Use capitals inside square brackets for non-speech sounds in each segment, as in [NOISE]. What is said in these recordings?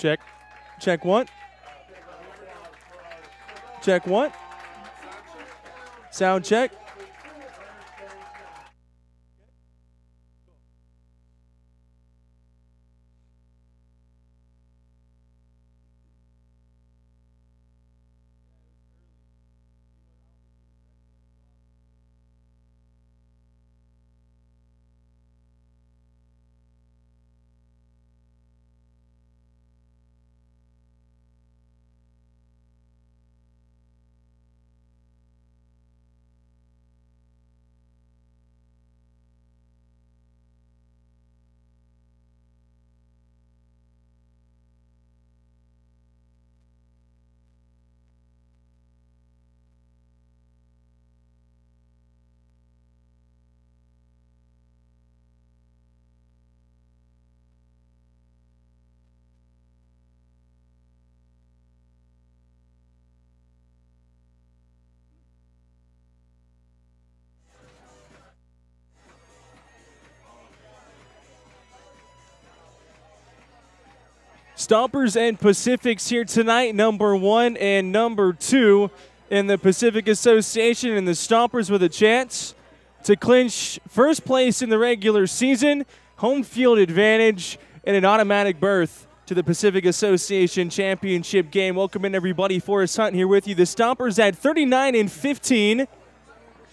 Check. Check one. Check one. Sound check. Stompers and Pacifics here tonight, number one and number two in the Pacific Association, and the Stompers with a chance to clinch first place in the regular season, home field advantage, and an automatic berth to the Pacific Association Championship game. Welcome in, everybody. Forrest Hunt here with you. The Stompers at 39 and 15,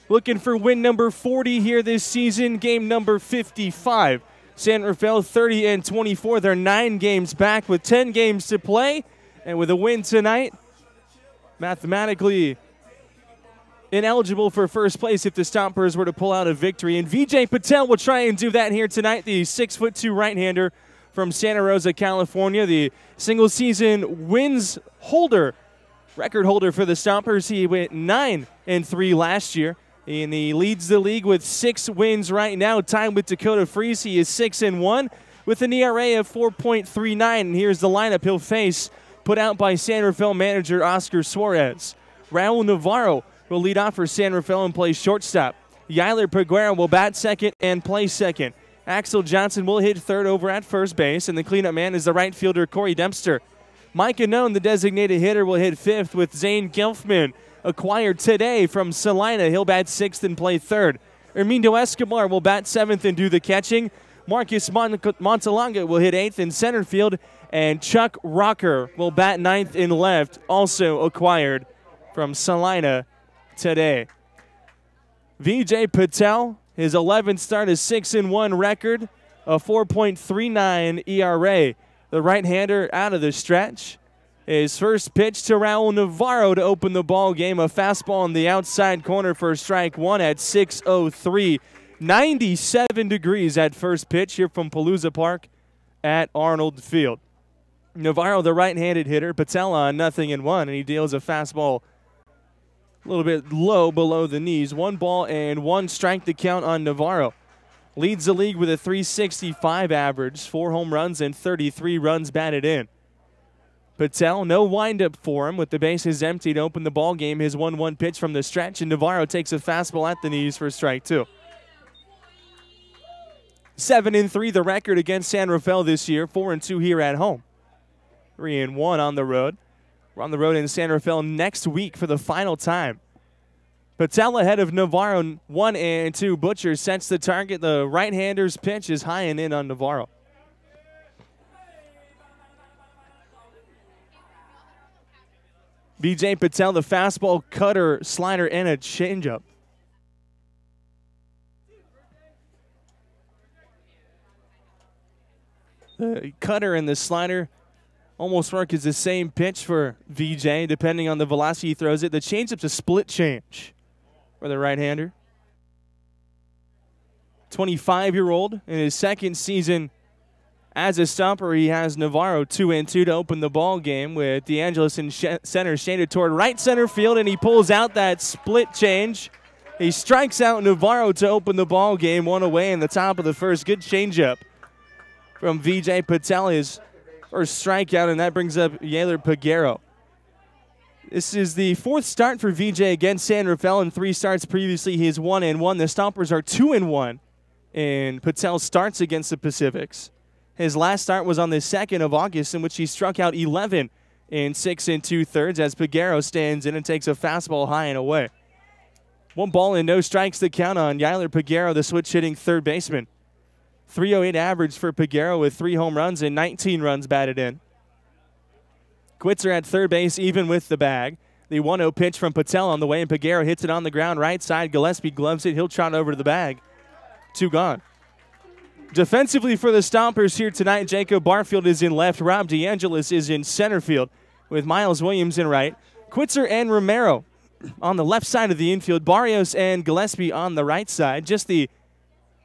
looking for win number 40 here this season, game number 55. San Rafael 30 and 24. They're nine games back with 10 games to play. And with a win tonight, mathematically ineligible for first place if the Stompers were to pull out a victory. And VJ Patel will try and do that here tonight, the six foot two right hander from Santa Rosa, California, the single season wins holder, record holder for the Stompers. He went nine and three last year. And he leads the league with six wins right now. Time with Dakota Freeze. He is six and one with an ERA of 4.39. And here's the lineup he'll face, put out by San Rafael manager Oscar Suarez. Raul Navarro will lead off for San Rafael and play shortstop. Yler Peguero will bat second and play second. Axel Johnson will hit third over at first base, and the cleanup man is the right fielder Corey Dempster. Mike Anone, the designated hitter, will hit fifth with Zane Gelfman acquired today from Salina. He'll bat sixth and play third. Ermindo Escobar will bat seventh and do the catching. Marcus Mont- will hit eighth in center field. And Chuck Rocker will bat ninth in left, also acquired from Salina today. VJ Patel, his 11th start is 6 and 1 record, a 4.39 ERA. The right hander out of the stretch. His first pitch to Raul Navarro to open the ball game. A fastball on the outside corner for strike one at 6.03. 97 degrees at first pitch here from Palooza Park at Arnold Field. Navarro, the right handed hitter, Patella on nothing in one, and he deals a fastball a little bit low below the knees. One ball and one strike to count on Navarro. Leads the league with a 365 average, four home runs, and 33 runs batted in. Patel, no windup for him with the bases empty to open the ball game. His 1 1 pitch from the stretch, and Navarro takes a fastball at the knees for strike two. 7 and 3 the record against San Rafael this year, 4 and 2 here at home. 3 and 1 on the road. We're on the road in San Rafael next week for the final time. Patel ahead of Navarro, 1 and 2. Butcher sets the target. The right hander's pitch is high and in on Navarro. VJ Patel, the fastball, cutter, slider, and a changeup. The cutter and the slider almost work as the same pitch for VJ, depending on the velocity he throws it. The changeup's a split change for the right hander. 25 year old in his second season as a stomper, he has Navarro two and two to open the ball game with DeAngelis in sh- center, shaded toward right center field, and he pulls out that split change. He strikes out Navarro to open the ball game, one away in the top of the first. Good changeup from VJ Patel, his first strikeout, and that brings up Yaler Peguero. This is the fourth start for VJ against San Rafael. In three starts previously, he is one and one. The Stompers are two and one, and Patel starts against the Pacifics. His last start was on the 2nd of August, in which he struck out 11 in six and two thirds as Peguero stands in and takes a fastball high and away. One ball and no strikes to count on Yler Peguero, the switch hitting third baseman. 308 average for Peguero with three home runs and 19 runs batted in. Quitzer at third base, even with the bag. The 1 0 pitch from Patel on the way, and Peguero hits it on the ground right side. Gillespie gloves it. He'll trot over to the bag. Two gone. Defensively for the Stompers here tonight, Jacob Barfield is in left. Rob DeAngelis is in center field with Miles Williams in right. Quitzer and Romero on the left side of the infield. Barrios and Gillespie on the right side. Just the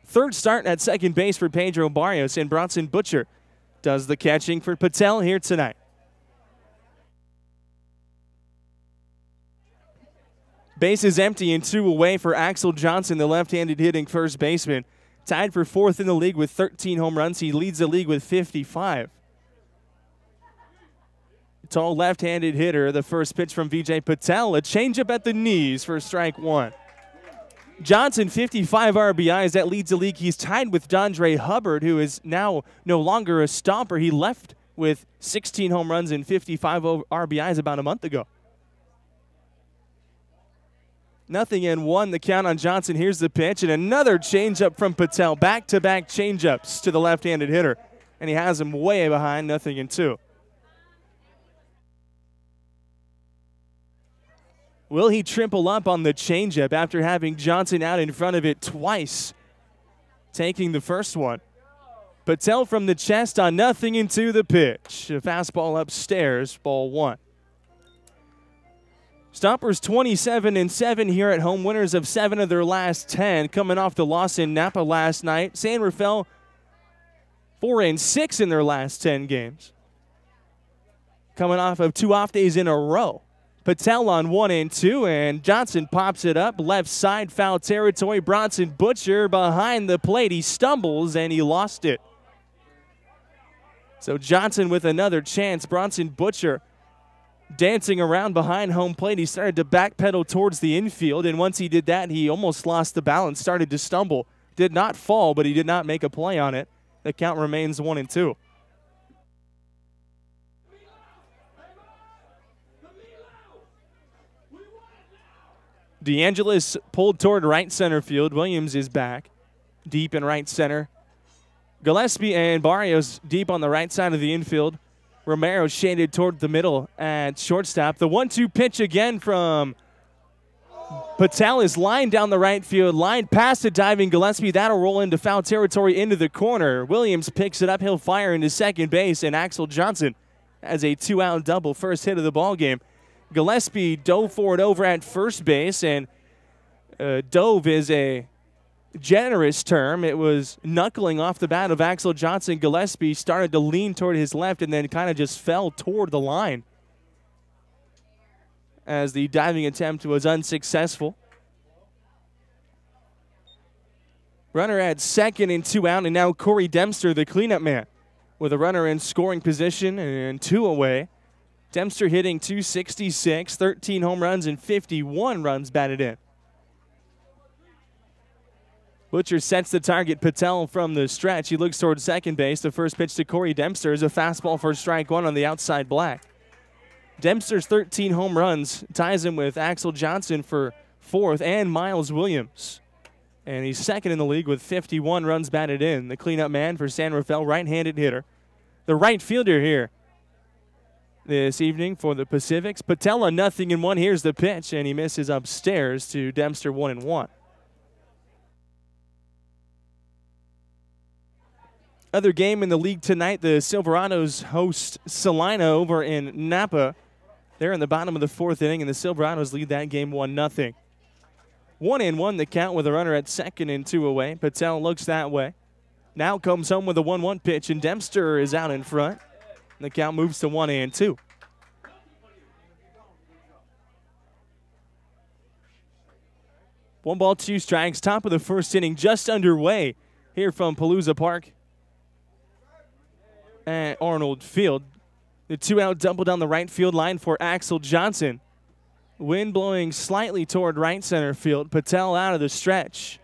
third start at second base for Pedro Barrios, and Bronson Butcher does the catching for Patel here tonight. Base is empty and two away for Axel Johnson, the left handed hitting first baseman. Tied for fourth in the league with 13 home runs. He leads the league with 55. Tall left handed hitter. The first pitch from Vijay Patel. A changeup at the knees for strike one. Johnson, 55 RBIs. That leads the league. He's tied with Dondre Hubbard, who is now no longer a stomper. He left with 16 home runs and 55 RBIs about a month ago. Nothing in one. The count on Johnson. Here's the pitch, and another changeup from Patel. Back to back changeups to the left handed hitter. And he has him way behind, nothing in two. Will he triple up on the changeup after having Johnson out in front of it twice? Taking the first one. Patel from the chest on nothing into the pitch. A fastball upstairs, ball one. Stompers 27 and 7 here at home, winners of seven of their last 10, coming off the loss in Napa last night. San Rafael 4 and 6 in their last 10 games. Coming off of two off days in a row. Patel on 1 and 2, and Johnson pops it up left side foul territory. Bronson Butcher behind the plate. He stumbles and he lost it. So Johnson with another chance. Bronson Butcher dancing around behind home plate. He started to backpedal towards the infield, and once he did that, he almost lost the balance, started to stumble. Did not fall, but he did not make a play on it. The count remains one and two. DeAngelis pulled toward right center field. Williams is back, deep in right center. Gillespie and Barrios deep on the right side of the infield. Romero shaded toward the middle at shortstop. The one-two pitch again from Patel is lined down the right field, lined past the diving Gillespie. That'll roll into foul territory into the corner. Williams picks it up. He'll fire into second base, and Axel Johnson has a two-out double, first hit of the ball game. Gillespie dove for it over at first base, and uh, dove is a generous term. It was knuckling off the bat of Axel Johnson. Gillespie started to lean toward his left and then kind of just fell toward the line as the diving attempt was unsuccessful. Runner at second and two out, and now Corey Dempster, the cleanup man, with a runner in scoring position and two away. Dempster hitting 266, 13 home runs, and 51 runs batted in. Butcher sets the target. Patel from the stretch. He looks towards second base. The first pitch to Corey Dempster is a fastball for strike one on the outside black. Dempster's 13 home runs ties him with Axel Johnson for fourth and Miles Williams. And he's second in the league with 51 runs batted in. The cleanup man for San Rafael, right handed hitter. The right fielder here this evening for the Pacifics. Patella nothing in one. Here's the pitch, and he misses upstairs to Dempster one and one. Other game in the league tonight, the Silverados host Salina over in Napa. They're in the bottom of the fourth inning, and the Silverados lead that game 1 0. One and one the count with a runner at second and two away. Patel looks that way. Now comes home with a 1 1 pitch, and Dempster is out in front. The count moves to 1 and 2. One ball, two strikes, top of the first inning, just underway here from Palooza Park at Arnold Field. The two out double down the right field line for Axel Johnson. Wind blowing slightly toward right center field. Patel out of the stretch.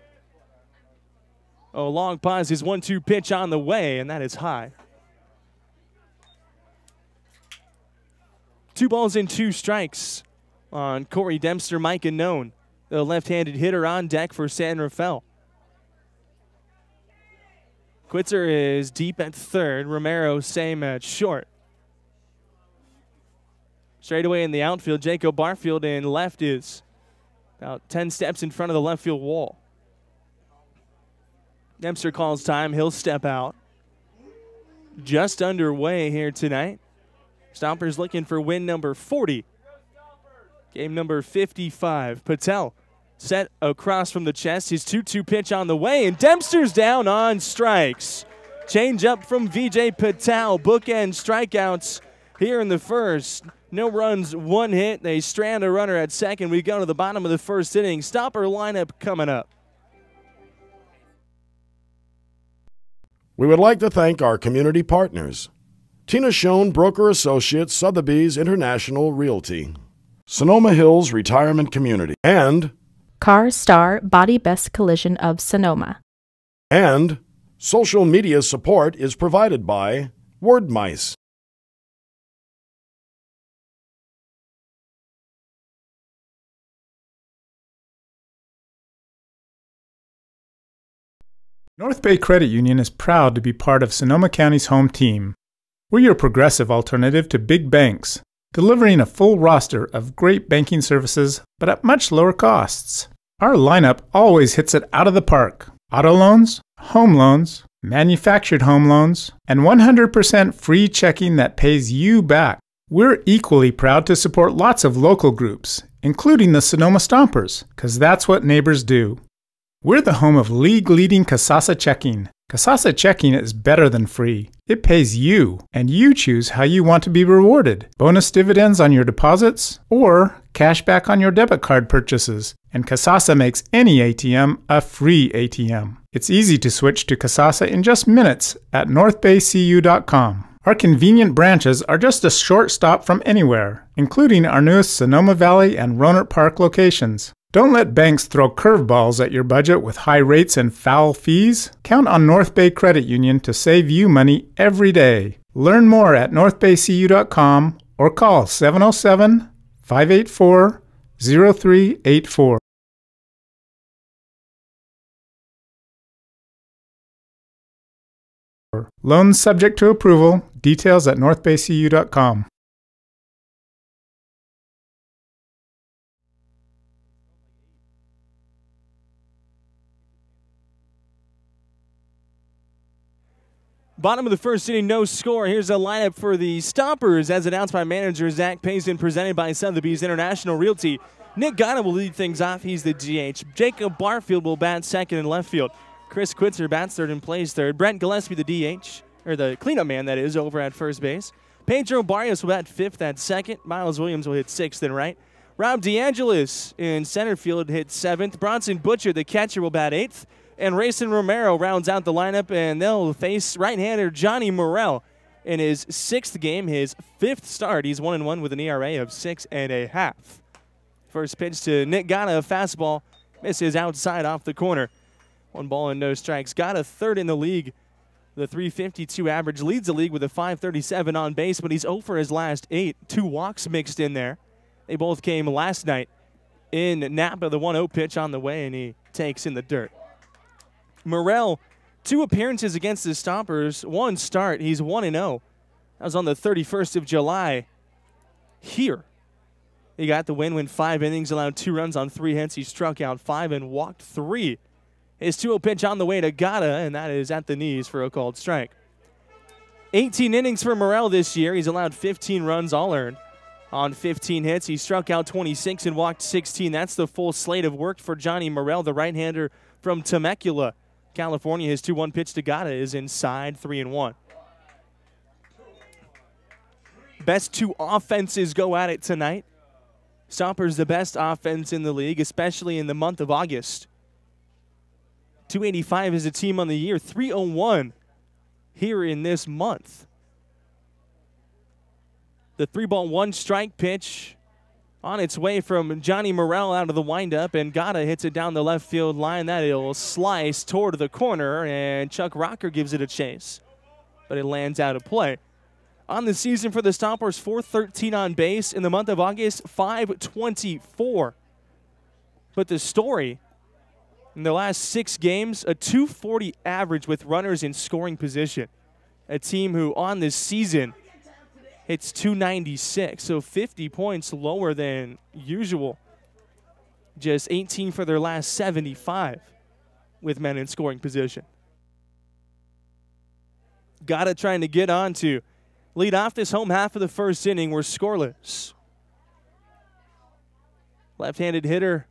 Oh, long pause, his 1 2 pitch on the way, and that is high. Two balls and two strikes on Corey Dempster, Mike and Unknown, the left handed hitter on deck for San Rafael. Quitzer is deep at third. Romero, same at short. Straight away in the outfield, Jacob Barfield in left is about 10 steps in front of the left field wall. Dempster calls time. He'll step out. Just underway here tonight. Stompers looking for win number 40. Game number 55. Patel set across from the chest. His 2 2 pitch on the way, and Dempster's down on strikes. Change up from VJ Patel. Bookend strikeouts here in the first. No runs, one hit. They strand a runner at second. We go to the bottom of the first inning. Stopper lineup coming up. We would like to thank our community partners Tina Schoen, Broker Associates, Sotheby's International Realty, Sonoma Hills Retirement Community, and Car Star Body Best Collision of Sonoma. And social media support is provided by WordMice. North Bay Credit Union is proud to be part of Sonoma County's home team. We're your progressive alternative to big banks, delivering a full roster of great banking services but at much lower costs. Our lineup always hits it out of the park auto loans, home loans, manufactured home loans, and 100% free checking that pays you back. We're equally proud to support lots of local groups, including the Sonoma Stompers, because that's what neighbors do. We're the home of league leading Kasasa Checking. Kasasa Checking is better than free. It pays you, and you choose how you want to be rewarded bonus dividends on your deposits or cash back on your debit card purchases. And Kasasa makes any ATM a free ATM. It's easy to switch to Kasasa in just minutes at northbaycu.com. Our convenient branches are just a short stop from anywhere, including our newest Sonoma Valley and Rohnert Park locations. Don't let banks throw curveballs at your budget with high rates and foul fees. Count on North Bay Credit Union to save you money every day. Learn more at northbaycu.com or call 707 584 0384. Loans subject to approval. Details at northbaycu.com. Bottom of the first inning, no score. Here's a lineup for the Stompers as announced by manager Zach Payson, presented by Sotheby's International Realty. Nick Ghana will lead things off. He's the DH. Jacob Barfield will bat second in left field. Chris Quitzer bats third and plays third. Brent Gillespie, the DH, or the cleanup man, that is, over at first base. Pedro Barrios will bat fifth at second. Miles Williams will hit sixth and right. Rob DeAngelis in center field hit seventh. Bronson Butcher, the catcher, will bat eighth. And Rayson Romero rounds out the lineup, and they'll face right-hander Johnny Morrell in his sixth game, his fifth start. He's one and one with an ERA of six and a half. First pitch to Nick Gata, fastball misses outside off the corner. One ball and no strikes. Got a third in the league. The 352 average leads the league with a 537 on base, but he's 0 for his last eight. Two walks mixed in there. They both came last night in Napa, the 1 0 pitch on the way, and he takes in the dirt. Morrell, two appearances against the Stompers, one start. He's 1 0. That was on the 31st of July here. He got the win, went five innings, allowed two runs on three hits. He struck out five and walked three. His 2 0 pitch on the way to Gata, and that is at the knees for a called strike. 18 innings for Morrell this year. He's allowed 15 runs all earned on 15 hits. He struck out 26 and walked 16. That's the full slate of work for Johnny Morrell, the right hander from Temecula. California. His 2 1 pitch to Gata is inside 3 and 1. Best two offenses go at it tonight. Stompers the best offense in the league, especially in the month of August. 285 is a team on the year, 301 here in this month. The three ball, one strike pitch on its way from Johnny Morrell out of the windup, and Gata hits it down the left field line. That it'll slice toward the corner, and Chuck Rocker gives it a chase, but it lands out of play. On the season for the Stompers, 413 on base. In the month of August, 524. But the story in the last six games, a 240 average with runners in scoring position. A team who on this season hits 296, so 50 points lower than usual. Just 18 for their last 75 with men in scoring position. Gata trying to get on to lead off this home half of the first inning. We're scoreless. Left-handed hitter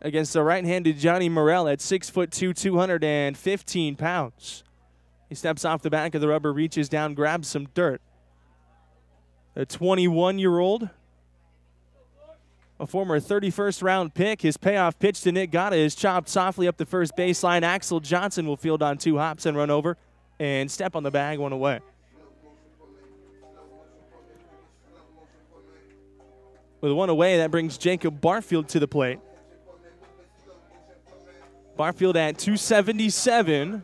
against the right-handed Johnny Morrell at six foot two, 215 pounds. He steps off the back of the rubber, reaches down, grabs some dirt. A 21-year-old, a former 31st round pick. His payoff pitch to Nick Gata is chopped softly up the first baseline. Axel Johnson will field on two hops and run over and step on the bag one away. With one away, that brings Jacob Barfield to the plate. Barfield at 277.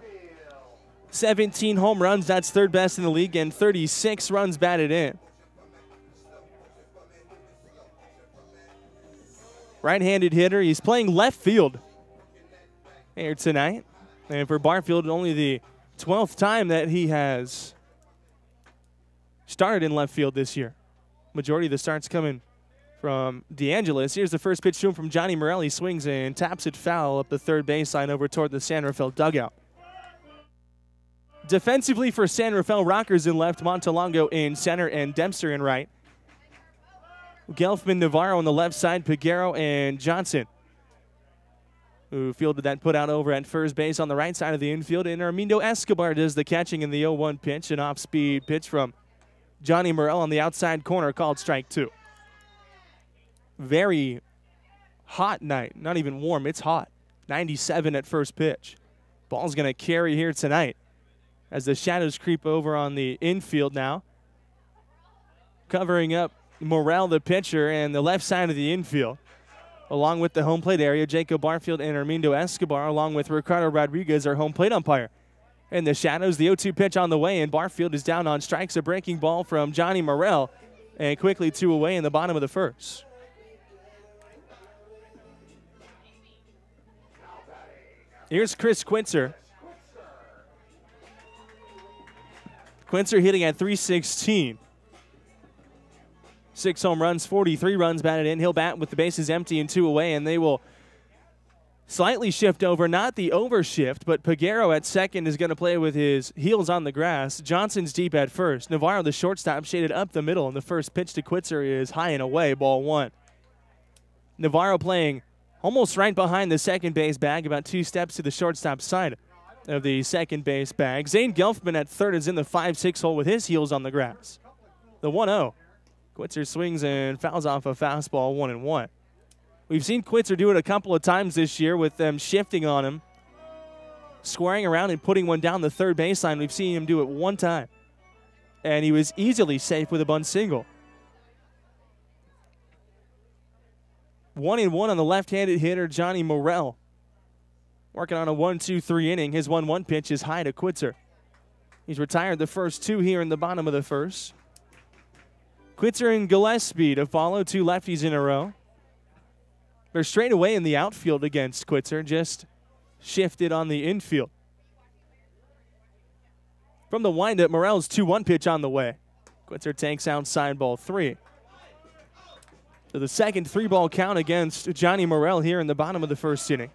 17 home runs, that's third best in the league, and 36 runs batted in. Right handed hitter, he's playing left field here tonight. And for Barfield, only the 12th time that he has started in left field this year. Majority of the starts coming from DeAngelis. Here's the first pitch to him from Johnny Morelli. Swings and taps it foul up the third baseline over toward the San Rafael dugout. Defensively for San Rafael, Rockers in left, Montelongo in center, and Dempster in right. Gelfman Navarro on the left side, Peguero and Johnson. Who fielded that put out over at first base on the right side of the infield. And Armindo Escobar does the catching in the 0 1 pitch. An off speed pitch from Johnny Morrell on the outside corner called strike two very hot night. Not even warm, it's hot. 97 at first pitch. Ball's going to carry here tonight as the shadows creep over on the infield now. Covering up Morrell, the pitcher, and the left side of the infield. Along with the home plate area, Jacob Barfield and Armindo Escobar, along with Ricardo Rodriguez, our home plate umpire. In the shadows, the 0 2 pitch on the way, and Barfield is down on strikes. A breaking ball from Johnny Morrell, and quickly two away in the bottom of the first. Here's Chris Quitzer. Quitzer hitting at 316. Six home runs, 43 runs batted in. He'll bat with the bases empty and two away, and they will slightly shift over. Not the overshift, but Peguero at second is going to play with his heels on the grass. Johnson's deep at first. Navarro, the shortstop, shaded up the middle, and the first pitch to Quitzer is high and away, ball one. Navarro playing almost right behind the second base bag, about two steps to the shortstop side of the second base bag. Zane Gelfman at third is in the 5 6 hole with his heels on the grass. The 1 0. Quitzer swings and fouls off a fastball 1 and 1. We've seen Quitzer do it a couple of times this year with them shifting on him, squaring around and putting one down the third baseline. We've seen him do it one time, and he was easily safe with a bunt single. One and one on the left handed hitter, Johnny Morrell. Working on a 1 2 3 inning. His 1 1 pitch is high to Quitzer. He's retired the first two here in the bottom of the first. Quitzer and Gillespie to follow two lefties in a row. They're straight away in the outfield against Quitzer, just shifted on the infield. From the windup, Morel's 2 1 pitch on the way. Quitzer tanks outside ball three. The second three ball count against Johnny Morel here in the bottom of the first inning.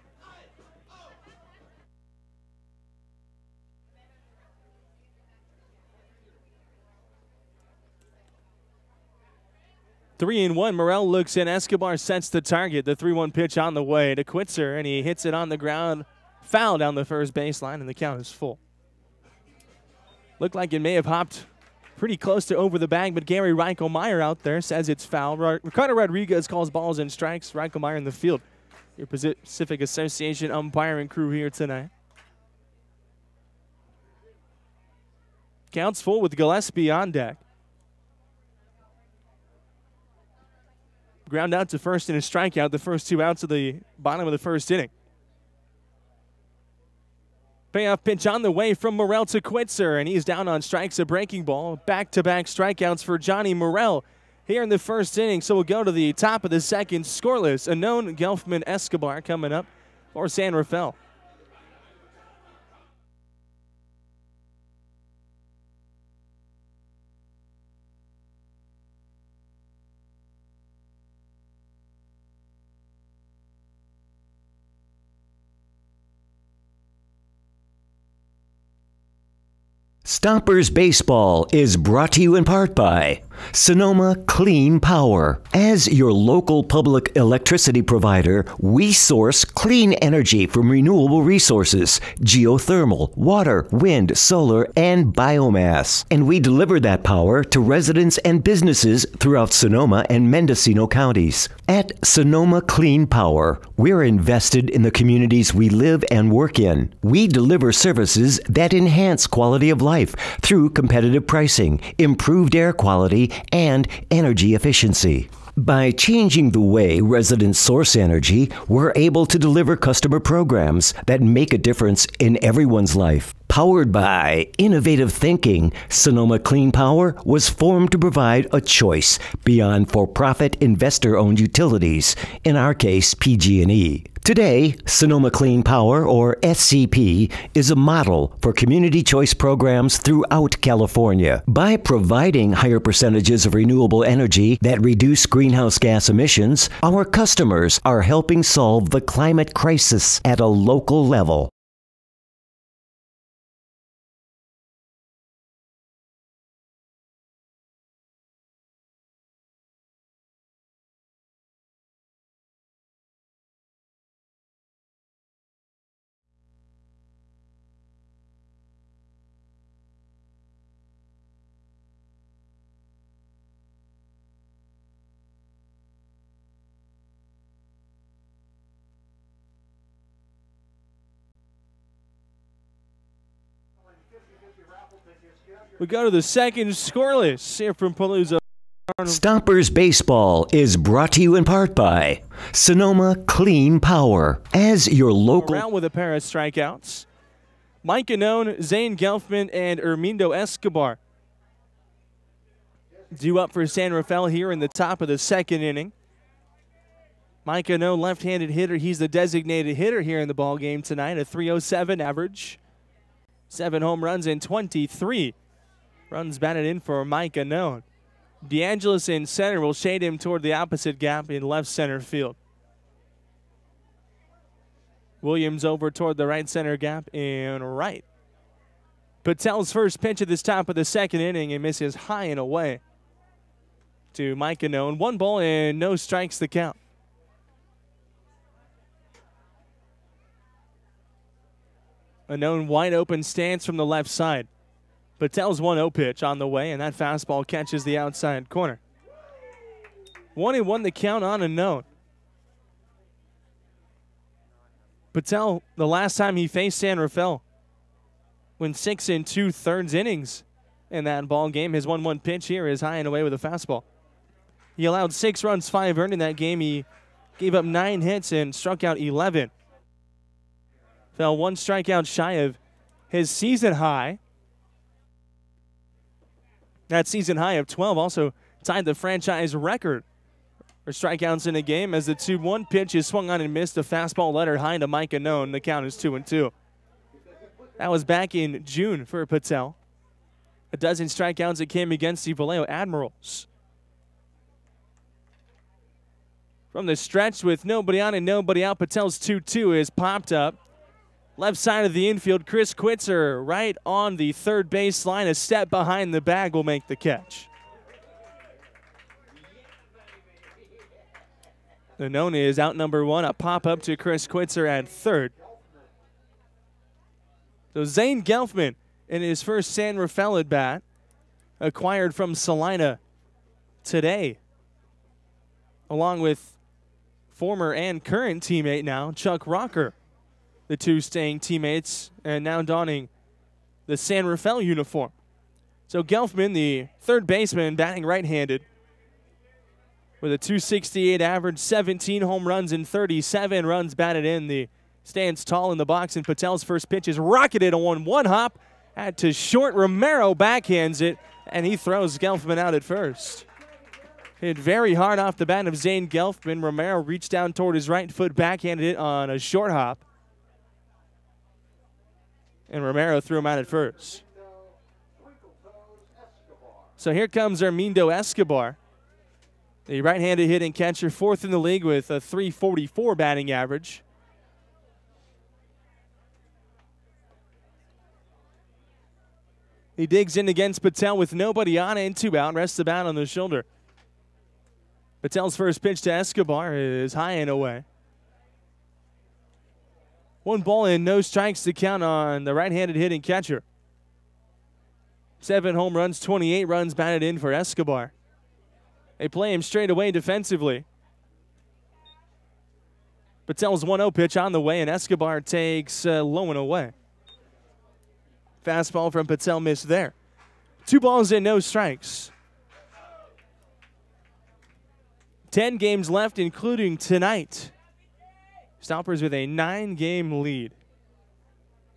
Three and one. Morel looks in. Escobar sets the target. The 3 1 pitch on the way to Quitzer, and he hits it on the ground. Foul down the first baseline, and the count is full. Looked like it may have hopped pretty close to over the bag, but Gary Reichelmeyer out there says it's foul. Ricardo Rodriguez calls balls and strikes. Reichelmeyer in the field. Your Pacific Association umpiring crew here tonight. Counts full with Gillespie on deck. Ground out to first in a strikeout, the first two outs of the bottom of the first inning. Payoff pitch on the way from Morel to Quitzer, and he's down on strikes, a breaking ball. Back to back strikeouts for Johnny Morel here in the first inning. So we'll go to the top of the second, scoreless. A known Gelfman Escobar coming up for San Rafael. Stompers Baseball is brought to you in part by Sonoma Clean Power. As your local public electricity provider, we source clean energy from renewable resources geothermal, water, wind, solar, and biomass. And we deliver that power to residents and businesses throughout Sonoma and Mendocino counties. At Sonoma Clean Power, we're invested in the communities we live and work in. We deliver services that enhance quality of life through competitive pricing, improved air quality, and energy efficiency. By changing the way residents source energy, we're able to deliver customer programs that make a difference in everyone's life. Powered by innovative thinking, Sonoma Clean Power was formed to provide a choice beyond for-profit investor-owned utilities, in our case PG&E. Today, Sonoma Clean Power, or SCP, is a model for community choice programs throughout California. By providing higher percentages of renewable energy that reduce greenhouse gas emissions, our customers are helping solve the climate crisis at a local level. We go to the second scoreless here from Palooza. Stompers Baseball is brought to you in part by Sonoma Clean Power. As your local. Around with a pair of strikeouts. Mike Ganone, Zane Gelfman, and Ermindo Escobar. Due up for San Rafael here in the top of the second inning. Mike Ganone, left-handed hitter. He's the designated hitter here in the ball game tonight. A 307 average. Seven home runs and 23 runs batted in for Mike Ganone. DeAngelis in center will shade him toward the opposite gap in left center field. Williams over toward the right center gap in right. Patel's first pitch at this top of the second inning and misses high and away to Mike Ganone. One ball and no strikes the count. A known wide open stance from the left side. Patel's 1 0 pitch on the way, and that fastball catches the outside corner. 1 and 1 the count on a note. Patel, the last time he faced San Rafael, went six and two thirds innings in that ball game. His 1 1 pitch here is high and away with a fastball. He allowed six runs, five earned in that game. He gave up nine hits and struck out 11 fell one strikeout shy of his season high. That season high of 12 also tied the franchise record for strikeouts in a game as the 2 1 pitch is swung on and missed. A fastball letter high to Mike Ganone. The count is 2 and 2. That was back in June for Patel. A dozen strikeouts that came against the Vallejo Admirals. From the stretch with nobody on and nobody out, Patel's 2 2 is popped up. Left side of the infield, Chris Quitzer right on the third base line. A step behind the bag will make the catch. Known is out number one. A pop up to Chris Quitzer at third. So Zane Gelfman in his first San Rafael at bat, acquired from Salina today, along with former and current teammate now, Chuck Rocker the two staying teammates and now donning the San Rafael uniform. So Gelfman, the third baseman, batting right-handed. with a 268 average, 17 home runs and 37 runs batted in. The stands tall in the box, and Patel's first pitch is rocketed on one hop at to short. Romero backhands it, and he throws Gelfman out at first. Hit very hard off the bat of Zane Gelfman. Romero reached down toward his right foot, backhanded it on a short hop. And Romero threw him out at first. So here comes Armindo Escobar. The right-handed hitting catcher, fourth in the league with a 344 batting average. He digs in against Patel with nobody on and two out, rests the bat on the shoulder. Patel's first pitch to Escobar is high and away. One ball and no strikes to count on the right-handed hitting catcher. Seven home runs, 28 runs batted in for Escobar. They play him straight away defensively. Patel's 1 0 pitch on the way, and Escobar takes uh, low and away. Fastball from Patel missed there. Two balls and no strikes. 10 games left, including tonight. Stompers with a nine game lead.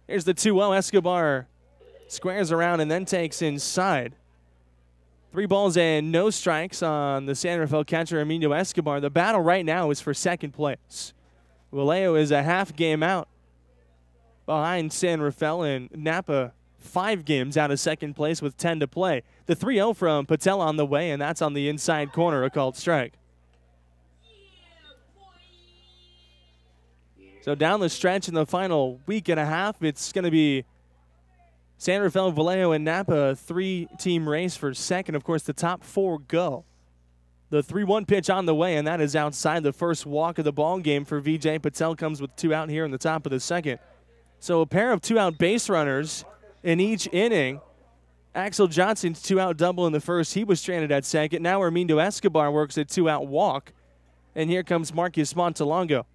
Here's the 2 0. Escobar squares around and then takes inside. Three balls and no strikes on the San Rafael catcher Emilio Escobar. The battle right now is for second place. Vallejo is a half game out behind San Rafael and Napa five games out of second place with 10 to play. The 3 0 from Patel on the way, and that's on the inside corner, a called strike. So down the stretch in the final week and a half, it's going to be San Rafael, Vallejo, and Napa, three team race for second. Of course, the top four go. The 3 1 pitch on the way, and that is outside the first walk of the ball game for VJ. Patel comes with two out here in the top of the second. So a pair of two out base runners in each inning. Axel Johnson's two out double in the first. He was stranded at second. Now Armindo Escobar works a two out walk. And here comes Marcus Montelongo.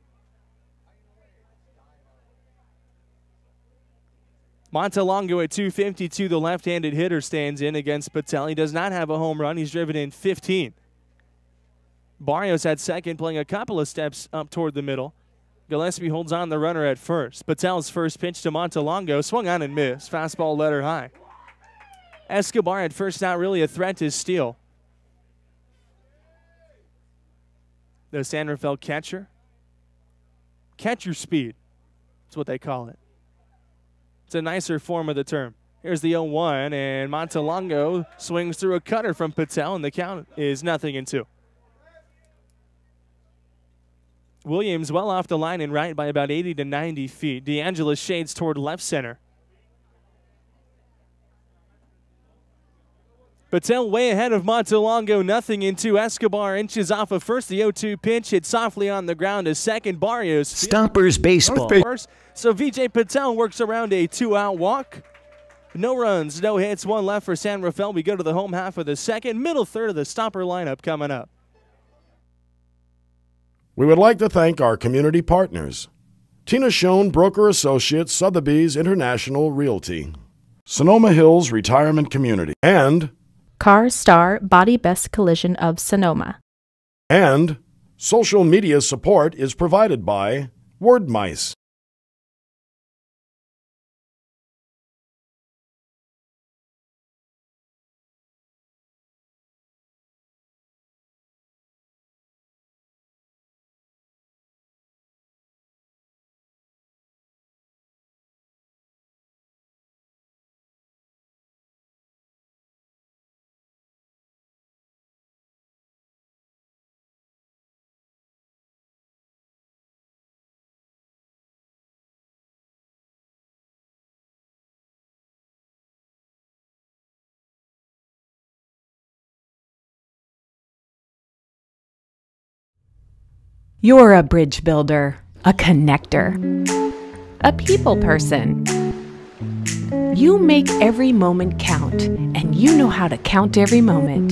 Montelongo at 252, the left handed hitter stands in against Patel. He does not have a home run. He's driven in 15. Barrios at second, playing a couple of steps up toward the middle. Gillespie holds on the runner at first. Patel's first pitch to Montelongo, swung on and missed. Fastball letter high. Escobar at first not really a threat to steal. The San Rafael catcher. Catcher speed. That's what they call it. It's a nicer form of the term. Here's the 0-1, and Montelongo swings through a cutter from Patel, and the count is nothing in two. Williams well off the line and right by about 80 to 90 feet. DeAngelis shades toward left center. Patel way ahead of Montelongo, nothing into Escobar, inches off of first. The 0-2 pitch hit softly on the ground. A second, Barrios. Stompers baseball. First. So VJ Patel works around a two-out walk. No runs, no hits, one left for San Rafael. We go to the home half of the second, middle third of the stomper lineup coming up. We would like to thank our community partners Tina Schoen Broker Associates, Sotheby's International Realty, Sonoma Hills Retirement Community, and Car Star Body Best Collision of Sonoma. and social media support is provided by Wordmice. You're a bridge builder, a connector, a people person. You make every moment count, and you know how to count every moment.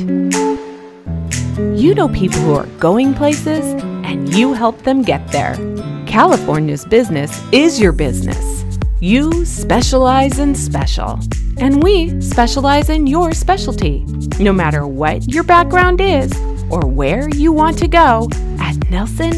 You know people who are going places, and you help them get there. California's business is your business. You specialize in special, and we specialize in your specialty. No matter what your background is, or where you want to go, at Nelson,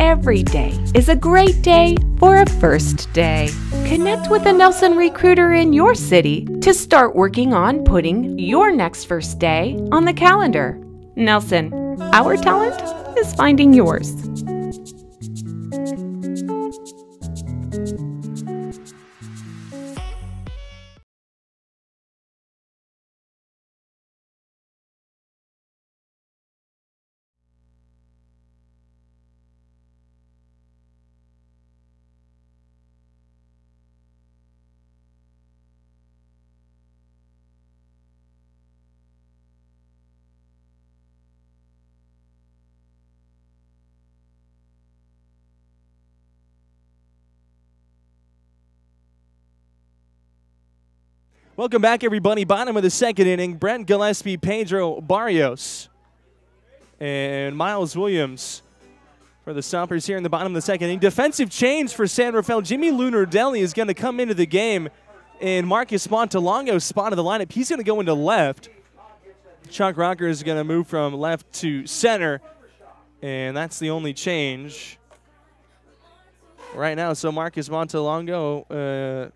every day is a great day for a first day. Connect with a Nelson recruiter in your city to start working on putting your next first day on the calendar. Nelson, our talent is finding yours. Welcome back, everybody. Bottom of the second inning, Brent Gillespie, Pedro Barrios, and Miles Williams for the Stompers here in the bottom of the second inning. Defensive change for San Rafael. Jimmy Lunardelli is going to come into the game, and Marcus Montelongo spot of the lineup. He's going to go into left. Chuck Rocker is going to move from left to center, and that's the only change right now. So Marcus Montelongo. Uh,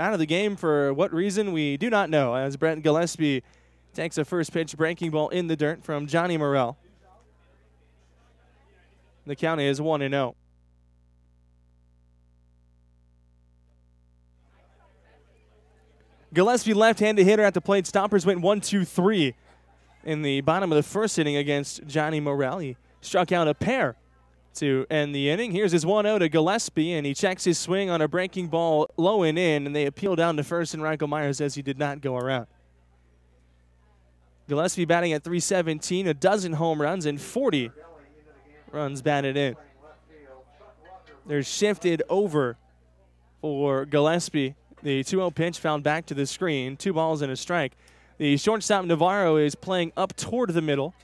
out of the game for what reason we do not know as Brent Gillespie takes a first pitch breaking ball in the dirt from Johnny Morrell. The count is 1 0. Gillespie left-handed hitter at the plate. Stompers went 1-2-3 in the bottom of the first inning against Johnny Morrell. He struck out a pair to end the inning. Here's his 1 0 to Gillespie, and he checks his swing on a breaking ball low and in, and they appeal down to first, and Reinkel Meyer says he did not go around. Gillespie batting at 317, a dozen home runs, and 40 runs batted in. They're shifted over for Gillespie. The 2 0 pitch found back to the screen, two balls and a strike. The shortstop Navarro is playing up toward the middle.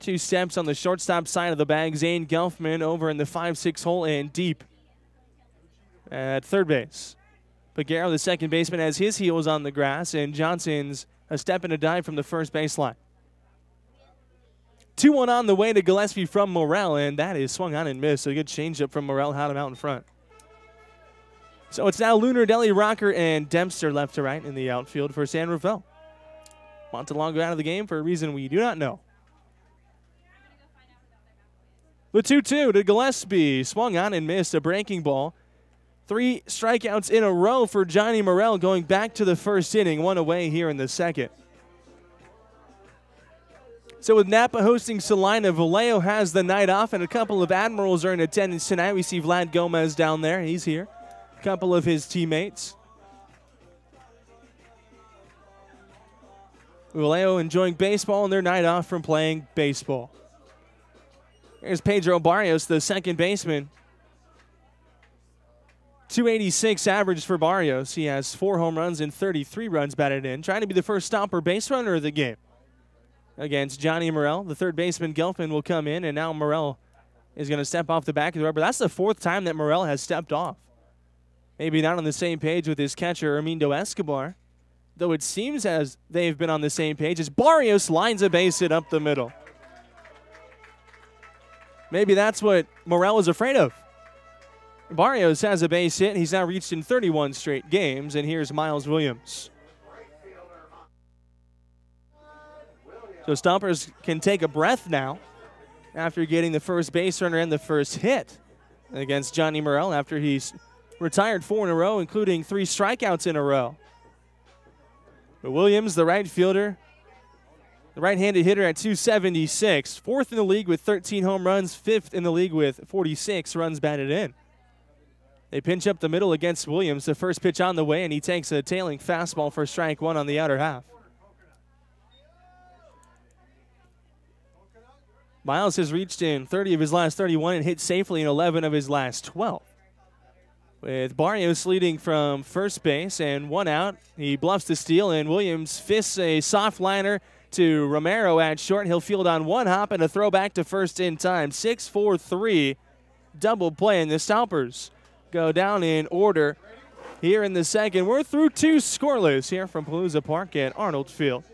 Two steps on the shortstop side of the bag. Zane Gelfman over in the 5-6 hole and deep at third base. Peguero, the second baseman, has his heels on the grass, and Johnson's a step and a dive from the first baseline. 2 1 on the way to Gillespie from Morrell, and that is swung on and missed. A good changeup from Morrell, had him out in front. So it's now Lunardelli, Rocker, and Dempster left to right in the outfield for San Rafael. Montelongo out of the game for a reason we do not know. The 2 2 to Gillespie. Swung on and missed a breaking ball. Three strikeouts in a row for Johnny Morrell going back to the first inning, one away here in the second. So with Napa hosting Salina, Vallejo has the night off, and a couple of Admirals are in attendance tonight. We see Vlad Gomez down there. He's here. A couple of his teammates. Vallejo enjoying baseball and their night off from playing baseball. Here's Pedro Barrios, the second baseman. 286 average for Barrios. He has four home runs and 33 runs batted in, trying to be the first stomper base runner of the game. Against Johnny Morrell, the third baseman Gelfman will come in, and now Morrell is going to step off the back of the rubber. That's the fourth time that Morrell has stepped off. Maybe not on the same page with his catcher, Armindo Escobar, though it seems as they've been on the same page as Barrios lines a base hit up the middle. Maybe that's what Morrell is afraid of. Barrios has a base hit. He's now reached in 31 straight games, and here's Miles Williams. So Stompers can take a breath now after getting the first base runner and the first hit against Johnny Morrell after he's retired four in a row, including three strikeouts in a row. But Williams, the right fielder, the right handed hitter at 276, fourth in the league with 13 home runs, fifth in the league with 46 runs batted in. They pinch up the middle against Williams. The first pitch on the way, and he takes a tailing fastball for strike one on the outer half. Miles has reached in 30 of his last 31 and hit safely in 11 of his last 12. With Barrios leading from first base and one out, he bluffs the steal, and Williams fists a soft liner to Romero at short. He'll field on one hop and a throw back to first in time. 6 4 3 double play, and the Stompers go down in order here in the second. We're through two scoreless here from Palooza Park at Arnold Field.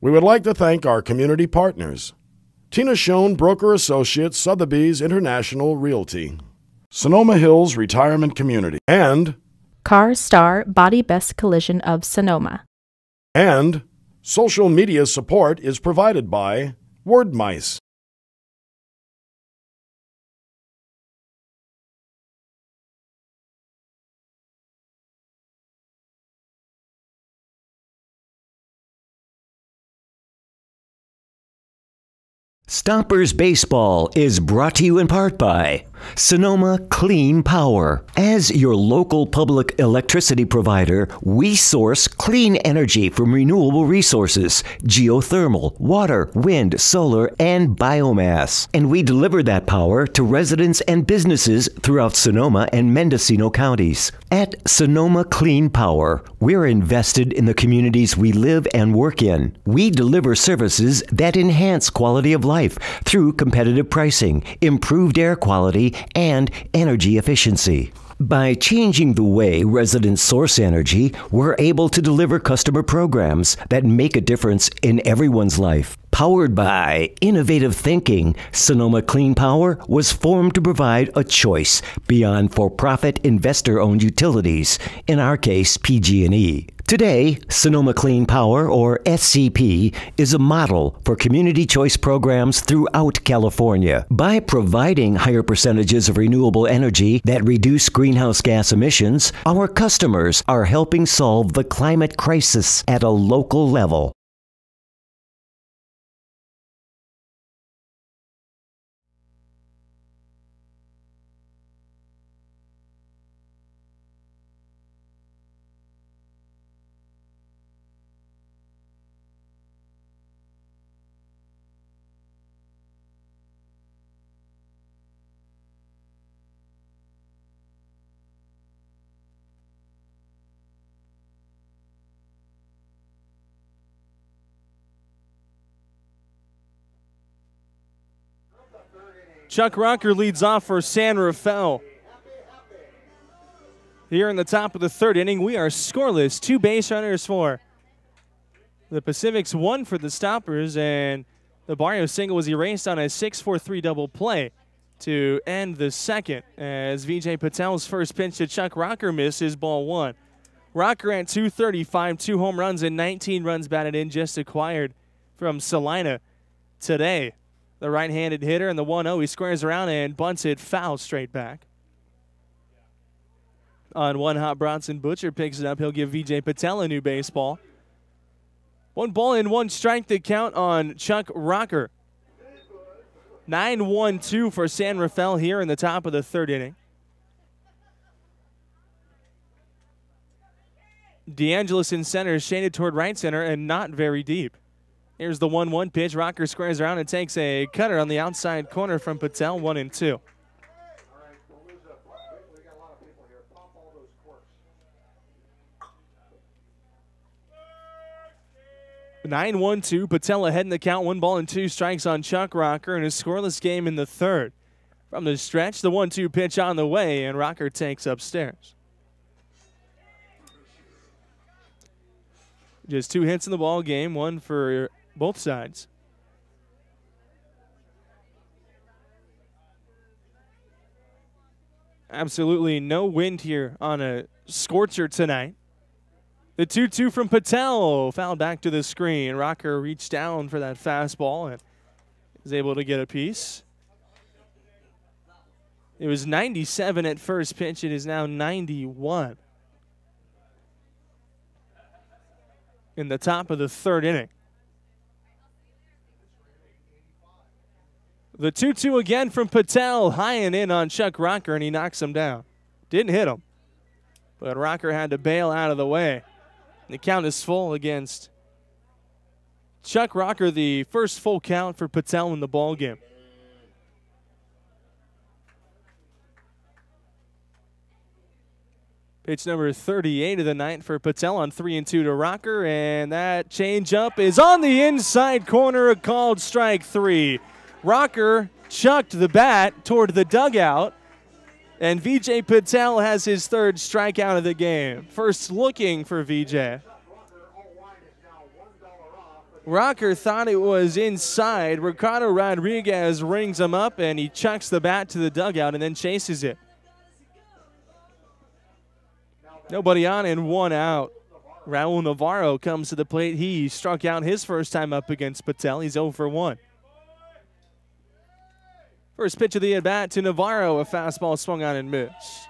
We would like to thank our community partners. Tina Schoen, Broker Associates, Sotheby's International Realty, Sonoma Hills Retirement Community, and Car Star Body Best Collision of Sonoma. and social media support is provided by Wordmice. Stompers Baseball is brought to you in part by Sonoma Clean Power. As your local public electricity provider, we source clean energy from renewable resources geothermal, water, wind, solar, and biomass. And we deliver that power to residents and businesses throughout Sonoma and Mendocino counties. At Sonoma Clean Power, we're invested in the communities we live and work in. We deliver services that enhance quality of life through competitive pricing, improved air quality, and energy efficiency. By changing the way residents source energy, we're able to deliver customer programs that make a difference in everyone's life. Powered by innovative thinking, Sonoma Clean Power was formed to provide a choice beyond for-profit investor-owned utilities, in our case PG&E. Today, Sonoma Clean Power, or SCP, is a model for community choice programs throughout California. By providing higher percentages of renewable energy that reduce greenhouse gas emissions, our customers are helping solve the climate crisis at a local level. Chuck Rocker leads off for San Rafael. Here in the top of the third inning, we are scoreless. Two base runners for the Pacifics, one for the Stompers, and the Barrio single was erased on a 6-4-3 double play to end the second as VJ Patel's first pitch to Chuck Rocker misses ball one. Rocker at 235, two home runs and 19 runs batted in, just acquired from Salina today the right-handed hitter, and the 1-0 he squares around and bunts it foul straight back. On one hot, Bronson Butcher picks it up. He'll give VJ Patel a new baseball. One ball and one strike to count on Chuck Rocker. 9-1-2 for San Rafael here in the top of the third inning. DeAngelis in center, shaded toward right center, and not very deep. Here's the 1 1 pitch. Rocker squares around and takes a cutter on the outside corner from Patel, 1 and 2. Nine one two. Patel ahead in the count. One ball and two strikes on Chuck Rocker in a scoreless game in the third. From the stretch, the one two pitch on the way, and Rocker takes upstairs. Just two hits in the ball game, one for both sides. Absolutely no wind here on a scorcher tonight. The 2 2 from Patel fouled back to the screen. Rocker reached down for that fastball and is able to get a piece. It was 97 at first pitch. It is now 91 in the top of the third inning. The 2 2 again from Patel, high and in on Chuck Rocker, and he knocks him down. Didn't hit him, but Rocker had to bail out of the way. The count is full against Chuck Rocker, the first full count for Patel in the ball game. Pitch number 38 of the night for Patel on 3 and 2 to Rocker, and that changeup is on the inside corner, a called strike three. Rocker chucked the bat toward the dugout, and VJ Patel has his third strikeout of the game. First looking for VJ. Rocker thought it was inside. Ricardo Rodriguez rings him up and he chucks the bat to the dugout and then chases it. Nobody on and one out. Raul Navarro comes to the plate. He struck out his first time up against Patel. He's 0 for 1. First pitch of the at bat to Navarro, a fastball swung on and missed.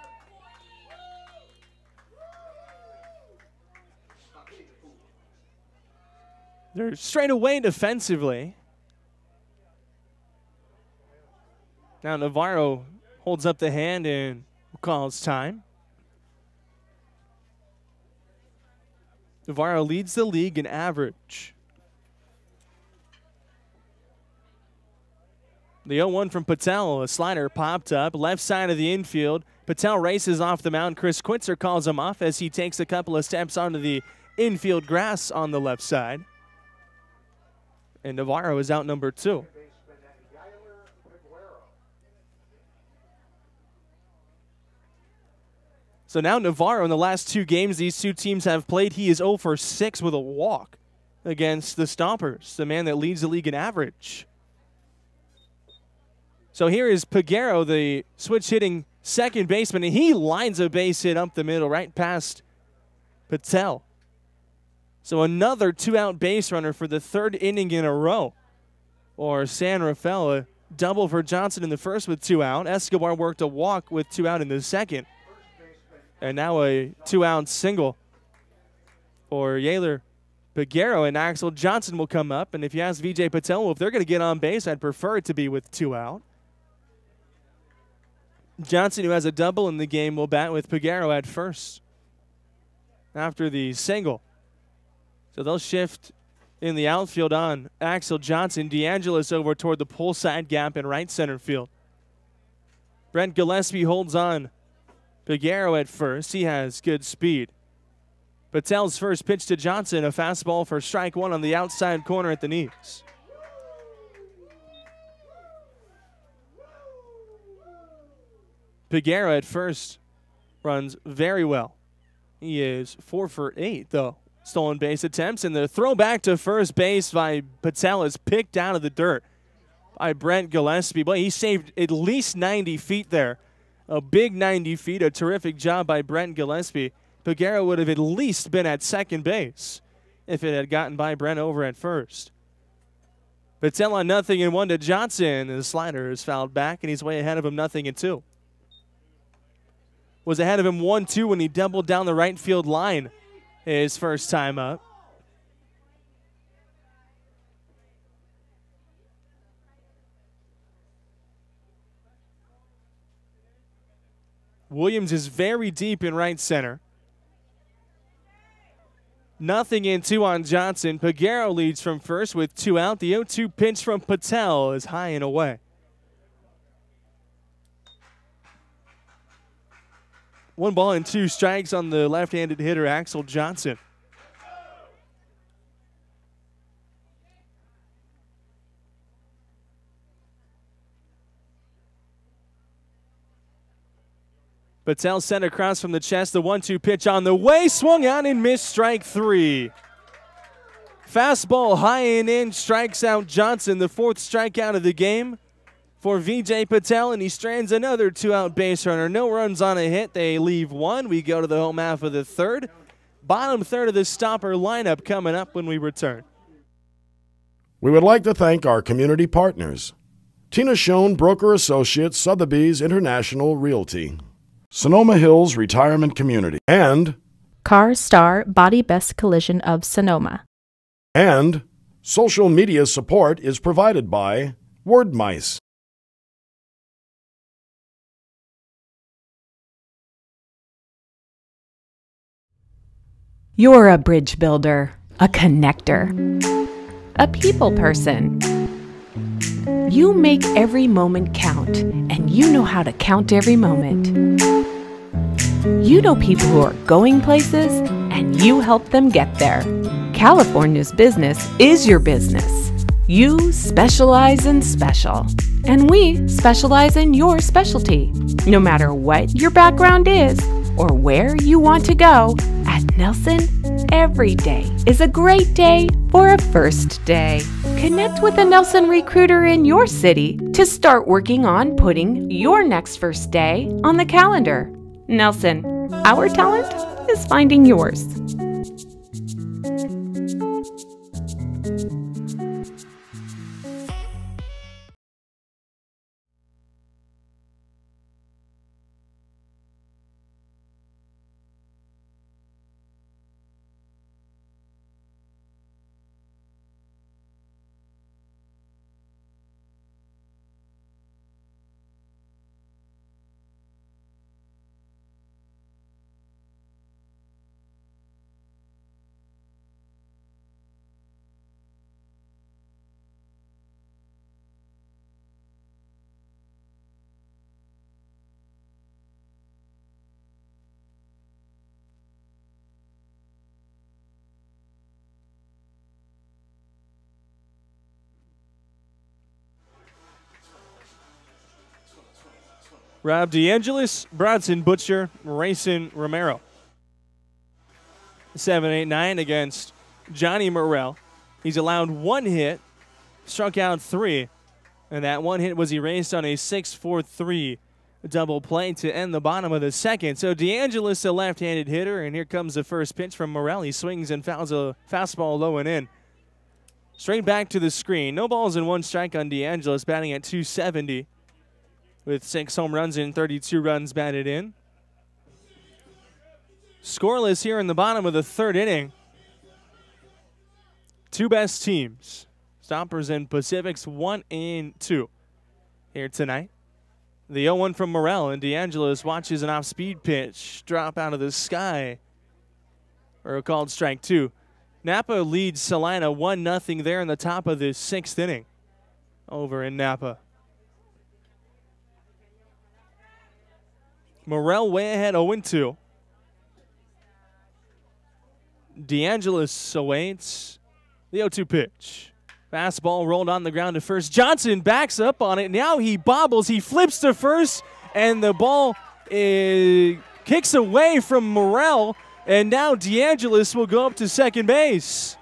They're straight away defensively. Now Navarro holds up the hand and calls time. Navarro leads the league in average. The 0 1 from Patel. A slider popped up, left side of the infield. Patel races off the mound. Chris Quitzer calls him off as he takes a couple of steps onto the infield grass on the left side. And Navarro is out number two. So now Navarro, in the last two games these two teams have played, he is 0 for 6 with a walk against the Stompers, the man that leads the league in average. So here is Peguero, the switch hitting second baseman, and he lines a base hit up the middle, right past Patel. So another two out base runner for the third inning in a row. Or San Rafael, a double for Johnson in the first with two out. Escobar worked a walk with two out in the second. And now a two out single for Yaler Peguero. And Axel Johnson will come up. And if you ask VJ Patel, well, if they're going to get on base, I'd prefer it to be with two out. Johnson, who has a double in the game, will bat with Peguero at first after the single. So they'll shift in the outfield on Axel Johnson. DeAngelis over toward the pull side gap in right center field. Brent Gillespie holds on. Peguero at first. He has good speed. Patel's first pitch to Johnson, a fastball for strike one on the outside corner at the knees. Peguero at first runs very well. He is four for eight, though. Stolen base attempts, and the throw back to first base by Patel is picked out of the dirt by Brent Gillespie. Boy, he saved at least 90 feet there. A big 90 feet, a terrific job by Brent Gillespie. Peguero would have at least been at second base if it had gotten by Brent over at first. Patel on nothing and one to Johnson. The slider is fouled back, and he's way ahead of him, nothing and two. Was ahead of him 1 2 when he doubled down the right field line his first time up. Williams is very deep in right center. Nothing in two on Johnson. Peguero leads from first with two out. The 0 2 pitch from Patel is high and away. One ball and two strikes on the left handed hitter, Axel Johnson. Patel sent across from the chest. The one two pitch on the way. Swung on and missed strike three. Fastball high and in. Strikes out Johnson, the fourth strikeout of the game for VJ Patel, and he strands another two out base runner. No runs on a hit. They leave one. We go to the home half of the third. Bottom third of the stomper lineup coming up when we return. We would like to thank our community partners Tina Schoen, Broker Associates, Sotheby's International Realty, Sonoma Hills Retirement Community, and Car Star Body Best Collision of Sonoma. And social media support is provided by WordMice. You're a bridge builder, a connector, a people person. You make every moment count, and you know how to count every moment. You know people who are going places, and you help them get there. California's business is your business. You specialize in special, and we specialize in your specialty. No matter what your background is or where you want to go, at Nelson, Every day is a great day for a first day. Connect with a Nelson recruiter in your city to start working on putting your next first day on the calendar. Nelson, our talent is finding yours. Rob DeAngelis, Bronson Butcher, Rayson Romero. 7 8 9 against Johnny Morrell. He's allowed one hit, struck out three, and that one hit was erased on a 6 4 3 double play to end the bottom of the second. So DeAngelis, a left handed hitter, and here comes the first pitch from Morrell. He swings and fouls a fastball low and in. Straight back to the screen. No balls and one strike on DeAngelis, batting at 270 with six home runs and 32 runs batted in. Scoreless here in the bottom of the third inning. Two best teams, Stompers and Pacifics, one and two here tonight. The 0 1 from Morrell, and DeAngelis watches an off speed pitch drop out of the sky. Or a called strike two. Napa leads Salina 1 0 there in the top of the sixth inning over in Napa. Morrell way ahead 0 2. DeAngelis awaits the 0 2 pitch. Fastball rolled on the ground to first. Johnson backs up on it. Now he bobbles. He flips to first, and the ball is, kicks away from Morrell. And now DeAngelis will go up to second base.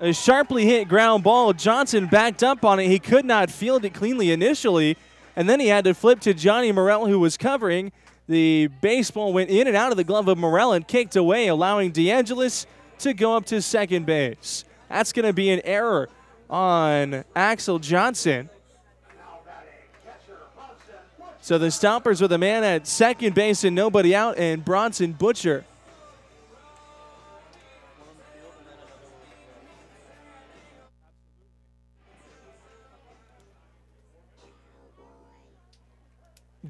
A sharply hit ground ball. Johnson backed up on it. He could not field it cleanly initially. And then he had to flip to Johnny Morrell, who was covering. The baseball went in and out of the glove of Morrell and kicked away, allowing DeAngelis to go up to second base. That's going to be an error on Axel Johnson. So the Stompers with a man at second base and nobody out, and Bronson Butcher.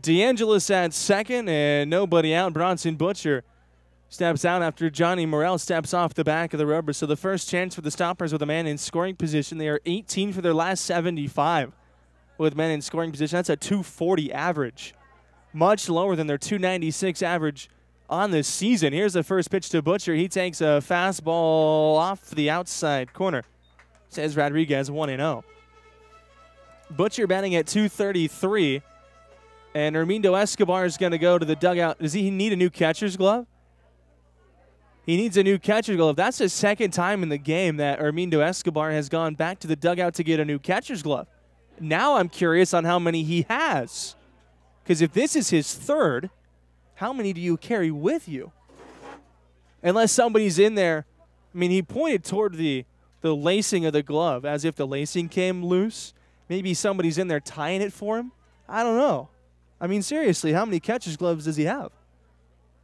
DeAngelis at second and nobody out. Bronson Butcher steps out after Johnny Morrell steps off the back of the rubber. So the first chance for the Stompers with a man in scoring position. They are 18 for their last 75 with men in scoring position. That's a 240 average, much lower than their 296 average on this season. Here's the first pitch to Butcher. He takes a fastball off the outside corner. Says Rodriguez 1 0. Butcher batting at 233. And Hermindo Escobar is going to go to the dugout. Does he need a new catcher's glove? He needs a new catcher's glove. That's the second time in the game that Hermindo Escobar has gone back to the dugout to get a new catcher's glove. Now I'm curious on how many he has. Because if this is his third, how many do you carry with you? Unless somebody's in there. I mean, he pointed toward the, the lacing of the glove as if the lacing came loose. Maybe somebody's in there tying it for him. I don't know. I mean, seriously, how many catcher's gloves does he have?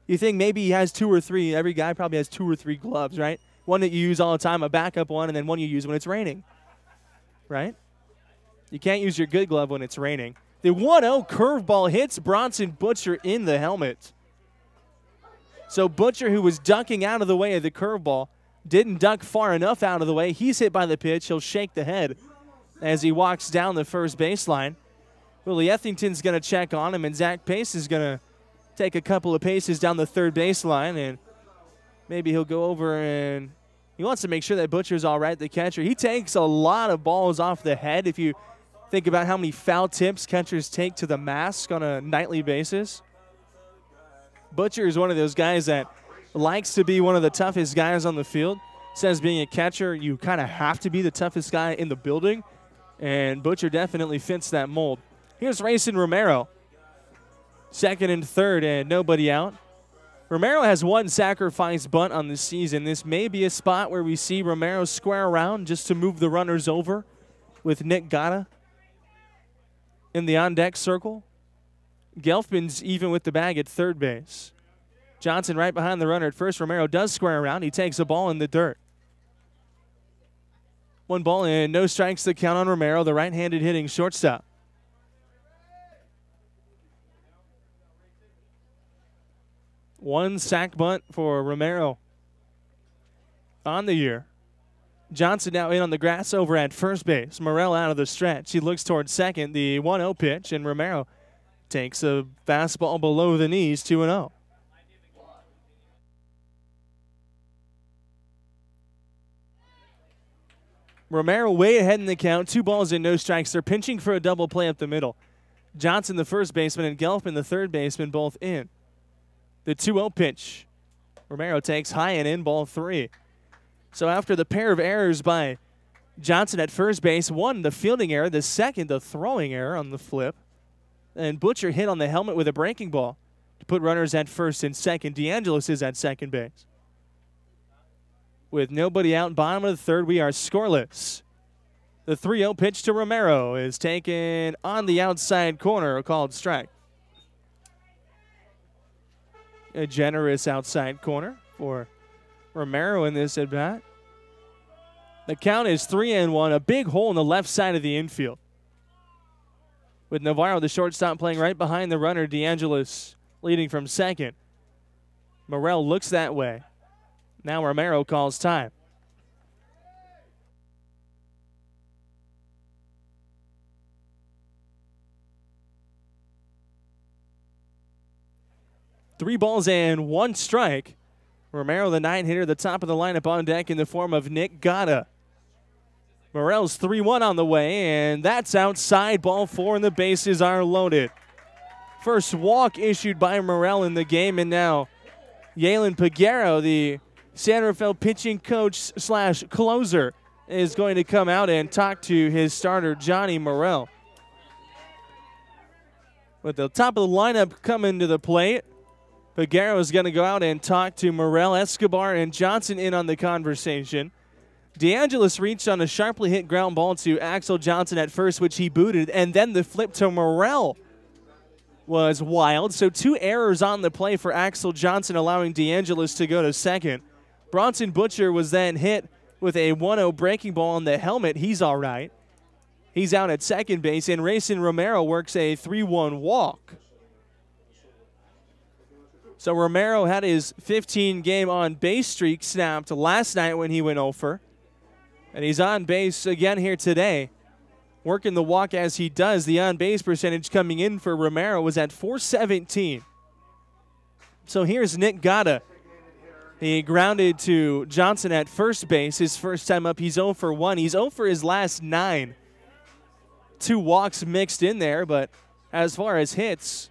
You think maybe he has two or three. Every guy probably has two or three gloves, right? One that you use all the time, a backup one, and then one you use when it's raining, right? You can't use your good glove when it's raining. The 1 0 curveball hits Bronson Butcher in the helmet. So Butcher, who was ducking out of the way of the curveball, didn't duck far enough out of the way. He's hit by the pitch. He'll shake the head as he walks down the first baseline. Willie Ethington's going to check on him, and Zach Pace is going to take a couple of paces down the third baseline, and maybe he'll go over and he wants to make sure that Butcher's all right, the catcher. He takes a lot of balls off the head if you think about how many foul tips catchers take to the mask on a nightly basis. Butcher is one of those guys that likes to be one of the toughest guys on the field. Says being a catcher, you kind of have to be the toughest guy in the building. And Butcher definitely fits that mold. Here's Rayson Romero. Second and third, and nobody out. Romero has one sacrifice bunt on the season. This may be a spot where we see Romero square around just to move the runners over with Nick Gata in the on deck circle. Gelfman's even with the bag at third base. Johnson right behind the runner at first. Romero does square around. He takes a ball in the dirt. One ball in, no strikes to count on Romero, the right handed hitting shortstop. One sack bunt for Romero on the year. Johnson now in on the grass over at first base. Morel out of the stretch. He looks towards second, the 1 0 pitch, and Romero takes a fastball below the knees, 2 0. Romero way ahead in the count, two balls and no strikes. They're pinching for a double play up the middle. Johnson, the first baseman, and Gelfman, the third baseman, both in. The 2 0 pitch. Romero takes high and in, ball three. So after the pair of errors by Johnson at first base, one, the fielding error, the second, the throwing error on the flip, and Butcher hit on the helmet with a breaking ball to put runners at first and second. DeAngelis is at second base. With nobody out, in bottom of the third, we are scoreless. The 3 0 pitch to Romero is taken on the outside corner, called strike. A generous outside corner for Romero in this at bat. The count is 3 and 1, a big hole in the left side of the infield. With Navarro, the shortstop, playing right behind the runner, DeAngelis leading from second. Morel looks that way. Now Romero calls time. Three balls and one strike. Romero, the nine hitter, the top of the lineup on deck in the form of Nick Gata. Morel's 3 1 on the way, and that's outside ball four, and the bases are loaded. First walk issued by Morel in the game, and now Yalen Peguero, the San Rafael pitching coach slash closer, is going to come out and talk to his starter, Johnny Morel. With the top of the lineup coming to the plate, Peguero is going to go out and talk to Morel, Escobar, and Johnson in on the conversation. DeAngelis reached on a sharply hit ground ball to Axel Johnson at first, which he booted, and then the flip to Morel was wild. So two errors on the play for Axel Johnson, allowing DeAngelis to go to second. Bronson Butcher was then hit with a 1-0 breaking ball on the helmet. He's all right. He's out at second base, and Rayson Romero works a 3-1 walk. So Romero had his 15 game on base streak snapped last night when he went over. And he's on base again here today. Working the walk as he does. The on base percentage coming in for Romero was at 417. So here's Nick Gata. He grounded to Johnson at first base. His first time up, he's 0 for 1. He's 0 for his last nine. Two walks mixed in there, but as far as hits,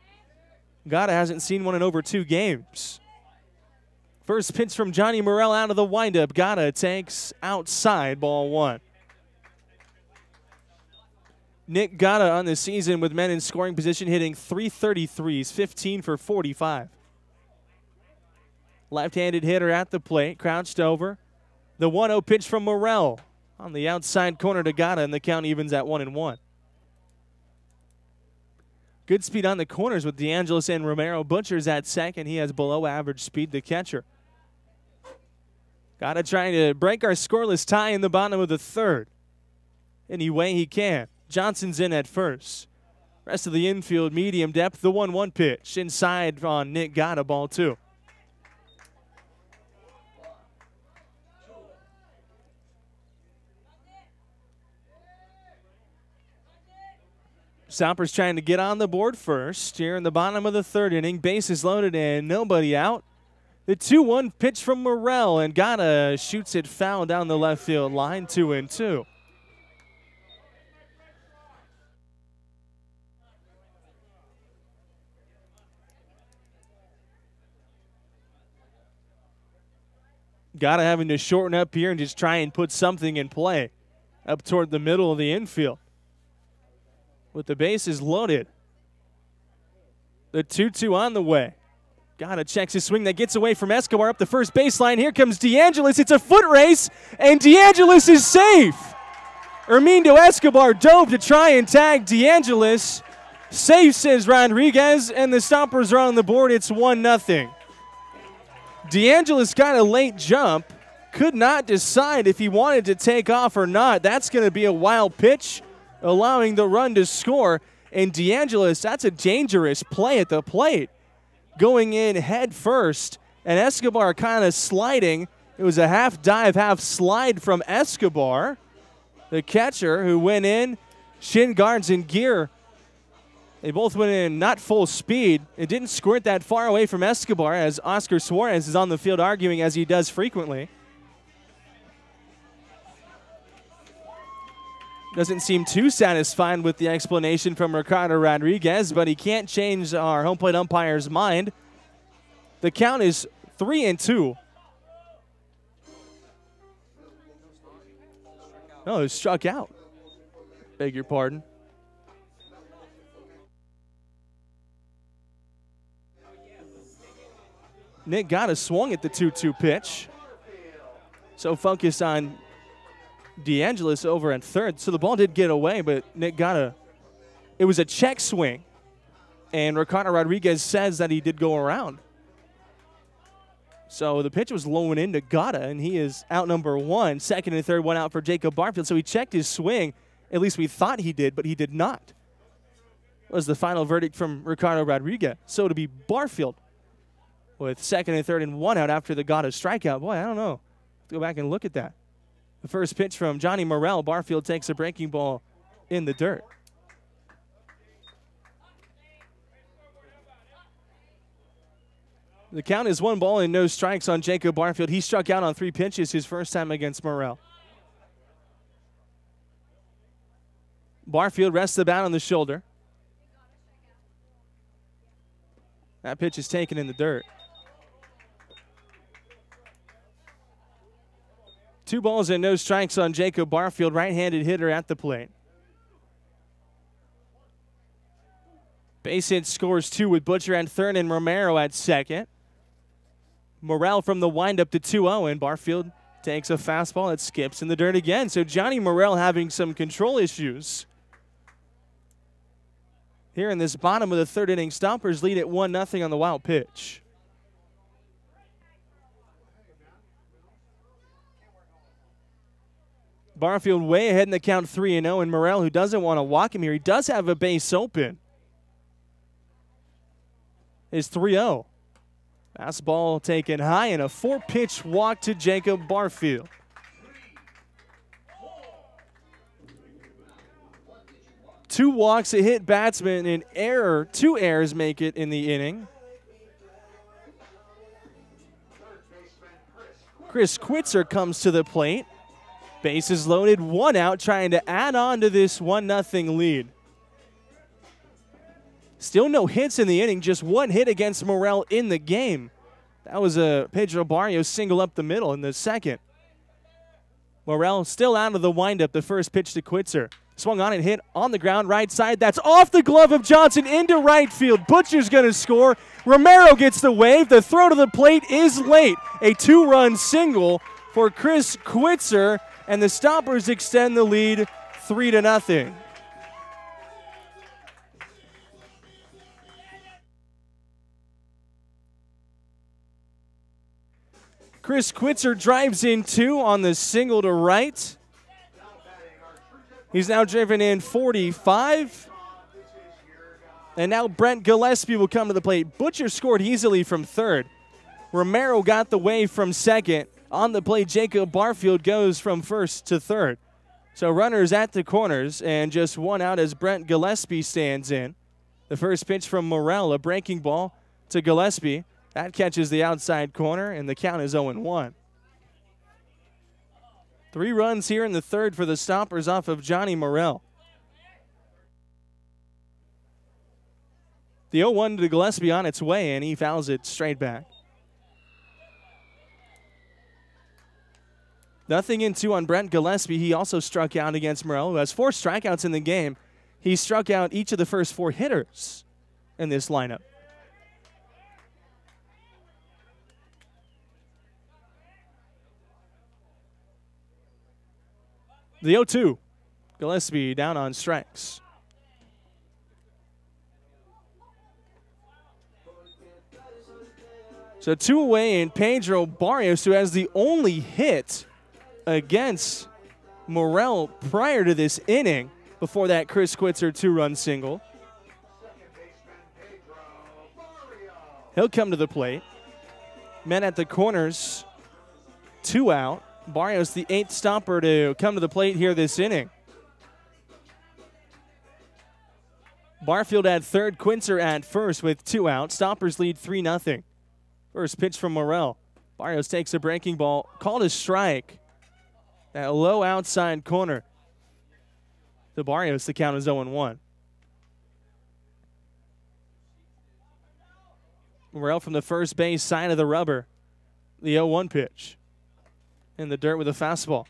Gata hasn't seen one in over two games. First pitch from Johnny Morel out of the windup. Gata takes outside ball one. Nick Gata on the season with men in scoring position hitting 333s, 15 for 45. Left handed hitter at the plate, crouched over. The 1 0 pitch from Morel on the outside corner to Gata, and the count evens at 1 and 1. Good speed on the corners with DeAngelis and Romero. Butcher's at second. He has below average speed, the catcher. Gata trying to break our scoreless tie in the bottom of the third. Any way he can. Johnson's in at first. Rest of the infield, medium depth, the 1 1 pitch. Inside on Nick Gata, ball two. Stompers trying to get on the board first here in the bottom of the third inning. Bases loaded and nobody out. The 2 1 pitch from Morel, and Gata shoots it foul down the left field line, 2 and 2. Gata having to shorten up here and just try and put something in play up toward the middle of the infield. With the bases loaded. The 2 2 on the way. Gata checks his swing that gets away from Escobar up the first baseline. Here comes DeAngelis. It's a foot race, and DeAngelis is safe. Ermindo Escobar dove to try and tag DeAngelis. Safe, says Rodriguez, and the stompers are on the board. It's 1 0. DeAngelis got a late jump, could not decide if he wanted to take off or not. That's going to be a wild pitch, allowing the run to score. And DeAngelis, that's a dangerous play at the plate. Going in head first, and Escobar kind of sliding. It was a half dive, half slide from Escobar, the catcher who went in, shin guards in gear they both went in not full speed. It didn't squirt that far away from Escobar as Oscar Suarez is on the field arguing as he does frequently. Doesn't seem too satisfied with the explanation from Ricardo Rodriguez, but he can't change our home plate umpire's mind. The count is three and two. No, it struck out. Beg your pardon. Nick Gata swung at the 2 2 pitch. So focused on DeAngelis over at third. So the ball did get away, but Nick Gata. It was a check swing. And Ricardo Rodriguez says that he did go around. So the pitch was low and into Gata, and he is out number one. Second and third, one out for Jacob Barfield. So he checked his swing. At least we thought he did, but he did not. Was the final verdict from Ricardo Rodriguez. So to be Barfield with second and third and one out after the Gata strikeout. Boy, I don't know. Let's go back and look at that. The first pitch from Johnny Morel. Barfield takes a breaking ball in the dirt. The count is one ball and no strikes on Jacob Barfield. He struck out on three pitches his first time against Morel. Barfield rests the bat on the shoulder. That pitch is taken in the dirt. Two balls and no strikes on Jacob Barfield, right handed hitter at the plate. Base hit scores two with Butcher at third and Romero at second. Morel from the windup to 2 0, and Barfield takes a fastball that skips in the dirt again. So Johnny Morel having some control issues. Here in this bottom of the third inning, Stompers lead at 1 0 on the wild pitch. Barfield way ahead in the count 3 0, and Morel, who doesn't want to walk him here, he does have a base open. Is 3 0. Fastball taken high and a four pitch walk to Jacob Barfield. Two walks, a hit batsman, an error, two errors make it in the inning. Chris Quitzer comes to the plate. Bases loaded, one out, trying to add on to this 1 0 lead. Still no hits in the inning, just one hit against Morel in the game. That was a Pedro Barrios single up the middle in the second. Morel still out of the windup, the first pitch to Quitzer. Swung on and hit on the ground, right side. That's off the glove of Johnson into right field. Butcher's going to score. Romero gets the wave. The throw to the plate is late. A two run single for Chris Quitzer and the Stompers extend the lead 3 to nothing. Chris Quitzer drives in two on the single to right. He's now driven in 45. And now Brent Gillespie will come to the plate. Butcher scored easily from third. Romero got the wave from second. On the play, Jacob Barfield goes from first to third. So runners at the corners and just one out as Brent Gillespie stands in. The first pitch from Morel, a breaking ball to Gillespie. That catches the outside corner, and the count is 0 1. Three runs here in the third for the Stompers off of Johnny Morel. The 0 1 to Gillespie on its way, and he fouls it straight back. Nothing in two on Brent Gillespie. He also struck out against Morel, who has four strikeouts in the game. He struck out each of the first four hitters in this lineup. The 0 2. Gillespie down on strikes. So two away, and Pedro Barrios, who has the only hit against Morel prior to this inning, before that Chris Quitzer two-run single. He'll come to the plate. Men at the corners, two out. Barrios, the eighth stomper to come to the plate here this inning. Barfield at third, Quitzer at first with two out. Stompers lead 3 0. First pitch from Morel. Barrios takes a breaking ball, called a strike. That low outside corner. To Barrios, the count is 0 1. Morel from the first base side of the rubber. The 0 1 pitch. In the dirt with a fastball.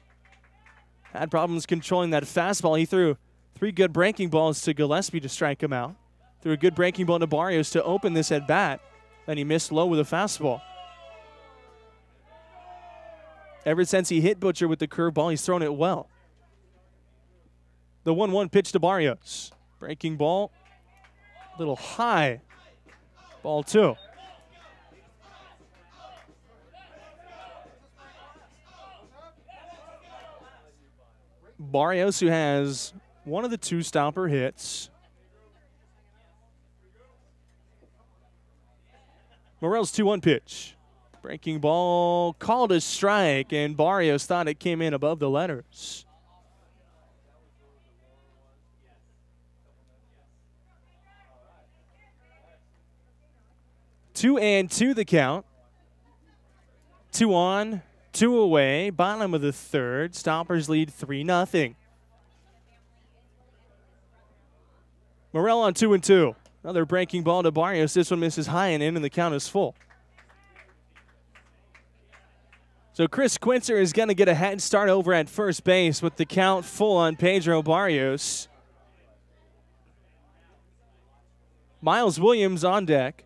Had problems controlling that fastball. He threw three good breaking balls to Gillespie to strike him out. Threw a good breaking ball to Barrios to open this at bat. Then he missed low with a fastball. Ever since he hit Butcher with the curveball, he's thrown it well. The 1 1 pitch to Barrios. Breaking ball. A little high. Ball two. Barrios, who has one of the two stomper hits. Morel's 2 1 pitch. Breaking ball called a strike, and Barrios thought it came in above the letters. Two and two the count. Two on, two away. Bottom of the third. Stompers lead 3 0. Morel on two and two. Another breaking ball to Barrios. This one misses high and in, and the count is full. So Chris Quitzer is going to get a head start over at first base with the count full on Pedro Barrios. Miles Williams on deck.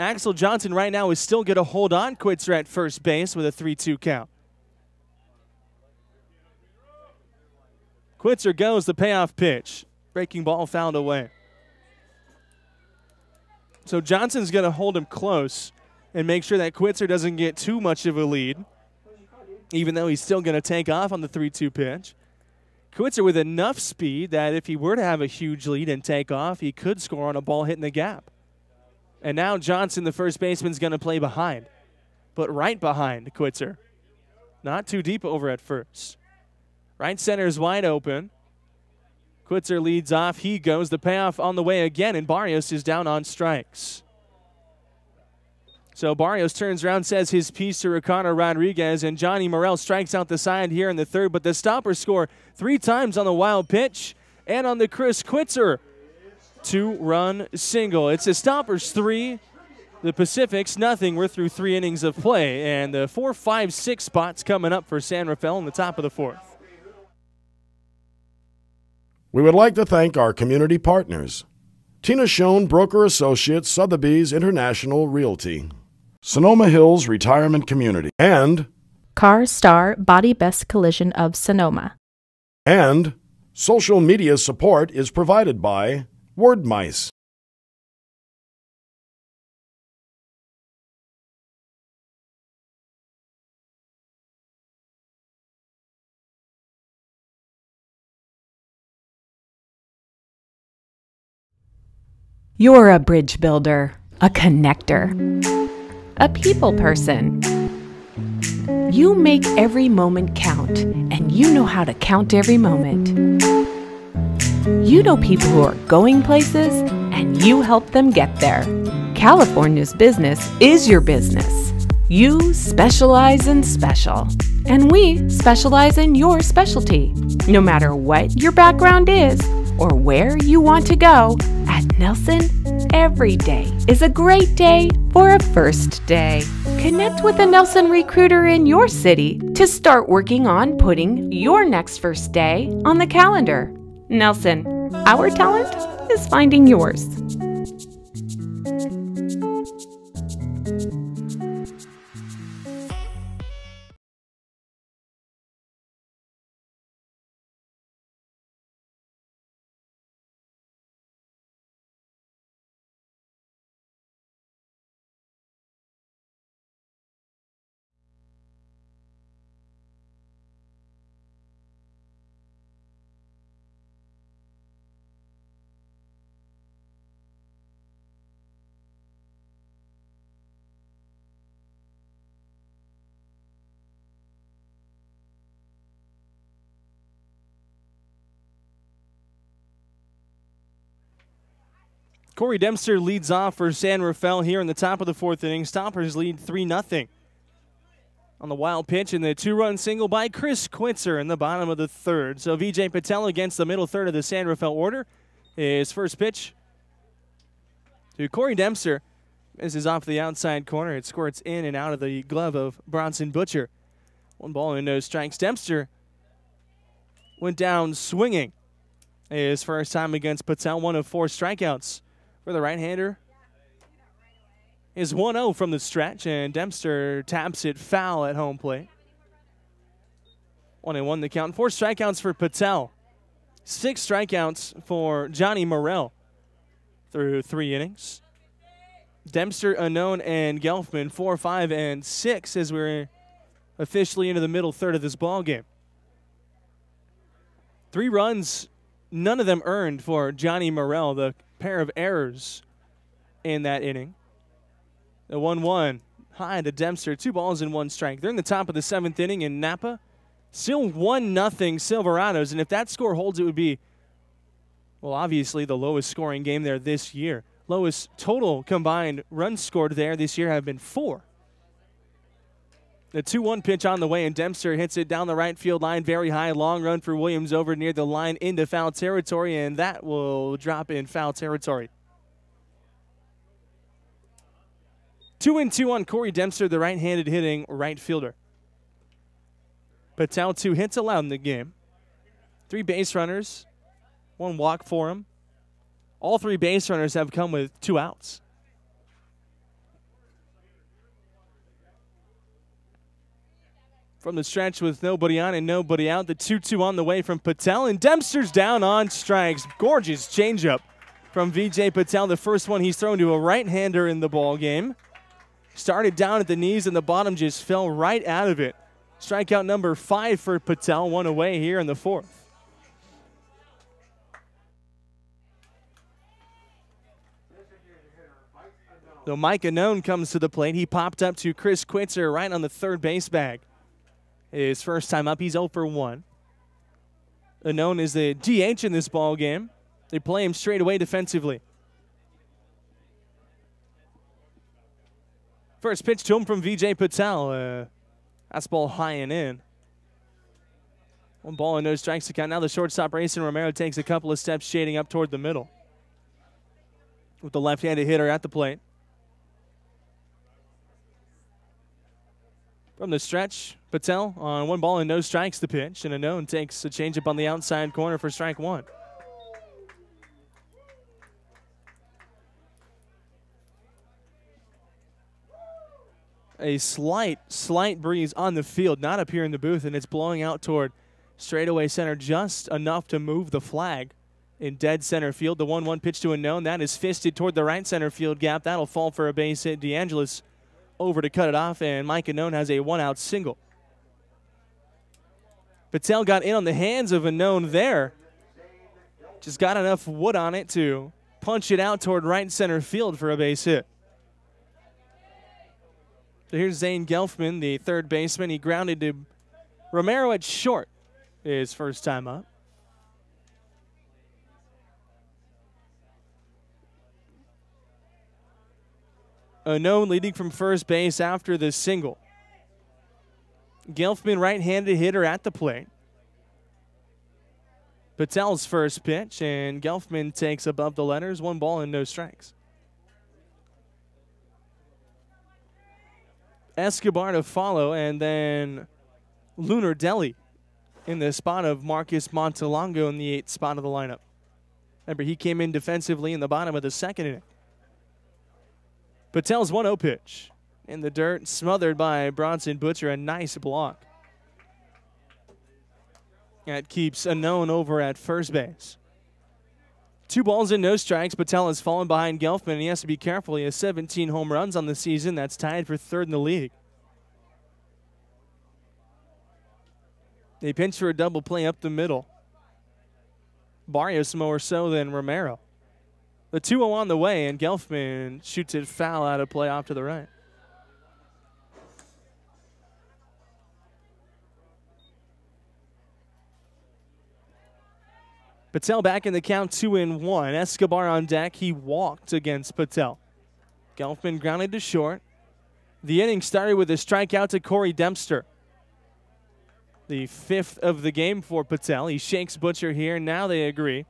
Axel Johnson right now is still going to hold on Quitzer at first base with a 3 2 count. Quitzer goes the payoff pitch. Breaking ball fouled away. So Johnson's going to hold him close and make sure that Quitzer doesn't get too much of a lead, even though he's still going to take off on the 3 2 pitch. Quitzer with enough speed that if he were to have a huge lead and take off, he could score on a ball hitting the gap. And now Johnson, the first baseman, is going to play behind, but right behind Quitzer. Not too deep over at first. Right center is wide open. Quitzer leads off. He goes. The payoff on the way again, and Barrios is down on strikes. So Barrios turns around, says his piece to Ricardo Rodriguez, and Johnny Morel strikes out the side here in the third. But the stomper score three times on the wild pitch and on the Chris Quitzer two run single. It's the stompers three, the Pacifics nothing. We're through three innings of play, and the four, five, six spots coming up for San Rafael in the top of the fourth. We would like to thank our community partners Tina Schoen Broker Associates Sotheby's International Realty, Sonoma Hills Retirement Community, and Car Star Body Best Collision of Sonoma. and social media support is provided by WordMice. You're a bridge builder, a connector, a people person. You make every moment count, and you know how to count every moment. You know people who are going places, and you help them get there. California's business is your business. You specialize in special, and we specialize in your specialty. No matter what your background is or where you want to go, at Nelson, every day is a great day for a first day. Connect with a Nelson recruiter in your city to start working on putting your next first day on the calendar. Nelson, our talent is finding yours. Corey Dempster leads off for San Rafael here in the top of the fourth inning. Stompers lead 3 0 on the wild pitch and the two run single by Chris Quitzer in the bottom of the third. So VJ Patel against the middle third of the San Rafael order. His first pitch to Corey Dempster. This is off the outside corner. It squirts in and out of the glove of Bronson Butcher. One ball and no strikes. Dempster went down swinging. His first time against Patel, one of four strikeouts for the right-hander is 1-0 from the stretch, and Dempster taps it foul at home plate. One and one the count. Four strikeouts for Patel. Six strikeouts for Johnny Morrell through three innings. Dempster, Unknown, and Gelfman, four, five, and six as we're officially into the middle third of this ball game. Three runs, none of them earned for Johnny Morrell, the pair of errors in that inning. The 1 1 high to Dempster, two balls and one strike. They're in the top of the seventh inning in Napa. Still 1 nothing Silverados, and if that score holds, it would be, well, obviously the lowest scoring game there this year. Lowest total combined runs scored there this year have been four. The 2 1 pitch on the way, and Dempster hits it down the right field line very high. Long run for Williams over near the line into foul territory, and that will drop in foul territory. Two and two on Corey Dempster, the right handed hitting right fielder. Patel, two hits allowed in the game. Three base runners, one walk for him. All three base runners have come with two outs. From the stretch with nobody on and nobody out. The 2 2 on the way from Patel, and Dempster's down on strikes. Gorgeous changeup from VJ Patel. The first one he's thrown to a right hander in the ball game. Started down at the knees, and the bottom just fell right out of it. Strikeout number five for Patel, one away here in the fourth. So Mike Anone comes to the plate. He popped up to Chris Quitzer right on the third base bag. His first time up, he's 0 for 1. Known as the DH in this ball game. They play him straight away defensively. First pitch to him from VJ Patel. Uh, that's ball high and in. One ball and no strikes to count. Now the shortstop, Rayson Romero, takes a couple of steps shading up toward the middle. With the left-handed hitter at the plate. From the stretch, Patel on one ball and no strikes the pitch, and Unknown takes a changeup on the outside corner for strike one. A slight, slight breeze on the field, not up here in the booth, and it's blowing out toward straightaway center just enough to move the flag in dead center field. The 1 1 pitch to Unknown. That is fisted toward the right center field gap. That'll fall for a base hit. DeAngelis over to cut it off, and Mike Unknown has a one out single. Patel got in on the hands of a known there. Just got enough wood on it to punch it out toward right center field for a base hit. So here's Zane Gelfman, the third baseman. He grounded to Romero at short his first time up. Unknown leading from first base after the single. Gelfman right-handed hitter at the plate. Patel's first pitch, and Gelfman takes above the letters, one ball and no strikes. Escobar to follow, and then Lunardelli in the spot of Marcus Montelongo in the eighth spot of the lineup. Remember, he came in defensively in the bottom of the second inning. Patel's 1 0 pitch in the dirt, smothered by Bronson Butcher. A nice block. That keeps Unknown over at first base. Two balls and no strikes. Patel has fallen behind Gelfman, and he has to be careful. He has 17 home runs on the season. That's tied for third in the league. They pinch for a double play up the middle. Barrios more so than Romero. The 2 0 on the way, and Gelfman shoots it foul out of play off to the right. Patel back in the count, two and one. Escobar on deck. He walked against Patel. Gelfman grounded to short. The inning started with a strikeout to Corey Dempster. The fifth of the game for Patel. He shakes Butcher here. Now they agree.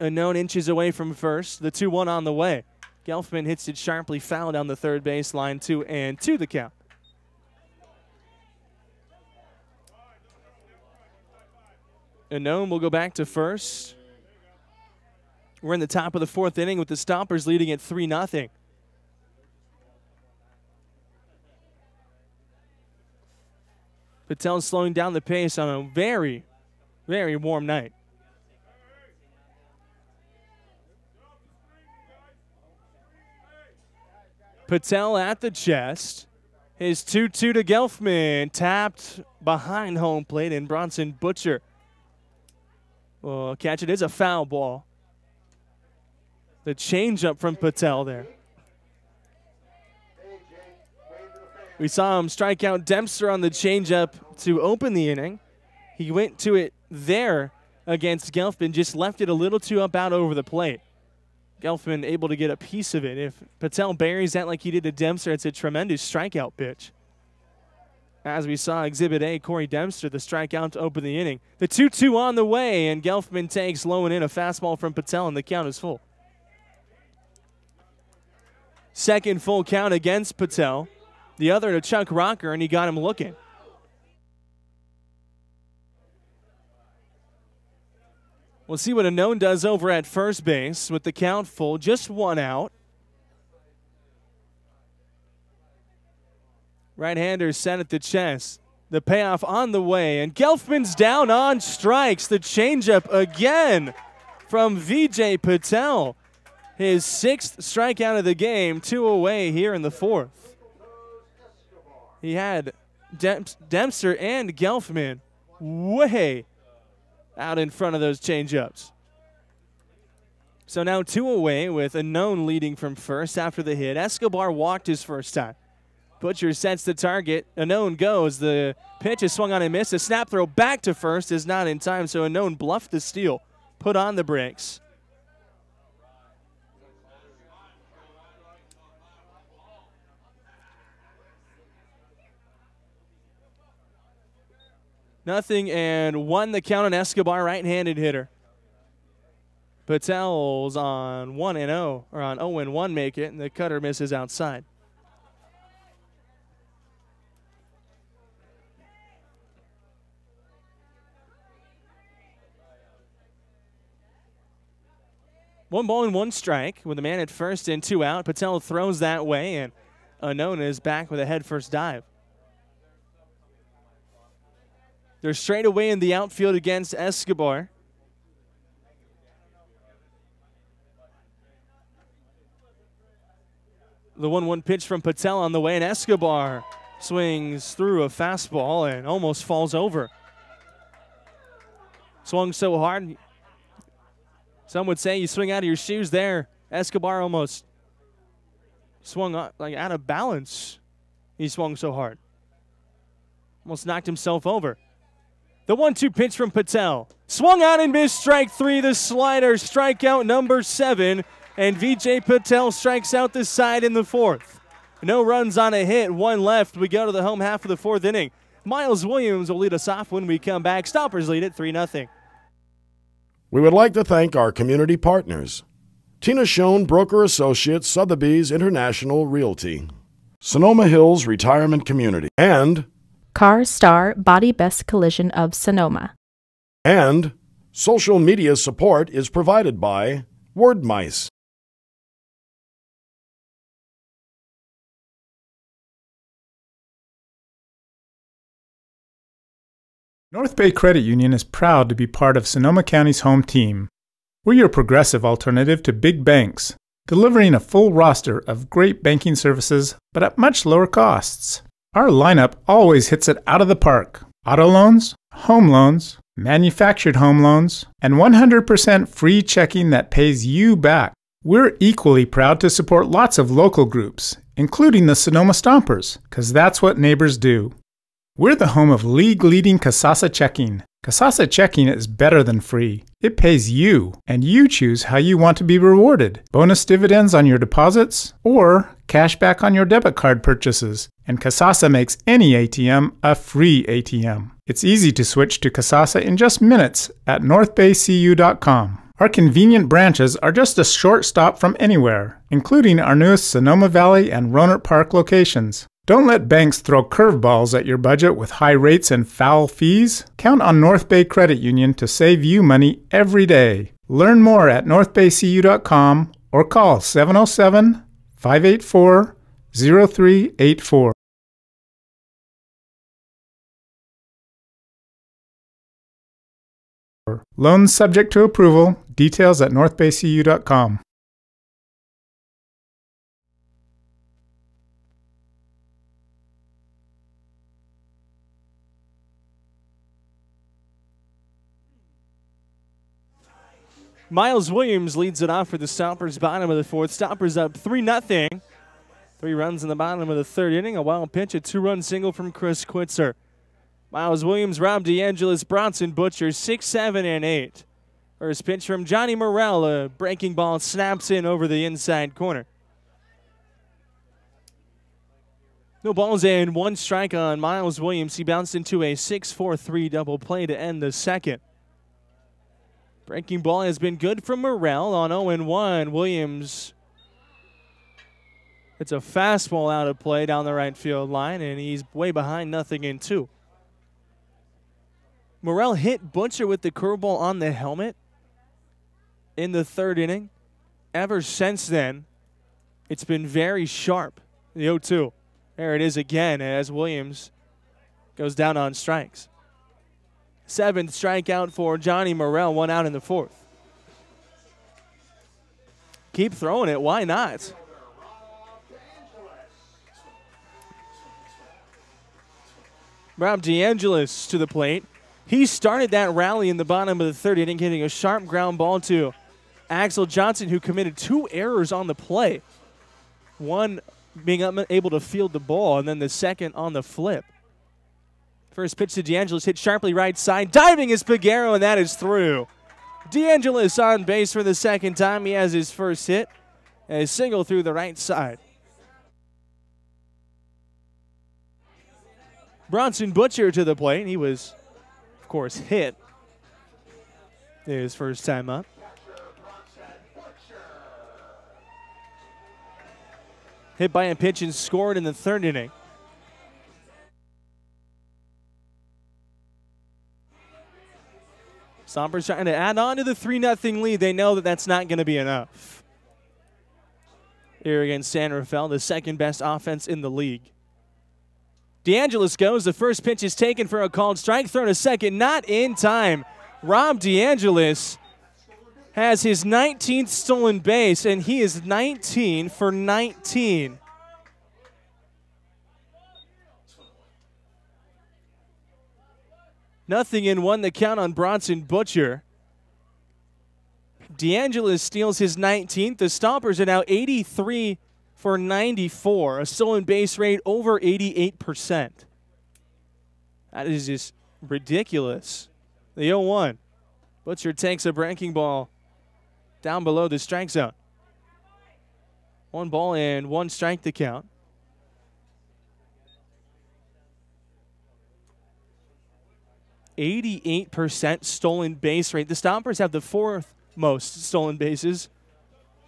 Unknown inches away from first. The 2 1 on the way. Gelfman hits it sharply foul down the third baseline, two and two the count. Unknown will go back to first. We're in the top of the fourth inning with the Stompers leading at 3 0. Patel slowing down the pace on a very, very warm night. Patel at the chest. His 2 2 to Gelfman, tapped behind home plate, and Bronson Butcher well, catch it is a foul ball. The changeup from Patel there. We saw him strike out Dempster on the changeup to open the inning. He went to it there against Gelfman, just left it a little too up out over the plate. Gelfman able to get a piece of it. If Patel buries that like he did to Dempster, it's a tremendous strikeout pitch. As we saw Exhibit A, Corey Dempster, the strikeout to open the inning. The 2 2 on the way, and Gelfman takes low and in a fastball from Patel, and the count is full. Second full count against Patel. The other to Chuck Rocker, and he got him looking. We'll see what Unknown does over at first base with the count full, just one out. Right hander set at the chest. The payoff on the way, and Gelfman's down on strikes. The changeup again from VJ Patel. His sixth strikeout of the game, two away here in the fourth. He had Dempster and Gelfman way out in front of those changeups. So now two away with a known leading from first after the hit. Escobar walked his first time. Butcher sets the target. Unknown goes. The pitch is swung on and missed. A snap throw back to first is not in time, so Unknown bluffed the steal. Put on the brakes. Nothing and one the count on Escobar, right-handed hitter. Patel's on 1 and 0 or on 0 and 1 make it and the cutter misses outside. One ball and one strike with a man at first and two out. Patel throws that way, and Unknown is back with a head first dive. They're straight away in the outfield against Escobar. The 1 1 pitch from Patel on the way, and Escobar swings through a fastball and almost falls over. Swung so hard, some would say you swing out of your shoes there. Escobar almost swung like out of balance. He swung so hard. Almost knocked himself over. The one two pitch from Patel. Swung out and missed strike three. The slider, strikeout number seven. And VJ Patel strikes out the side in the fourth. No runs on a hit, one left. We go to the home half of the fourth inning. Miles Williams will lead us off when we come back. Stompers lead at 3 0. We would like to thank our community partners Tina Schoen, Broker Associates, Sotheby's International Realty. Sonoma Hills Retirement Community, and Car Star Body Best Collision of Sonoma. and social media support is provided by Wordmice. North Bay Credit Union is proud to be part of Sonoma County's home team. We're your progressive alternative to big banks, delivering a full roster of great banking services but at much lower costs. Our lineup always hits it out of the park auto loans, home loans, manufactured home loans, and 100% free checking that pays you back. We're equally proud to support lots of local groups, including the Sonoma Stompers, because that's what neighbors do. We're the home of league leading Kasasa Checking. Kasasa Checking is better than free. It pays you, and you choose how you want to be rewarded bonus dividends on your deposits or cash back on your debit card purchases. And Kasasa makes any ATM a free ATM. It's easy to switch to Kasasa in just minutes at northbaycu.com. Our convenient branches are just a short stop from anywhere, including our newest Sonoma Valley and Rohnert Park locations. Don't let banks throw curveballs at your budget with high rates and foul fees. Count on North Bay Credit Union to save you money every day. Learn more at northbaycu.com or call 707 584 0384. Loans subject to approval. Details at northbaycu.com. Miles Williams leads it off for the Stompers, bottom of the fourth. Stompers up 3 0. Three runs in the bottom of the third inning. A wild pitch, a two run single from Chris Quitzer. Miles Williams, Rob DeAngelis, Bronson Butcher, 6, 7, and 8. First pitch from Johnny Morrell. A breaking ball snaps in over the inside corner. No balls and one strike on Miles Williams. He bounced into a 6 4 3 double play to end the second. Breaking ball has been good from Morrell on 0 1. Williams. It's a fastball out of play down the right field line, and he's way behind nothing in two. Morrell hit Butcher with the curveball on the helmet in the third inning. Ever since then, it's been very sharp. The 0 2. There it is again as Williams goes down on strikes. Seventh strikeout for Johnny Morrell, one out in the fourth. Keep throwing it. Why not? Rob DeAngelis to the plate. He started that rally in the bottom of the third inning, hitting a sharp ground ball to Axel Johnson, who committed two errors on the play. One being unable to field the ball, and then the second on the flip. First pitch to DeAngelis, hit sharply right side. Diving is Peguero, and that is through. DeAngelis on base for the second time. He has his first hit. A single through the right side. Bronson Butcher to the plate. He was, of course, hit his first time up. Hit by a pitch and scored in the third inning. Stompers trying to add on to the 3 0 lead. They know that that's not going to be enough. Here against San Rafael, the second best offense in the league. DeAngelis goes. The first pitch is taken for a called strike. Thrown a second, not in time. Rob DeAngelis has his 19th stolen base, and he is 19 for 19. Nothing in one the count on Bronson Butcher. DeAngelis steals his 19th. The Stompers are now 83 for 94, a stolen base rate over 88%. That is just ridiculous. The 0 1. Butcher takes a breaking ball down below the strike zone. One ball and one strike to count. Eighty-eight percent stolen base rate. The Stompers have the fourth most stolen bases,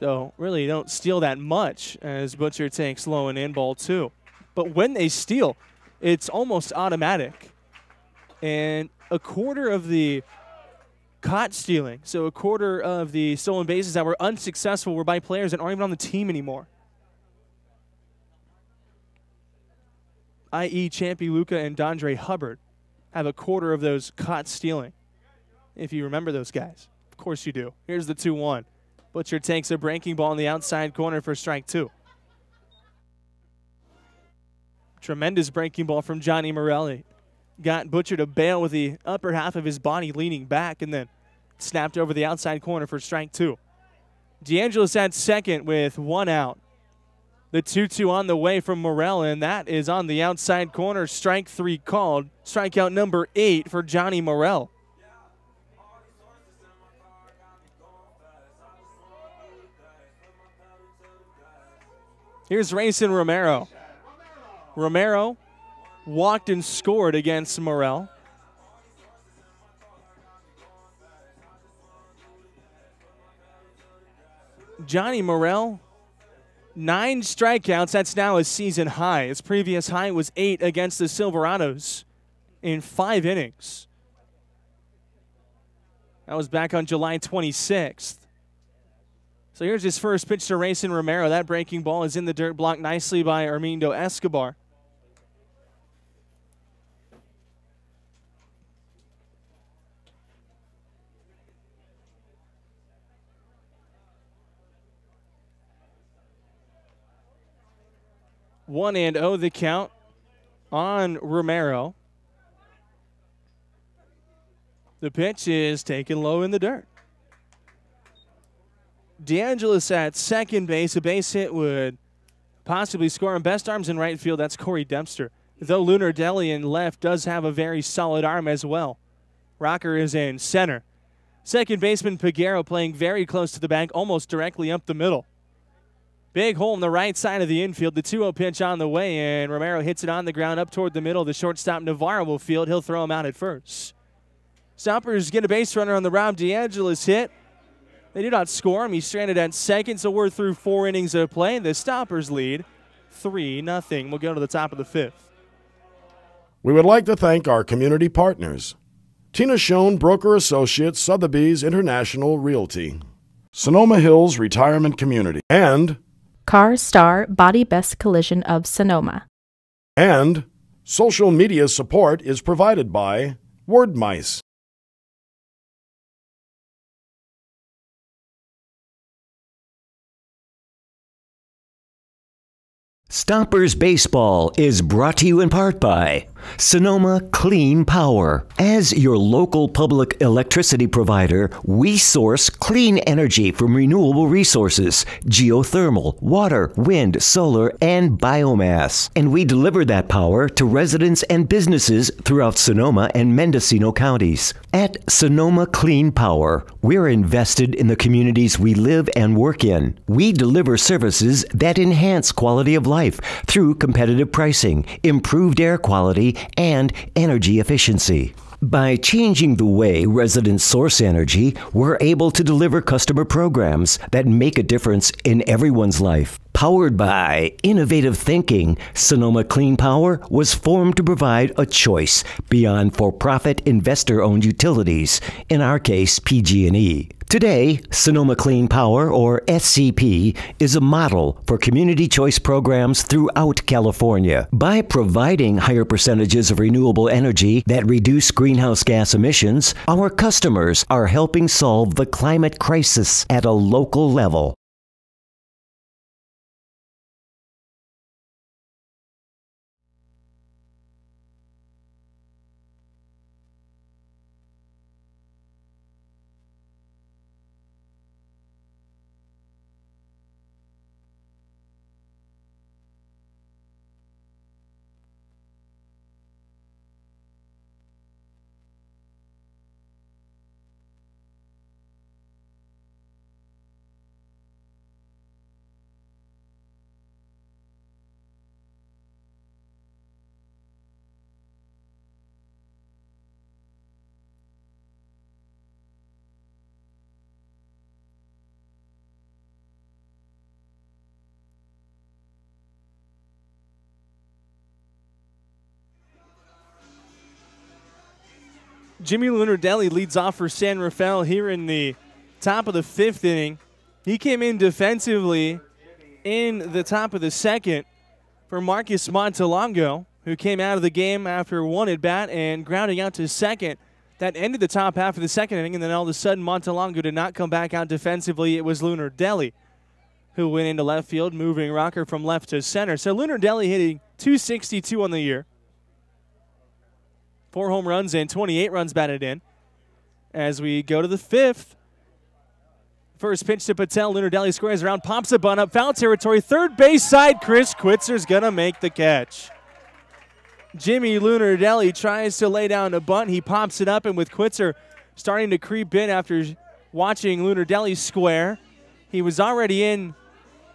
so really don't steal that much as Butcher takes low and in ball two. but when they steal, it's almost automatic. And a quarter of the caught stealing, so a quarter of the stolen bases that were unsuccessful were by players that aren't even on the team anymore. i.e., Champy Luca and Dondre Hubbard have a quarter of those caught stealing. If you remember those guys. Of course you do. Here's the 2 1. Butcher takes a breaking ball in the outside corner for strike two. Tremendous breaking ball from Johnny Morelli. Got Butcher to bail with the upper half of his body leaning back and then snapped over the outside corner for strike two. DeAngelis at second with one out. The 2 2 on the way from Morel, and that is on the outside corner. Strike three called. Strikeout number eight for Johnny Morel. Here's Rayson Romero. Romero walked and scored against Morel. Johnny Morel, nine strikeouts. That's now a season high. His previous high was eight against the Silverados in five innings. That was back on July 26th. So here's his first pitch to Rayson Romero. That breaking ball is in the dirt, blocked nicely by Armindo Escobar. One and oh the count on Romero. The pitch is taken low in the dirt. DeAngelis at second base. A base hit would possibly score him. Best arms in right field, that's Corey Dempster. Though Lunardelli in left does have a very solid arm as well. Rocker is in center. Second baseman Peguero playing very close to the bank, almost directly up the middle. Big hole in the right side of the infield. The 2 0 pitch on the way, and Romero hits it on the ground up toward the middle. The shortstop Navarro will field. He'll throw him out at first. Stompers get a base runner on the Rob DeAngelis hit. They do not score him. He's stranded at second, so we're through four innings of play. The Stompers lead 3 nothing. We'll go to the top of the fifth. We would like to thank our community partners Tina Schoen Broker Associates, Sotheby's International Realty, Sonoma Hills Retirement Community, and Car Star Body Best Collision of Sonoma. And social media support is provided by WordMice. Stompers Baseball is brought to you in part by Sonoma Clean Power. As your local public electricity provider, we source clean energy from renewable resources geothermal, water, wind, solar, and biomass. And we deliver that power to residents and businesses throughout Sonoma and Mendocino counties. At Sonoma Clean Power, we're invested in the communities we live and work in. We deliver services that enhance quality of life through competitive pricing, improved air quality, and energy efficiency. By changing the way residents source energy, we're able to deliver customer programs that make a difference in everyone's life. Powered by innovative thinking, Sonoma Clean Power was formed to provide a choice beyond for-profit investor-owned utilities, in our case PG&E. Today, Sonoma Clean Power, or SCP, is a model for community choice programs throughout California. By providing higher percentages of renewable energy that reduce greenhouse gas emissions, our customers are helping solve the climate crisis at a local level. Jimmy Lunardelli leads off for San Rafael here in the top of the fifth inning. He came in defensively in the top of the second for Marcus Montelongo, who came out of the game after one at bat and grounding out to second. That ended the top half of the second inning, and then all of a sudden Montelongo did not come back out defensively. It was Lunardelli who went into left field, moving Rocker from left to center. So Lunardelli hitting 262 on the year. Four home runs and 28 runs batted in. As we go to the fifth, First pitch to Patel. Lunar Lunardelli squares around, pops a bunt up, foul territory. Third base side, Chris Quitzer's going to make the catch. Jimmy Lunardelli tries to lay down a bunt. He pops it up, and with Quitzer starting to creep in after watching Lunardelli square, he was already in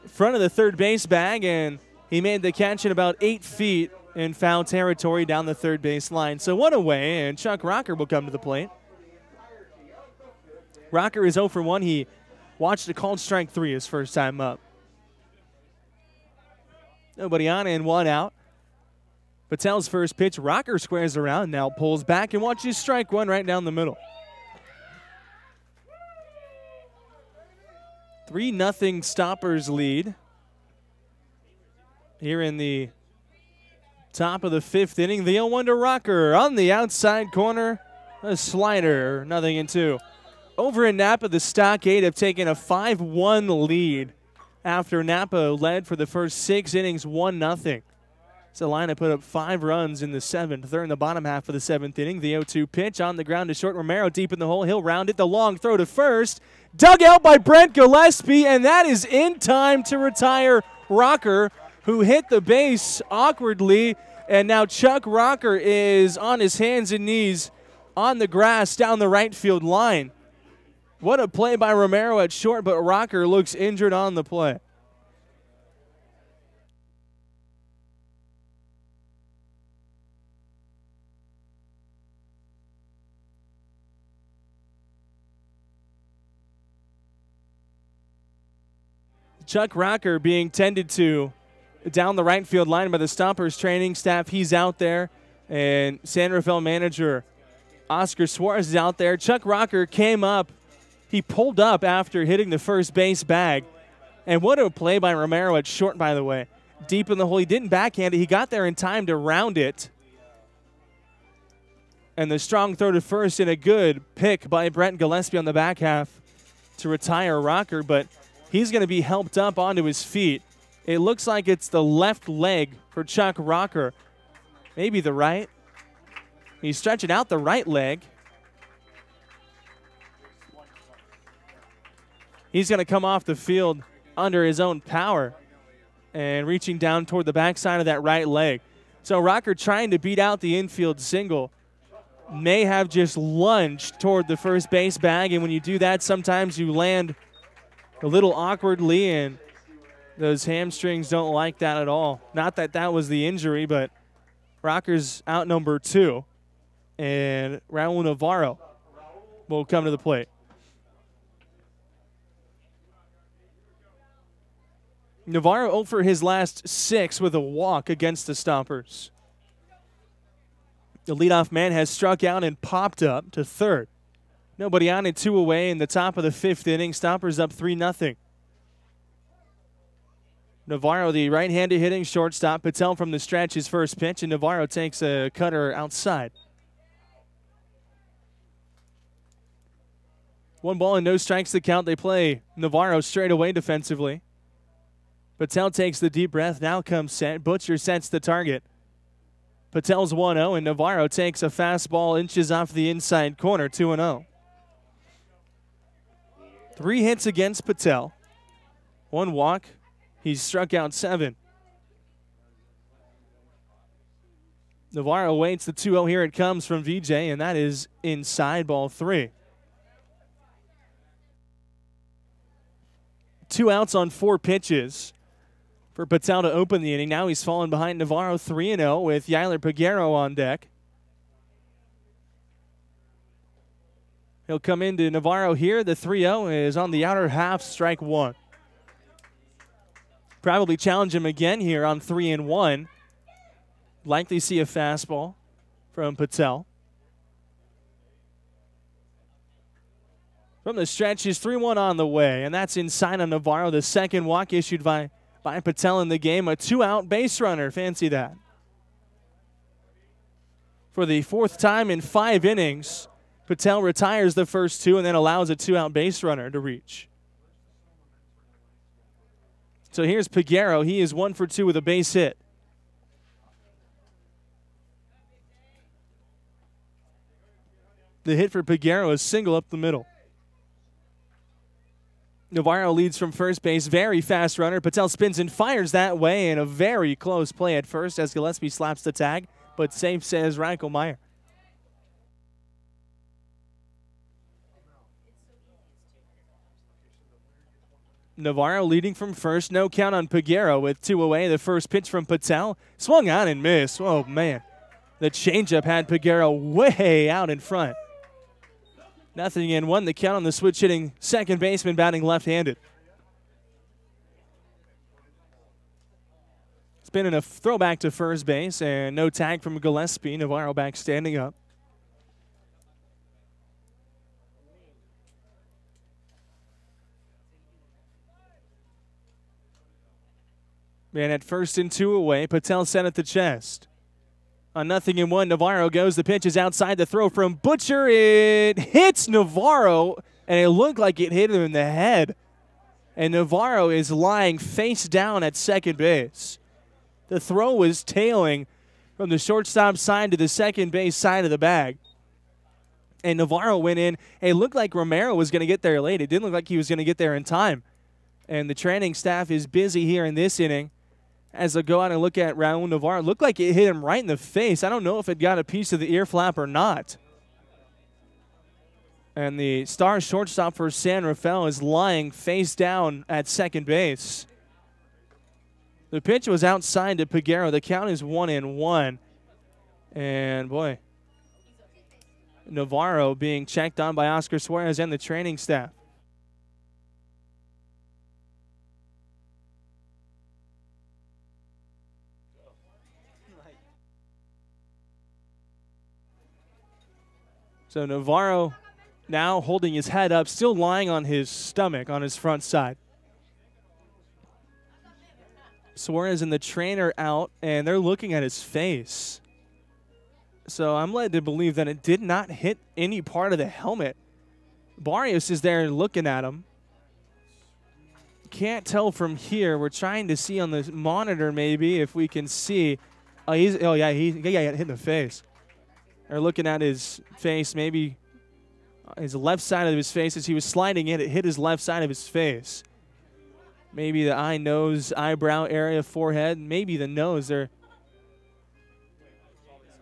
front of the third base bag, and he made the catch in about eight feet in foul territory down the third base line. So one away, and Chuck Rocker will come to the plate. Rocker is 0 for 1. He Watched a called strike three his first time up. Nobody on and one out. Patel's first pitch, Rocker squares around, now pulls back and watches strike one right down the middle. 3 nothing Stompers lead here in the top of the fifth inning. The 0 1 to Rocker on the outside corner. A slider, nothing in two. Over in Napa, the Stockade have taken a 5 1 lead after Napa led for the first six innings 1 0. Salina put up five runs in the seventh. They're in the bottom half of the seventh inning. The 0 2 pitch on the ground to short. Romero deep in the hole. He'll round it. The long throw to first. Dug out by Brent Gillespie, and that is in time to retire Rocker, who hit the base awkwardly. And now Chuck Rocker is on his hands and knees on the grass down the right field line. What a play by Romero at short, but Rocker looks injured on the play. Chuck Rocker being tended to down the right field line by the Stompers training staff. He's out there, and San Rafael manager Oscar Suarez is out there. Chuck Rocker came up he pulled up after hitting the first base bag. And what a play by Romero at short, by the way. Deep in the hole. He didn't backhand it. He got there in time to round it. And the strong throw to first and a good pick by Brent Gillespie on the back half to retire Rocker. But he's going to be helped up onto his feet. It looks like it's the left leg for Chuck Rocker. Maybe the right. He's stretching out the right leg. he's going to come off the field under his own power and reaching down toward the backside of that right leg. So Rocker trying to beat out the infield single may have just lunged toward the first base bag, and when you do that, sometimes you land a little awkwardly, and those hamstrings don't like that at all. Not that that was the injury, but Rocker's out number two, and Raul Navarro will come to the plate. Navarro oh over his last six with a walk against the Stompers. The leadoff man has struck out and popped up to third. Nobody on it, two away in the top of the fifth inning. Stompers up 3 0. Navarro, the right handed hitting shortstop. Patel from the stretch, his first pitch, and Navarro takes a cutter outside. One ball and no strikes to count. They play Navarro straight away defensively. Patel takes the deep breath. Now comes set. Butcher sets the target. Patel's 1 0, and Navarro takes a fastball inches off the inside corner, 2 0. Three hits against Patel. One walk. He's struck out seven. Navarro waits the 2 0. Here it comes from VJ, and that is inside ball three. Two outs on four pitches for Patel to open the inning. Now he's fallen behind Navarro 3 0 with Yiler Peguero on deck. He'll come into Navarro here. The 3 0 is on the outer half, strike one. Probably challenge him again here on 3 and 1. Likely see a fastball from Patel. From the stretch is 3 1 on the way, and that's inside on Navarro. The second walk issued by, by Patel in the game. A two out base runner. Fancy that. For the fourth time in five innings, Patel retires the first two and then allows a two out base runner to reach. So here's Peguero. He is one for two with a base hit. The hit for Peguero is single up the middle. Navarro leads from first base. Very fast runner. Patel spins and fires that way, and a very close play at first as Gillespie slaps the tag, but safe says Meyer. Navarro leading from first. No count on Peguero with two away. The first pitch from Patel swung on and missed. Oh, man. The changeup had Peguero way out in front. Nothing in one. The count on the switch hitting second baseman batting left handed. It's been a throwback to first base and no tag from Gillespie. Navarro back standing up. Man at first and two away. Patel sent at the chest. On nothing in one, Navarro goes. The pitch is outside the throw from Butcher. It hits Navarro, and it looked like it hit him in the head. And Navarro is lying face down at second base. The throw was tailing from the shortstop side to the second base side of the bag. And Navarro went in. It looked like Romero was going to get there late. It didn't look like he was going to get there in time. And the training staff is busy here in this inning as I go out and look at Raul Navarro. Looked like it hit him right in the face. I don't know if it got a piece of the ear flap or not. And the star shortstop for San Rafael is lying face down at second base. The pitch was outside to Peguero. The count is one and one. And boy, Navarro being checked on by Oscar Suarez and the training staff. So Navarro now holding his head up, still lying on his stomach on his front side. Suarez and the trainer out, and they're looking at his face. So I'm led to believe that it did not hit any part of the helmet. Barrios is there looking at him. Can't tell from here. We're trying to see on the monitor maybe if we can see. Oh, he's, oh yeah, he yeah, hit in the face are looking at his face, maybe uh, his left side of his face as he was sliding in. It hit his left side of his face. Maybe the eye, nose, eyebrow area, forehead, maybe the nose. They're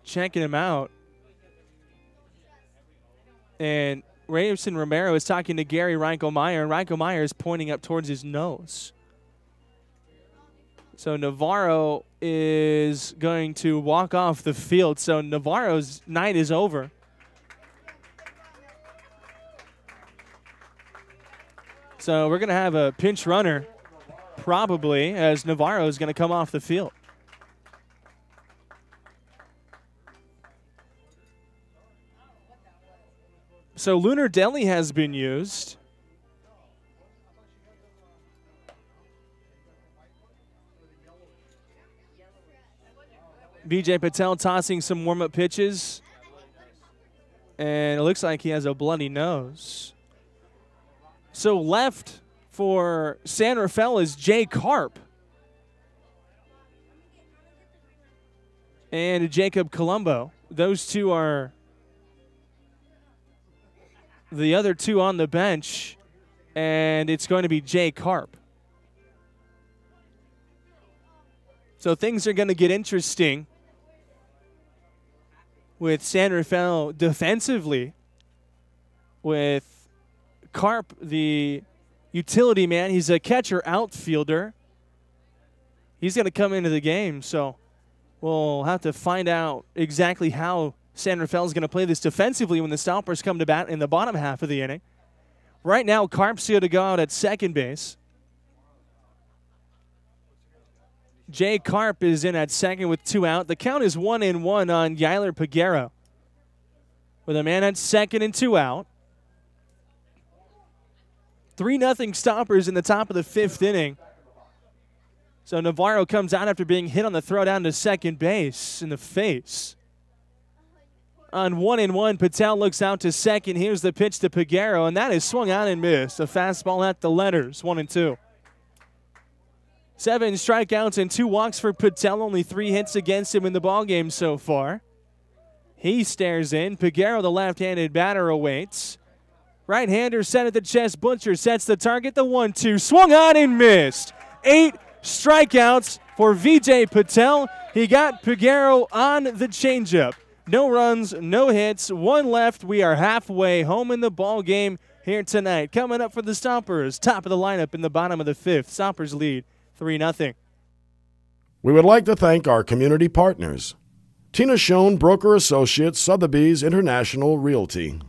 checking him out. And Rayson Romero is talking to Gary Meyer, and Meyer is pointing up towards his nose. So Navarro is going to walk off the field. So Navarro's night is over. So we're going to have a pinch runner probably as Navarro is going to come off the field. So Lunardelli has been used. VJ Patel tossing some warm up pitches. And it looks like he has a bloody nose. So left for San Rafael is Jay Carp. And Jacob Colombo. Those two are the other two on the bench. And it's going to be Jay Carp. So things are going to get interesting with San Rafael defensively with Carp, the utility man. He's a catcher outfielder. He's going to come into the game, so we'll have to find out exactly how San Rafael is going to play this defensively when the Stompers come to bat in the bottom half of the inning. Right now, Carp's going to go out at second base. Jay Carp is in at second with two out. The count is one and one on Yler Peguero. With a man at second and two out. 3 nothing Stompers in the top of the fifth inning. So Navarro comes out after being hit on the throw down to second base in the face. On one and one, Patel looks out to second. Here's the pitch to Peguero, and that is swung on and missed. A fastball at the letters, one and two. Seven strikeouts and two walks for Patel. Only three hits against him in the ballgame so far. He stares in. Peguero, the left-handed batter, awaits. Right-hander set at the chest. Butcher sets the target. The one-two swung on and missed. Eight strikeouts for VJ Patel. He got Peguero on the changeup. No runs, no hits, one left. We are halfway home in the ball game here tonight. Coming up for the Stompers, top of the lineup in the bottom of the fifth. Stompers lead 3 0. We would like to thank our community partners. Tina Schoen Broker Associates Sotheby's International Realty,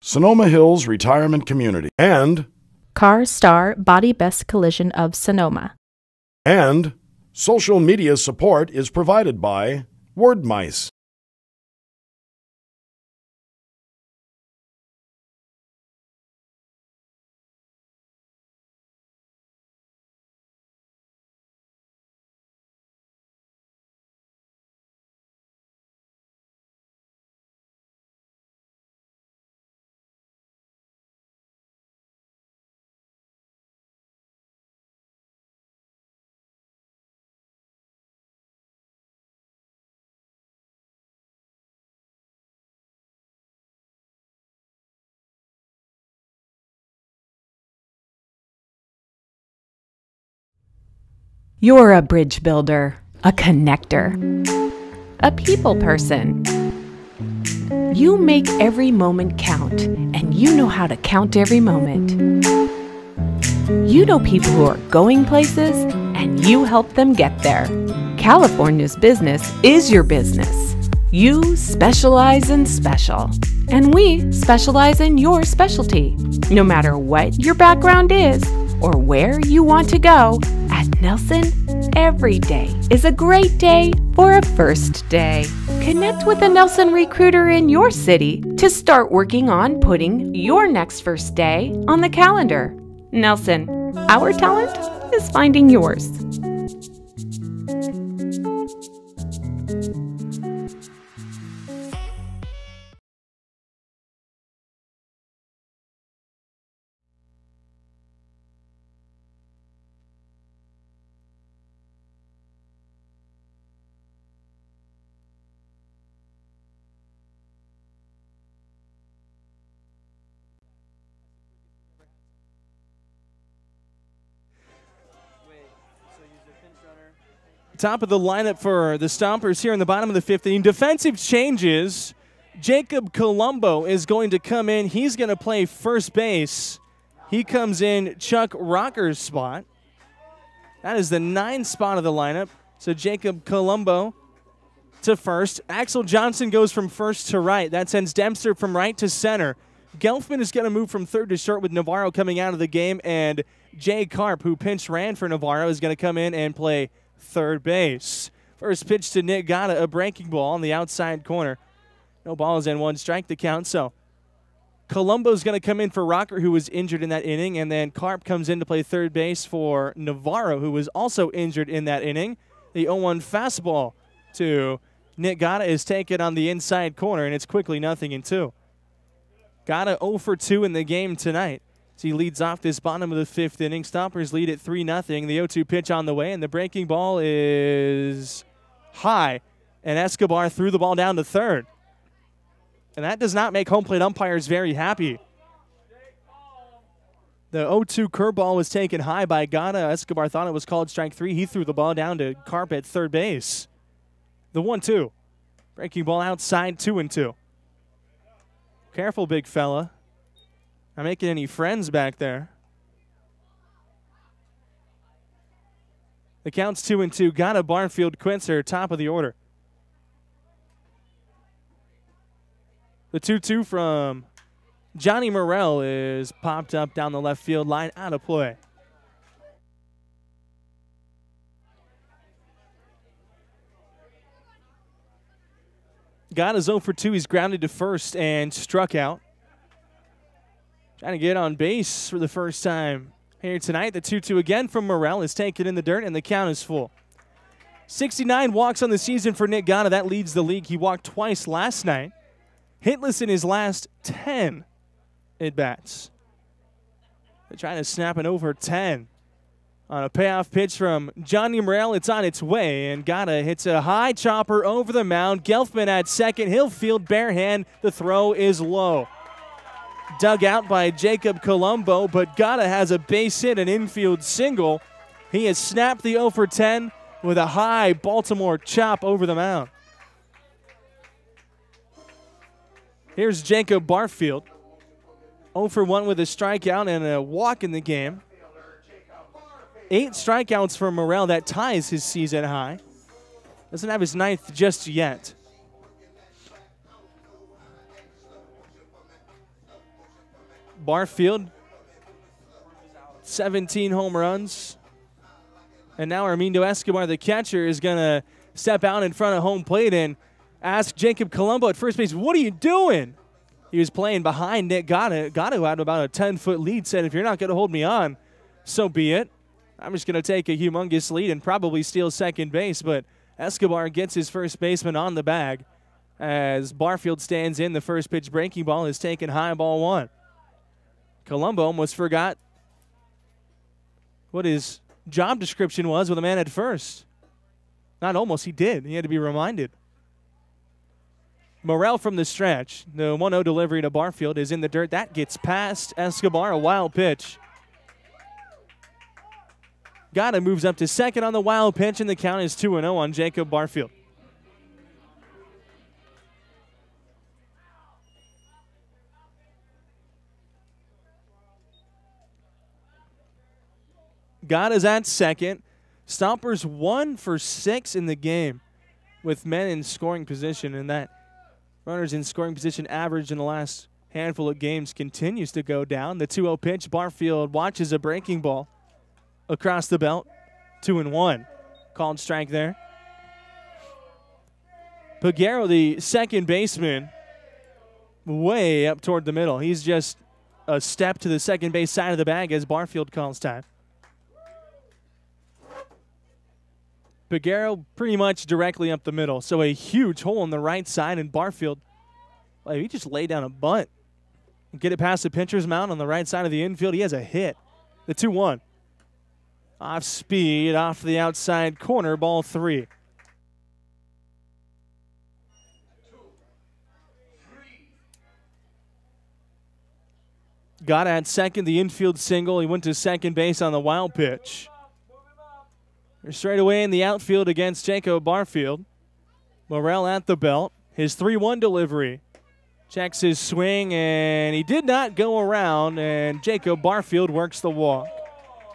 Sonoma Hills Retirement Community, and Car Star Body Best Collision of Sonoma. and social media support is provided by Wordmice. You're a bridge builder, a connector, a people person. You make every moment count, and you know how to count every moment. You know people who are going places, and you help them get there. California's business is your business. You specialize in special, and we specialize in your specialty. No matter what your background is or where you want to go, at Nelson, every day is a great day for a first day. Connect with a Nelson recruiter in your city to start working on putting your next first day on the calendar. Nelson, our talent is finding yours. Top of the lineup for the Stompers here in the bottom of the fifth inning. Defensive changes. Jacob Colombo is going to come in. He's going to play first base. He comes in Chuck Rocker's spot. That is the nine spot of the lineup. So Jacob Colombo to first. Axel Johnson goes from first to right. That sends Dempster from right to center. Gelfman is going to move from third to short with Navarro coming out of the game. And Jay Carp, who pinch ran for Navarro, is going to come in and play third base. First pitch to Nick Gata, a breaking ball on the outside corner. No balls and one strike to count. So Colombo's going to come in for Rocker, who was injured in that inning, and then Carp comes in to play third base for Navarro, who was also injured in that inning. The 0-1 fastball to Nick Gata is taken on the inside corner, and it's quickly nothing in two. Gata 0 for 2 in the game tonight. He leads off this bottom of the fifth inning. Stompers lead at 3 0. The 0 2 pitch on the way, and the breaking ball is high. And Escobar threw the ball down to third. And that does not make home plate umpires very happy. The 0 2 curveball was taken high by Gata. Escobar thought it was called strike three. He threw the ball down to Carp at third base. The 1 2. Breaking ball outside, 2 and 2. Careful, big fella. Not making any friends back there. The count's two and two. Got a Barfield Quitzer, top of the order. The 2 2 from Johnny Morrell is popped up down the left field line, out of play. Gata's 0 for 2. He's grounded to first and struck out. Trying to get on base for the first time here tonight. The 2 2 again from Morel is taken in the dirt, and the count is full. 69 walks on the season for Nick Gata. That leads the league. He walked twice last night, hitless in his last 10 at bats. They're trying to snap an over 10 on a payoff pitch from Johnny Morel. It's on its way, and Gata hits a high chopper over the mound. Gelfman at second. He'll field bare hand. The throw is low. Dug out by Jacob Colombo, but Gata has a base hit, an infield single. He has snapped the 0 for 10 with a high Baltimore chop over the mound. Here's Jacob Barfield. 0 for 1 with a strikeout and a walk in the game. Eight strikeouts for Morel. That ties his season high. Doesn't have his ninth just yet. Barfield, 17 home runs. And now Armindo Escobar, the catcher, is going to step out in front of home plate and ask Jacob Colombo at first base, What are you doing? He was playing behind Nick Gata. Gata had about a 10 foot lead, said, If you're not going to hold me on, so be it. I'm just going to take a humongous lead and probably steal second base. But Escobar gets his first baseman on the bag as Barfield stands in. The first pitch breaking ball is taken high, ball one. Colombo almost forgot what his job description was with a man at first. Not almost, he did. He had to be reminded. Morel from the stretch. The 1 0 delivery to Barfield is in the dirt. That gets past Escobar. A wild pitch. Gata moves up to second on the wild pitch, and the count is 2 0 on Jacob Barfield. Gata's at second. Stompers one for six in the game with men in scoring position, and that runners in scoring position average in the last handful of games continues to go down. The 2 0 pitch, Barfield watches a breaking ball across the belt. Two and one. Called strike there. Peguero, the second baseman, way up toward the middle. He's just a step to the second base side of the bag as Barfield calls time. Peguero pretty much directly up the middle. So a huge hole on the right side, and Barfield, well, he just laid down a bunt get it past the pitcher's mound on the right side of the infield. He has a hit. The 2 1. Off speed, off the outside corner, ball three. Gata at second, the infield single. He went to second base on the wild pitch. Straight away in the outfield against Jacob Barfield. Morel at the belt. His 3 1 delivery. Checks his swing, and he did not go around, and Jacob Barfield works the walk.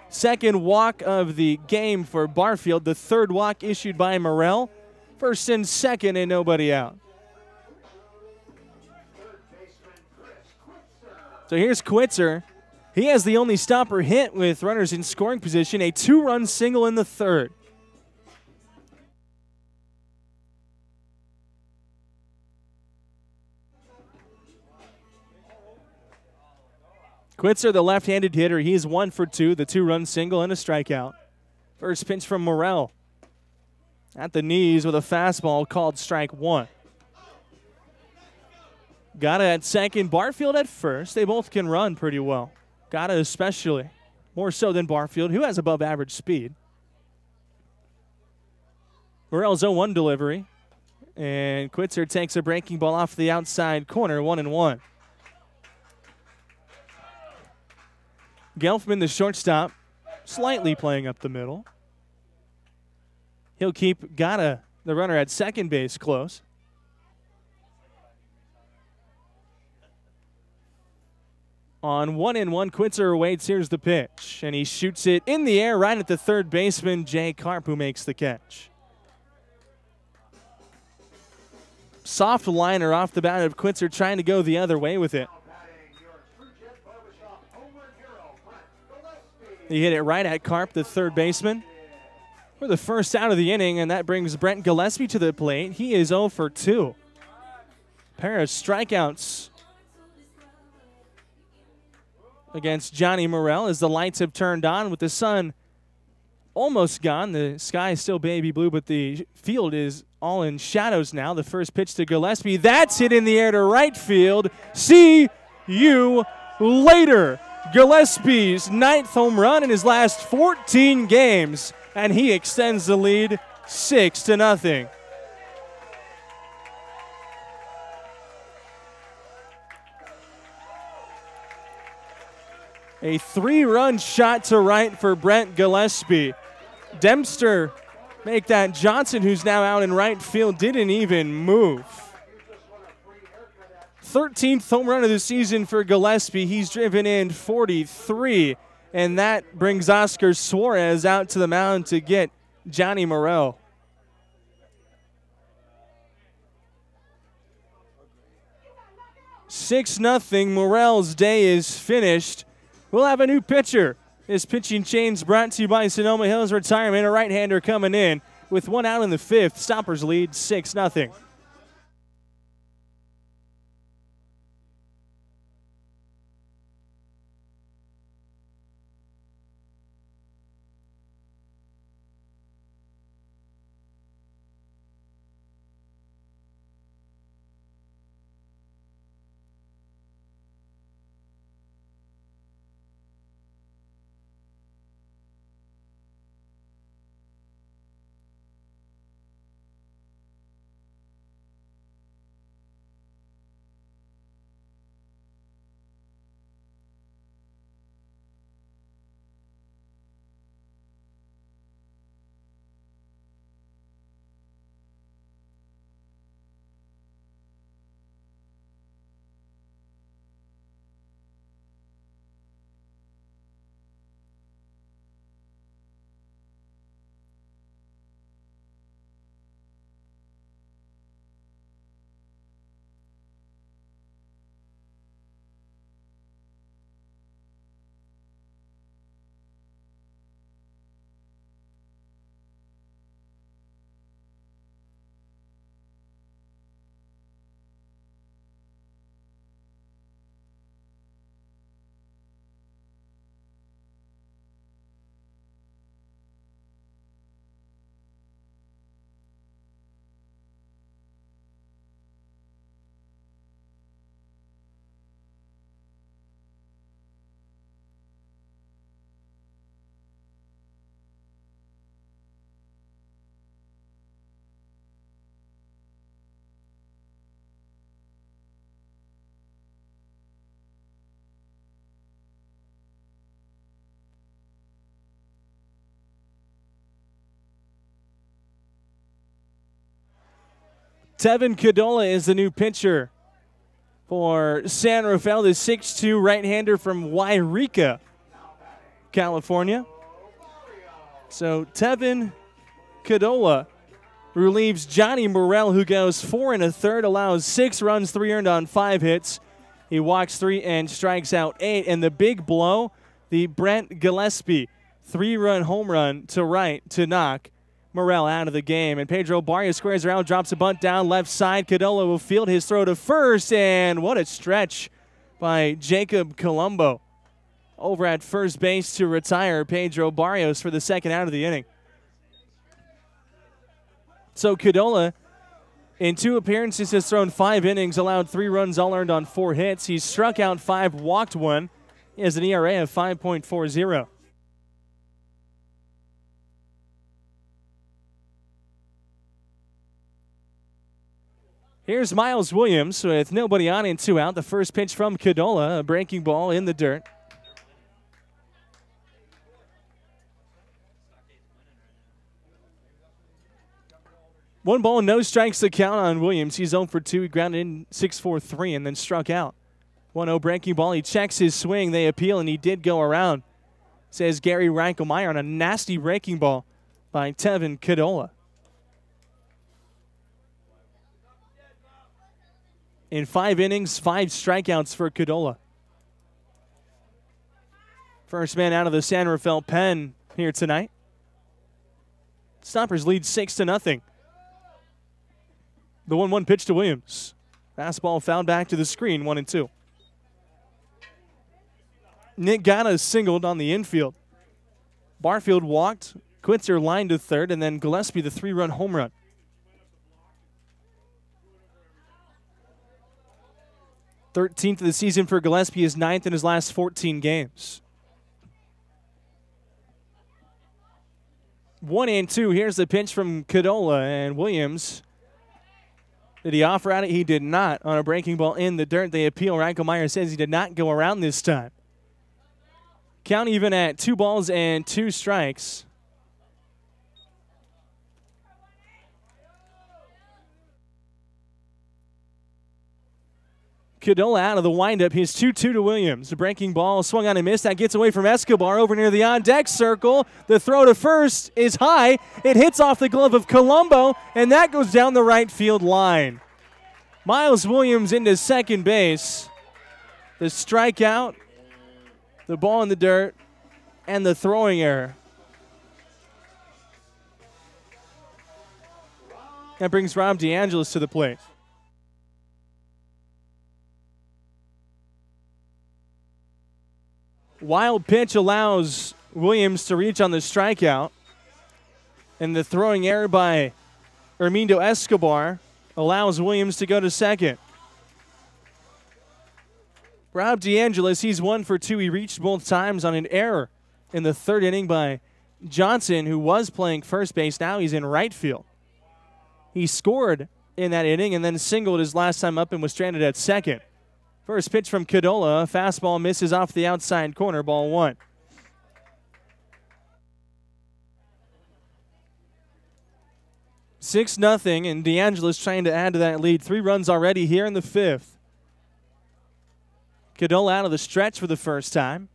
Second walk of the game for Barfield. The third walk issued by Morel. First and second, and nobody out. So here's Quitzer. He has the only stomper hit with runners in scoring position, a two run single in the third. Quitzer, the left handed hitter, he's one for two, the two run single and a strikeout. First pitch from Morel. At the knees with a fastball called strike one. Gata at second, Barfield at first. They both can run pretty well. Gata especially. More so than Barfield, who has above average speed. Morel's 0 1 delivery. And Quitzer takes a breaking ball off the outside corner, 1 and 1. Gelfman, the shortstop, slightly playing up the middle. He'll keep Gata, the runner at second base, close. On one and one, Quitzer awaits. Here's the pitch. And he shoots it in the air right at the third baseman, Jay Carp, who makes the catch. Soft liner off the bat of Quitzer trying to go the other way with it. He hit it right at Carp, the third baseman. For the first out of the inning, and that brings Brent Gillespie to the plate. He is 0 for 2. Pair of strikeouts against Johnny Morrell as the lights have turned on with the sun almost gone. The sky is still baby blue, but the field is all in shadows now. The first pitch to Gillespie. That's hit in the air to right field. See you later. Gillespie's ninth home run in his last 14 games, and he extends the lead six to nothing. A three run shot to right for Brent Gillespie. Dempster make that Johnson, who's now out in right field, didn't even move. 13th home run of the season for Gillespie. He's driven in 43, and that brings Oscar Suarez out to the mound to get Johnny Morrell. Six nothing. Morel's day is finished. We'll have a new pitcher. This pitching change brought to you by Sonoma Hills Retirement. A right-hander coming in with one out in the fifth. Stompers lead six nothing. Tevin Cadola is the new pitcher for San Rafael, the 6'2 right hander from Yreka, California. So Tevin Cadola relieves Johnny Morrell, who goes four and a third, allows six runs, three earned on five hits. He walks three and strikes out eight. And the big blow, the Brent Gillespie three run home run to right to knock Morrell out of the game. And Pedro Barrios squares around, drops a bunt down left side. Cadola will field his throw to first, and what a stretch by Jacob Colombo. Over at first base to retire Pedro Barrios for the second out of the inning. So Cadola, in two appearances, has thrown five innings, allowed three runs, all earned on four hits. He's struck out five, walked one. He has an ERA of 5.40. Here's Miles Williams with nobody on and two out. The first pitch from Cadola, a breaking ball in the dirt. One ball, no strikes to count on Williams. He's 0 for 2. He grounded in 6 4 3 and then struck out. 1 0 breaking ball. He checks his swing. They appeal, and he did go around, says Gary Rankelmeyer on a nasty breaking ball by Tevin Cadola. In five innings, five strikeouts for Cadola. First man out of the San Rafael pen here tonight. Stompers lead six to nothing. The one-one pitch to Williams. Fastball found back to the screen, one and two. Nick Gata singled on the infield. Barfield walked, Quitzer lined to third, and then Gillespie the three run home run. Thirteenth of the season for Gillespie is ninth in his last 14 games. One and two. Here's the pitch from Cadola and Williams. Did he offer at it? He did not on a breaking ball in the dirt. They appeal. Rankelmeyer says he did not go around this time. Count even at two balls and two strikes. Cadola out of the windup. He's 2 2 to Williams. The breaking ball swung on and missed. That gets away from Escobar over near the on deck circle. The throw to first is high. It hits off the glove of Colombo, and that goes down the right field line. Miles Williams into second base. The strikeout, the ball in the dirt, and the throwing error. That brings Rob DeAngelis to the plate. Wild pitch allows Williams to reach on the strikeout. And the throwing error by Ermindo Escobar allows Williams to go to second. Rob DeAngelis, he's one for two. He reached both times on an error in the third inning by Johnson, who was playing first base. Now he's in right field. He scored in that inning and then singled his last time up and was stranded at second. First pitch from Cadola. Fastball misses off the outside corner. Ball one. Six nothing, and DeAngelis trying to add to that lead. Three runs already here in the fifth. Cadola out of the stretch for the first time.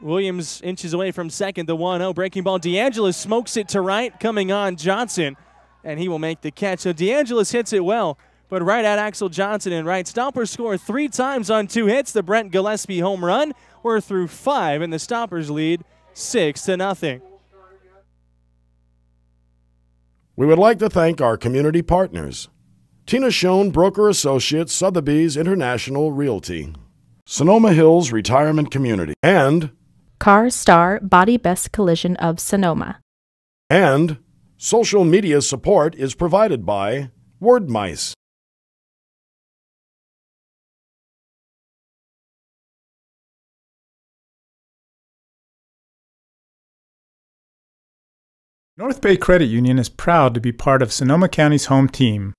Williams inches away from second. The 1 0 breaking ball. DeAngelis smokes it to right, coming on Johnson, and he will make the catch. So DeAngelis hits it well but right at Axel Johnson and right. Stompers score three times on two hits. The Brent Gillespie home run. We're through five, and the Stompers lead six to nothing. We would like to thank our community partners Tina Schoen Broker Associates, Sotheby's International Realty, Sonoma Hills Retirement Community, and Car Star Body Best Collision of Sonoma. And social media support is provided by Wordmice. North Bay Credit Union is proud to be part of Sonoma County's home team.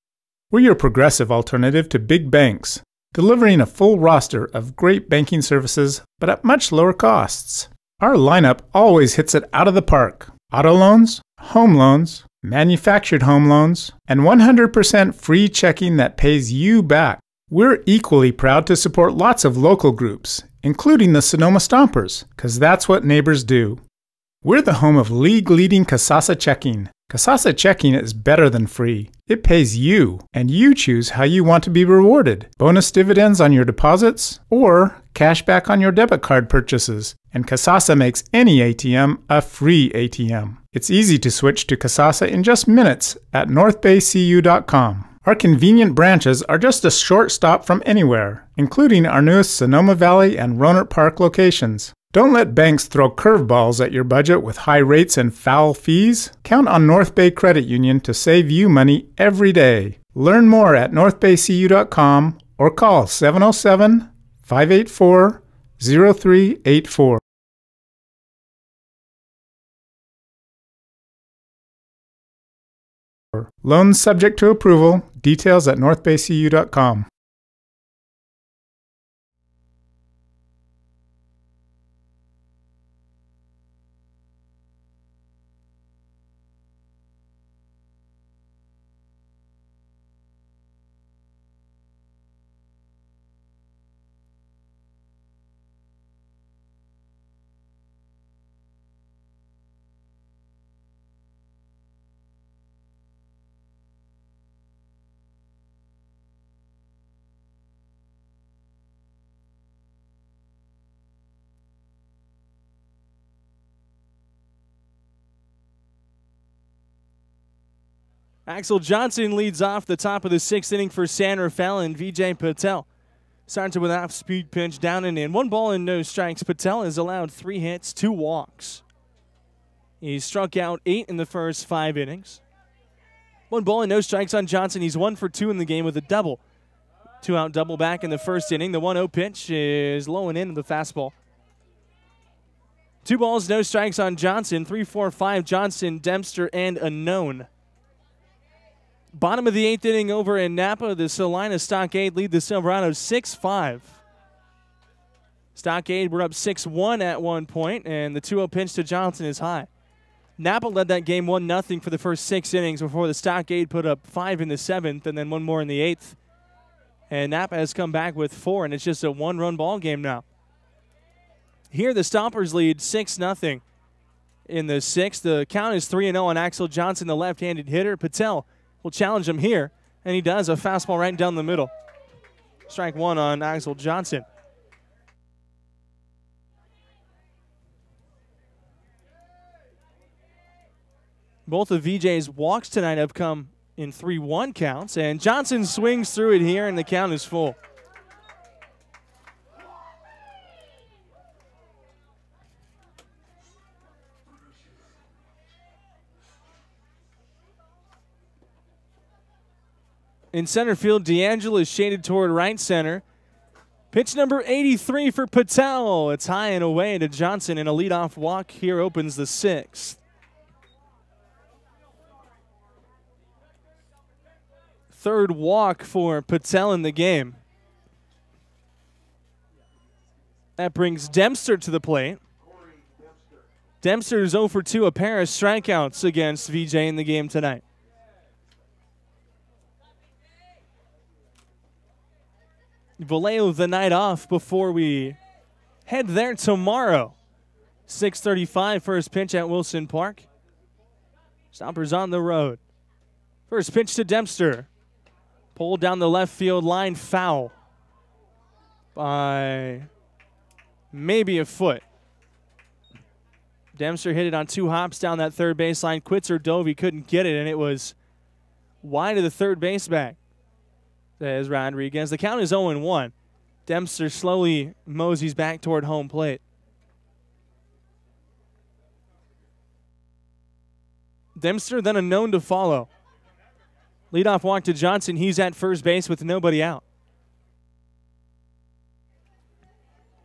We're your progressive alternative to big banks, delivering a full roster of great banking services but at much lower costs. Our lineup always hits it out of the park auto loans, home loans, manufactured home loans, and 100% free checking that pays you back. We're equally proud to support lots of local groups, including the Sonoma Stompers, because that's what neighbors do. We're the home of league leading Kasasa Checking. Kasasa Checking is better than free. It pays you, and you choose how you want to be rewarded bonus dividends on your deposits or cash back on your debit card purchases. And Kasasa makes any ATM a free ATM. It's easy to switch to Kasasa in just minutes at northbaycu.com. Our convenient branches are just a short stop from anywhere, including our newest Sonoma Valley and Rohnert Park locations. Don't let banks throw curveballs at your budget with high rates and foul fees. Count on North Bay Credit Union to save you money every day. Learn more at northbaycu.com or call 707 584 0384. Loans subject to approval. Details at northbaycu.com. Axel Johnson leads off the top of the sixth inning for San Rafael and VJ Patel. Starts with an off speed pitch down and in. One ball and no strikes. Patel has allowed three hits, two walks. He struck out eight in the first five innings. One ball and no strikes on Johnson. He's one for two in the game with a double. Two out double back in the first inning. The 1 0 pitch is low and in the fastball. Two balls, no strikes on Johnson. Three, four, five, Johnson, Dempster, and Unknown. Bottom of the eighth inning over in Napa. The Salina Stockade lead the Silverados 6 5. Stockade were up 6 1 at one point, and the 2 0 pitch to Johnson is high. Napa led that game 1 0 for the first six innings before the Stockade put up five in the seventh and then one more in the eighth. And Napa has come back with four, and it's just a one run ball game now. Here, the Stompers lead 6 0 in the sixth. The count is 3 0 on Axel Johnson, the left handed hitter. Patel will challenge him here, and he does. A fastball right down the middle. Strike one on Axel Johnson. Both of VJ's walks tonight have come in 3 1 counts, and Johnson swings through it here, and the count is full. In center field, D'Angelo is shaded toward right center. Pitch number 83 for Patel. It's high and away to Johnson, and a leadoff walk here opens the sixth. Third walk for Patel in the game. That brings Dempster to the plate. Dempster is 0 for 2, a pair of strikeouts against VJ in the game tonight. Vallejo the night off before we head there tomorrow. 6:35 first pitch at Wilson Park. Stompers on the road. First pitch to Dempster. Pulled down the left field line foul by maybe a foot. Dempster hit it on two hops down that third baseline. Quitzer dove, he couldn't get it, and it was wide of the third base back says Rodriguez. The count is 0 1. Dempster slowly moseys back toward home plate. Dempster then Unknown to follow. Leadoff walk to Johnson. He's at first base with nobody out.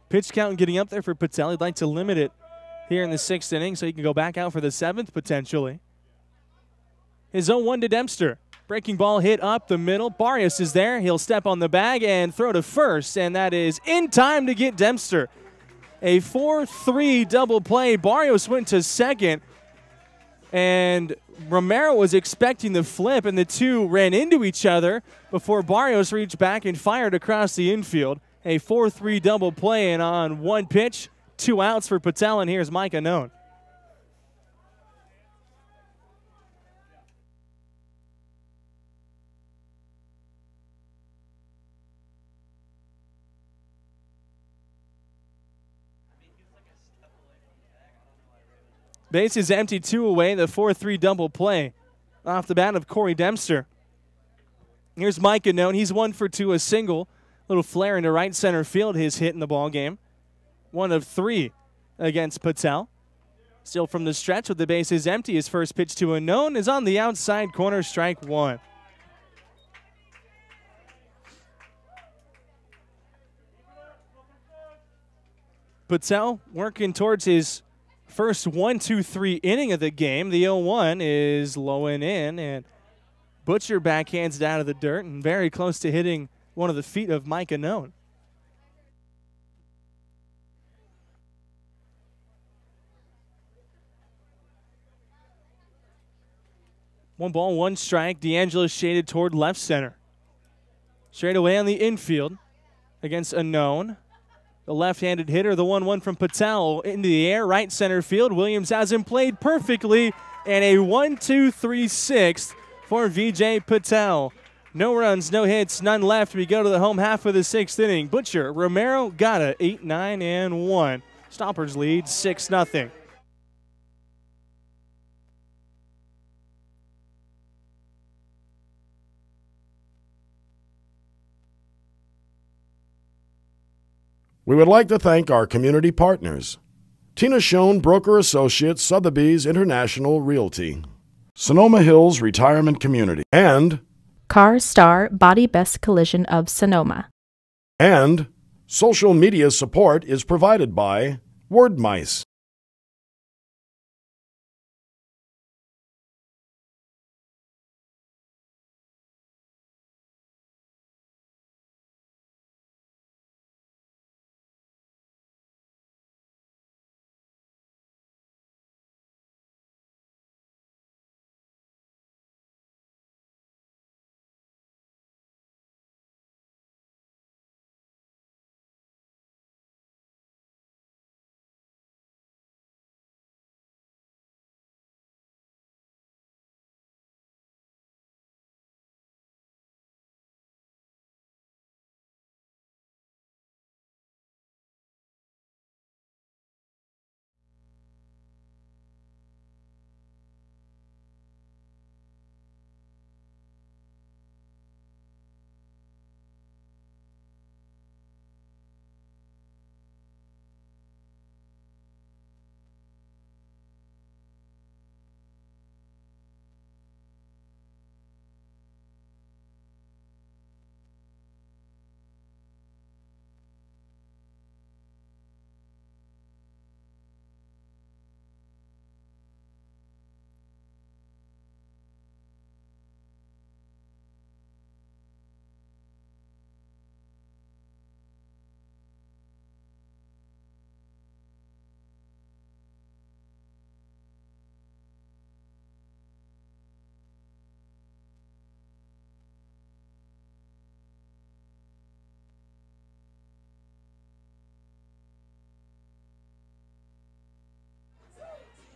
Pitch count getting up there for Patel. He'd like to limit it here in the sixth inning so he can go back out for the seventh potentially. His 0 1 to Dempster. Breaking ball hit up the middle. Barrios is there. He'll step on the bag and throw to first, and that is in time to get Dempster. A 4 3 double play. Barrios went to second, and Romero was expecting the flip, and the two ran into each other before Barrios reached back and fired across the infield. A 4 3 double play, and on one pitch, two outs for Patel, and here's Mike Unknown. Base is empty, two away. The 4 3 double play off the bat of Corey Dempster. Here's Mike Unknown. He's one for two, a single. Little flare into right center field, his hit in the ball game. One of three against Patel. Still from the stretch with the bases empty. His first pitch to Unknown is on the outside corner, strike one. Patel working towards his First one, two, three inning of the game. The 0 1 is low and in, and Butcher backhands it out of the dirt and very close to hitting one of the feet of Mike Unknown. One ball, one strike. D'Angelo shaded toward left center. Straight away on the infield against Unknown. The left handed hitter, the 1 1 from Patel into the air, right center field. Williams has him played perfectly, and a 1 2 3 6 for VJ Patel. No runs, no hits, none left. We go to the home half of the sixth inning. Butcher, Romero, Gata 8 9 and 1. Stompers lead 6 0. We would like to thank our community partners Tina Schoen, Broker Associates, Sotheby's International Realty, Sonoma Hills Retirement Community, and Car Star Body Best Collision of Sonoma. and social media support is provided by Wordmice.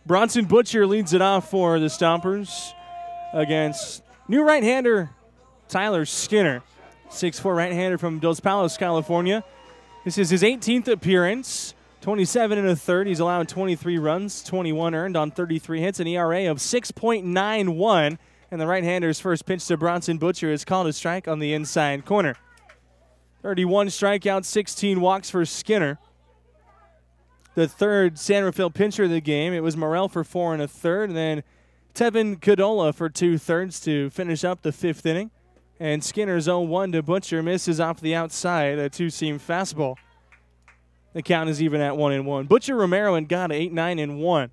Bronson Butcher leads it off for the Stompers against new right-hander Tyler Skinner, 6'4 right-hander from Dos Palos, California. This is his 18th appearance, 27 and a third. He's allowed 23 runs, 21 earned on 33 hits, an ERA of 6.91. And the right-hander's first pitch to Bronson Butcher is called a strike on the inside corner. 31 strikeouts, 16 walks for Skinner the third San Rafael pincher of the game. It was Morel for four and a third, and then Tevin Cadola for two thirds to finish up the fifth inning. And Skinner's 0-1 to Butcher misses off the outside, a two-seam fastball. The count is even at one and one. Butcher Romero and Gata eight, nine, and one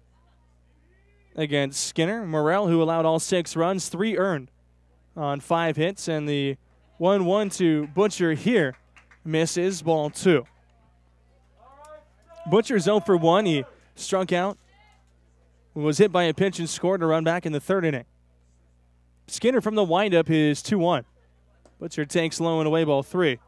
against Skinner. Morel, who allowed all six runs, three earned on five hits, and the one-one to Butcher here misses ball two. Butcher's 0 for 1. He struck out, was hit by a pitch and scored a run back in the third inning. Skinner from the windup is 2 1. Butcher takes low and away ball three.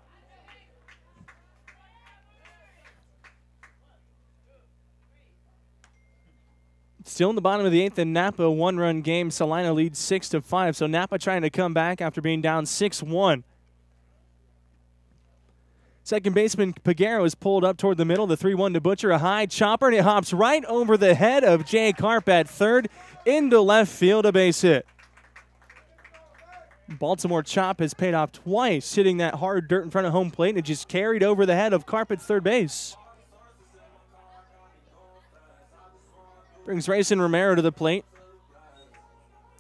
Still in the bottom of the eighth in Napa, one run game. Salina leads 6 to 5. So Napa trying to come back after being down 6 1. Second baseman Peguero is pulled up toward the middle. The 3 1 to Butcher. A high chopper, and it hops right over the head of Jay Carp at third into left field. A base hit. Baltimore chop has paid off twice, hitting that hard dirt in front of home plate, and it just carried over the head of Carp at third base. Brings Rayson Romero to the plate.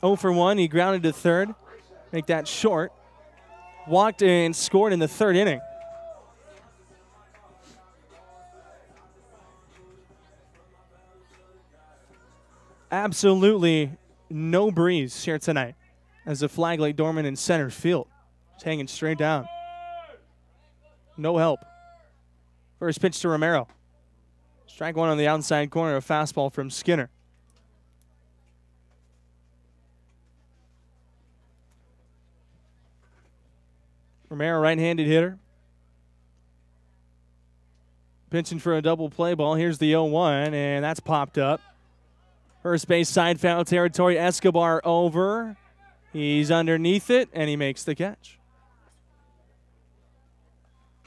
0 for 1. He grounded to third. Make that short. Walked and scored in the third inning. Absolutely no breeze here tonight as the flag lay dormant in center field. It's hanging straight down. No help. First pitch to Romero. Strike one on the outside corner, a fastball from Skinner. Romero, right handed hitter. Pitching for a double play ball. Here's the 0 1, and that's popped up. First base side foul territory. Escobar over. He's underneath it, and he makes the catch.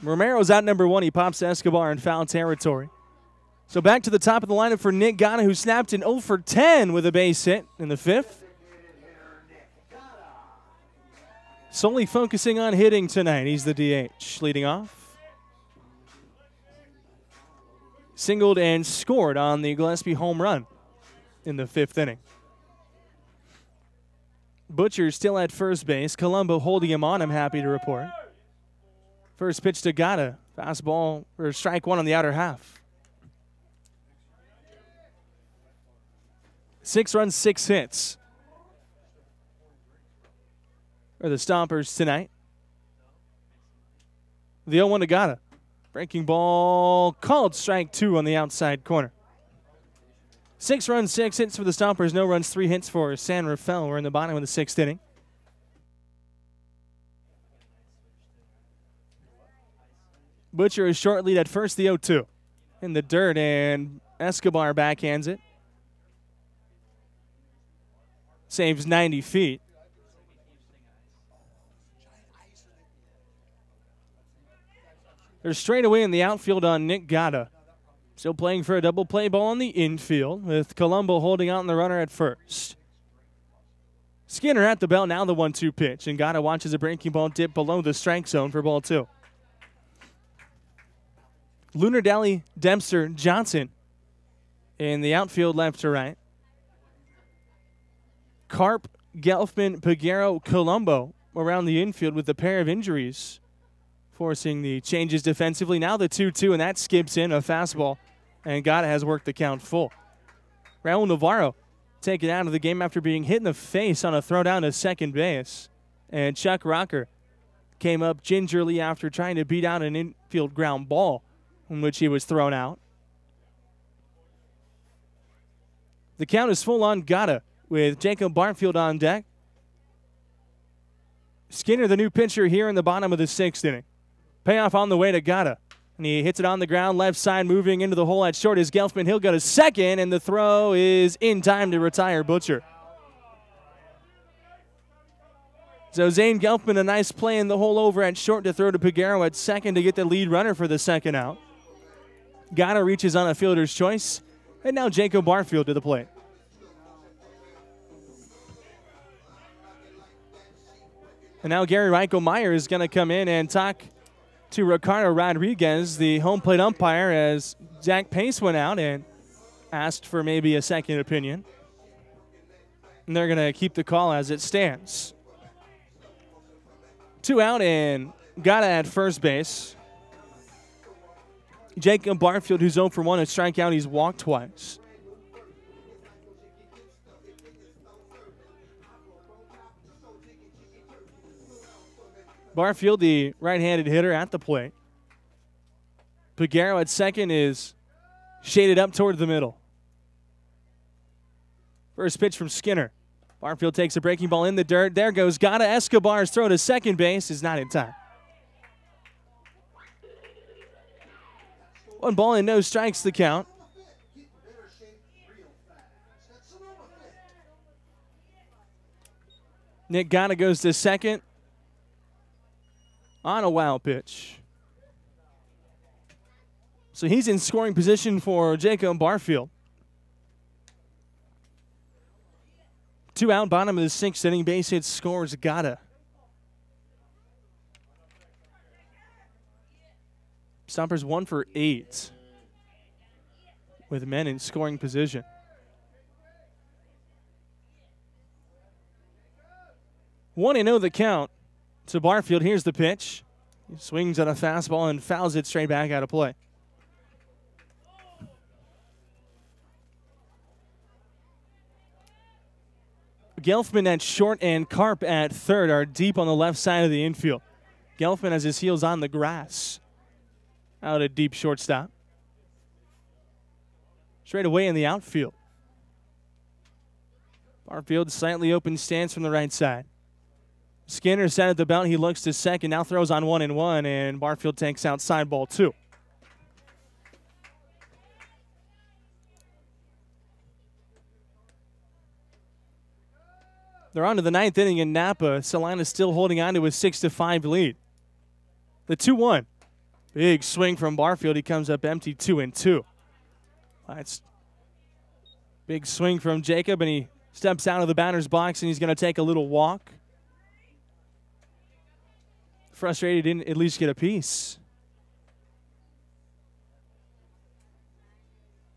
Romero's out number one. He pops Escobar in foul territory. So back to the top of the lineup for Nick Gata, who snapped an 0 for 10 with a base hit in the fifth. Solely focusing on hitting tonight. He's the DH leading off. singled and scored on the Gillespie home run in the fifth inning. Butcher still at first base. Colombo holding him on, I'm happy to report. First pitch to Gata. Fastball or strike one on the outer half. Six runs, six hits. Are the Stompers tonight. The 0 1 to Gata. Breaking ball called strike two on the outside corner. Six runs, six hits for the Stompers. No runs, three hits for San Rafael. We're in the bottom of the sixth inning. Butcher is short lead at first, the 0 2. In the dirt, and Escobar backhands it. Saves 90 feet. They're straight away in the outfield on Nick Gata. Still playing for a double play ball in the infield with Colombo holding out in the runner at first. Skinner at the bell, now the 1 2 pitch, and Gata watches a breaking ball dip below the strike zone for ball two. Lunardelli, Dempster, Johnson in the outfield left to right. Carp, Gelfman, Peguero, Colombo around the infield with a pair of injuries forcing the changes defensively. Now the 2 2, and that skips in a fastball, and Gata has worked the count full. Raul Navarro taken out of the game after being hit in the face on a throw down to second base. And Chuck Rocker came up gingerly after trying to beat out an infield ground ball in which he was thrown out. The count is full on Gata with Jacob Barfield on deck. Skinner, the new pitcher, here in the bottom of the sixth inning. Payoff on the way to Gata. And he hits it on the ground, left side, moving into the hole at short is Gelfman. He'll go to second, and the throw is in time to retire Butcher. So Zane Gelfman, a nice play in the hole over at short to throw to Peguero at second to get the lead runner for the second out. Gata reaches on a fielder's choice, and now Jacob Barfield to the plate. And now Gary Reichel Meyer is going to come in and talk to Ricardo Rodriguez, the home plate umpire, as Zach Pace went out and asked for maybe a second opinion. And they're going to keep the call as it stands. Two out and Gata at first base. Jacob Barfield, who's 0 for 1 at strikeout, he's walked twice. Barfield, the right handed hitter at the plate. Peguero at second is shaded up toward the middle. First pitch from Skinner. Barfield takes a breaking ball in the dirt. There goes Gata Escobar's throw to second base is not in time. One ball and no strikes the count. Nick Gata goes to second on a wild pitch. So he's in scoring position for Jacob Barfield. Two out, bottom of the sixth inning, base hit scores Gata. Stompers one for eight with men in scoring position. One and know the count to Barfield. Here's the pitch. He swings at a fastball and fouls it straight back out of play. Gelfman at short and Carp at third are deep on the left side of the infield. Gelfman has his heels on the grass. Out at deep shortstop. Straight away in the outfield. Barfield slightly open stance from the right side. Skinner set at the belt. He looks to second. Now throws on one and one, and Barfield takes outside ball two. They're on to the ninth inning in Napa. Salina still holding on to a six to five lead. The two one. Big swing from Barfield. He comes up empty two and two. That's big swing from Jacob, and he steps out of the batter's box and he's going to take a little walk frustrated he didn't at least get a piece.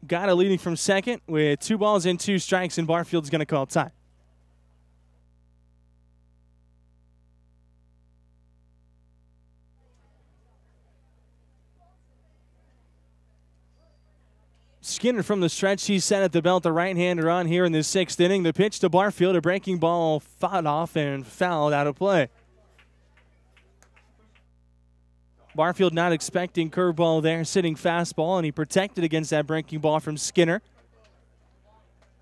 Gata leading from second with two balls and two strikes, and Barfield's going to call time. Skinner from the stretch. He's set at the belt, the right hander on here in the sixth inning. The pitch to Barfield, a breaking ball fought off and fouled out of play. Barfield not expecting curveball there, sitting fastball, and he protected against that breaking ball from Skinner.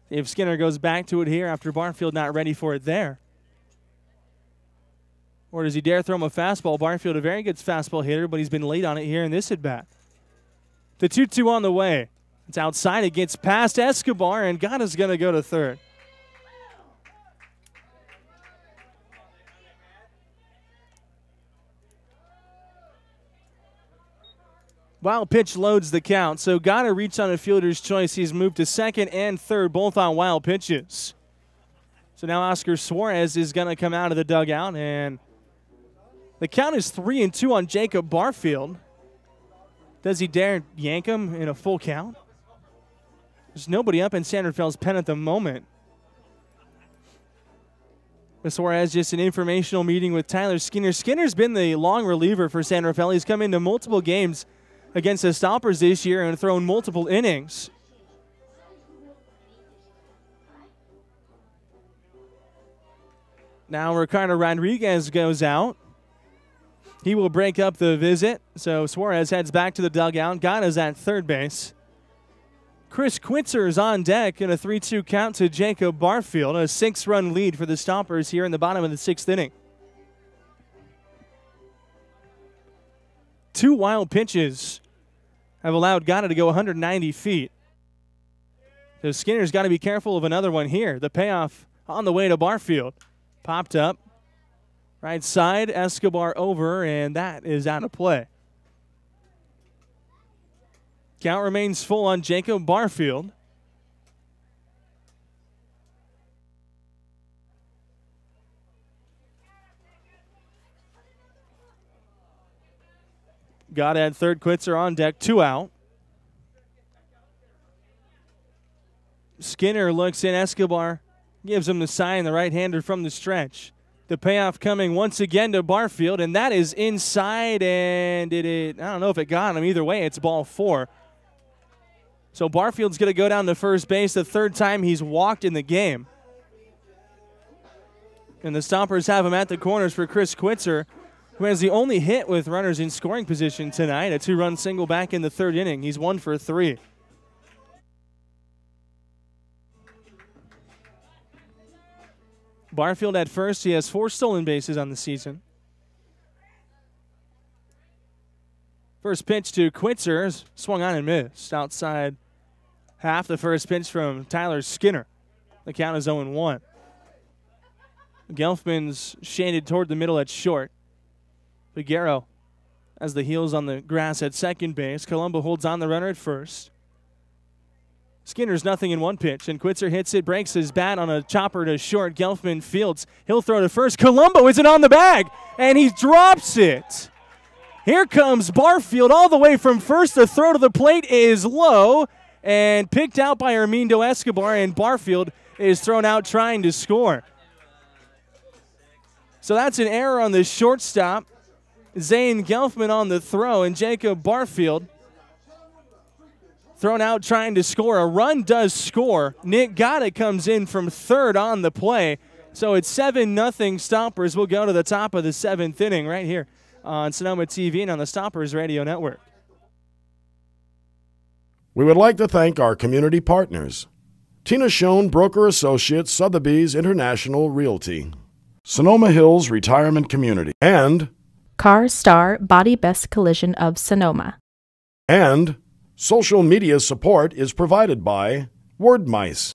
If Skinner goes back to it here after Barfield not ready for it there. Or does he dare throw him a fastball? Barfield, a very good fastball hitter, but he's been late on it here in this at bat. The 2 2 on the way. It's outside. It gets past Escobar, and Gata's going to go to third. Wild pitch loads the count, so Gata reach on a fielder's choice. He's moved to second and third, both on wild pitches. So now Oscar Suarez is going to come out of the dugout, and the count is three and two on Jacob Barfield. Does he dare yank him in a full count? There's nobody up in San Rafael's pen at the moment. Suarez just an informational meeting with Tyler Skinner. Skinner's been the long reliever for San Rafael. He's come into multiple games against the Stompers this year and thrown multiple innings. Now Ricardo Rodriguez goes out. He will break up the visit. So Suarez heads back to the dugout. Gata's at third base. Chris Quitzer is on deck in a 3 2 count to Jacob Barfield, a six run lead for the Stompers here in the bottom of the sixth inning. Two wild pitches have allowed Gata to go 190 feet. So Skinner's got to be careful of another one here. The payoff on the way to Barfield. Popped up. Right side, Escobar over, and that is out of play. Count remains full on Jacob Barfield. Gata at third, Quitzer on deck, two out. Skinner looks in. Escobar gives him the sign, the right hander from the stretch. The payoff coming once again to Barfield, and that is inside. And did it? I don't know if it got him. Either way, it's ball four. So Barfield's going to go down to first base the third time he's walked in the game. And the Stompers have him at the corners for Chris Quitzer, who has the only hit with runners in scoring position tonight. A two run single back in the third inning. He's one for three. Barfield at first. He has four stolen bases on the season. First pitch to Quitzer, swung on and missed. Outside half the first pitch from Tyler Skinner. The count is 0 1. Gelfman's shaded toward the middle at short. Figueroa has the heels on the grass at second base. Colombo holds on the runner at first. Skinner's nothing in one pitch, and Quitzer hits it, breaks his bat on a chopper to short. Gelfman fields. He'll throw to first. Colombo isn't on the bag, and he drops it. Here comes Barfield all the way from first. The throw to the plate is low and picked out by Armindo Escobar, and Barfield is thrown out trying to score. So that's an error on the shortstop. Zane Gelfman on the throw, and Jacob Barfield thrown out trying to score. A run does score. Nick Gata comes in from third on the play. So it's 7 nothing. Stompers will go to the top of the seventh inning right here on Sonoma TV and on the Stompers Radio Network. We would like to thank our community partners Tina Schoen Broker Associates Sotheby's International Realty, Sonoma Hills Retirement Community, and Car Star Body Best Collision of Sonoma. and social media support is provided by Wordmice.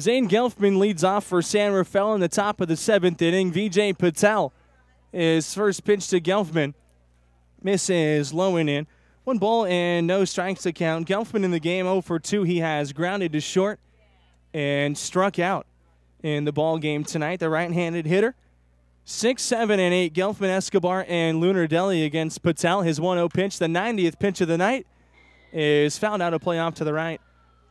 Zane Gelfman leads off for San Rafael in the top of the seventh inning. VJ Patel is first pitch to Gelfman. Misses low and in. One ball and no strikes to count. Gelfman in the game 0 for 2. He has grounded to short and struck out in the ball game tonight. The right-handed hitter. 6, 7, and 8. Gelfman, Escobar, and Lunardelli against Patel. His 1-0 pitch, the 90th pitch of the night, is fouled out of play off to the right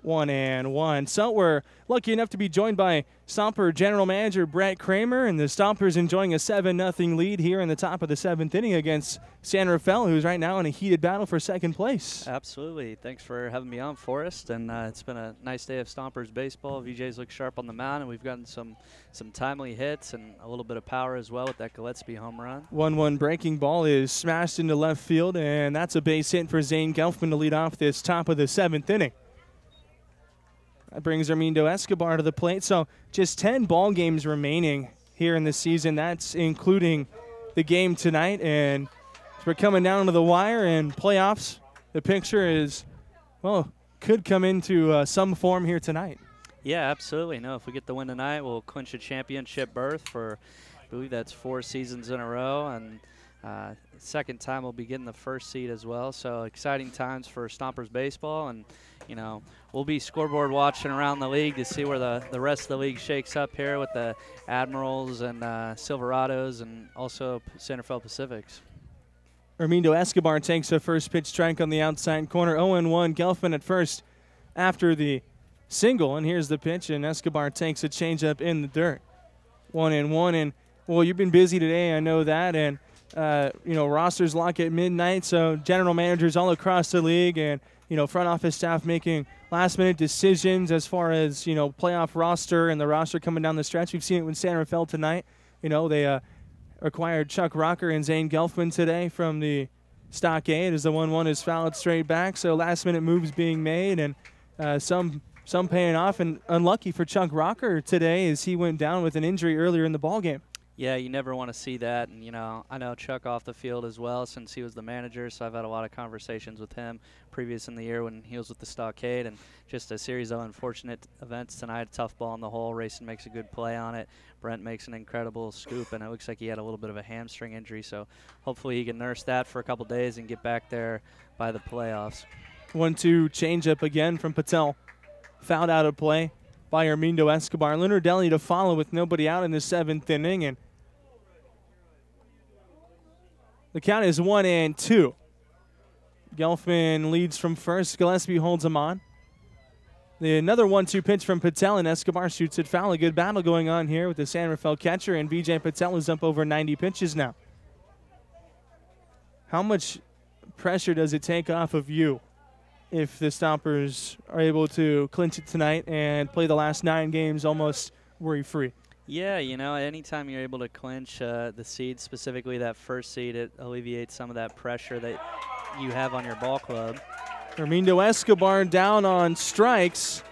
one and one. So we're lucky enough to be joined by Stomper General Manager Brett Kramer, and the Stompers enjoying a 7 0 lead here in the top of the seventh inning against San Rafael, who's right now in a heated battle for second place. Absolutely. Thanks for having me on, Forrest. And uh, it's been a nice day of Stompers baseball. VJs look sharp on the mound, and we've gotten some some timely hits and a little bit of power as well with that Gillespie home run. 1 1 breaking ball is smashed into left field, and that's a base hit for Zane Gelfman to lead off this top of the seventh inning. That brings Armindo Escobar to the plate. So just 10 ball games remaining here in the season. That's including the game tonight. And we're coming down to the wire and playoffs. The picture is, well, could come into uh, some form here tonight. Yeah, absolutely. No, if we get the win tonight, we'll clinch a championship berth for, I believe that's four seasons in a row. And uh, second time we'll be getting the first seed as well. So exciting times for Stompers baseball, and you know we'll be scoreboard watching around the league to see where the, the rest of the league shakes up here with the Admirals and uh, Silverados and also Fe Pacifics. Armindo Escobar takes a first pitch strike on the outside corner. 0 1. Gelfman at first after the single, and here's the pitch, and Escobar takes a changeup in the dirt. One and one, and well, you've been busy today, I know that, and uh, you know, rosters lock at midnight, so general managers all across the league and you know front office staff making last minute decisions as far as you know playoff roster and the roster coming down the stretch. We've seen it with San Rafael tonight. You know they uh, acquired Chuck Rocker and Zane Gelfman today from the stockade as the one one is fouled straight back. So last minute moves being made and uh, some some paying off and unlucky for Chuck Rocker today as he went down with an injury earlier in the ball game yeah, you never want to see that. And, you know, I know Chuck off the field as well since he was the manager, so I've had a lot of conversations with him previous in the year when he was with the Stockade. And just a series of unfortunate events tonight. Tough ball in the hole. Rayson makes a good play on it. Brent makes an incredible scoop, and it looks like he had a little bit of a hamstring injury. So hopefully he can nurse that for a couple days and get back there by the playoffs. 1 2 change up again from Patel. Fouled out of play by Armindo Escobar. Lunardelli to follow with nobody out in the seventh inning. And The count is one and two. Gelfman leads from first. Gillespie holds him on. The another one-two pitch from Patel and Escobar shoots it foul. A good battle going on here with the San Rafael catcher and VJ Patel is up over 90 pitches now. How much pressure does it take off of you if the Stompers are able to clinch it tonight and play the last nine games almost worry-free? Yeah, you know, anytime you're able to clinch uh, the seed, specifically that first seed, it alleviates some of that pressure that you have on your ball club. Armindo Escobar down on strikes.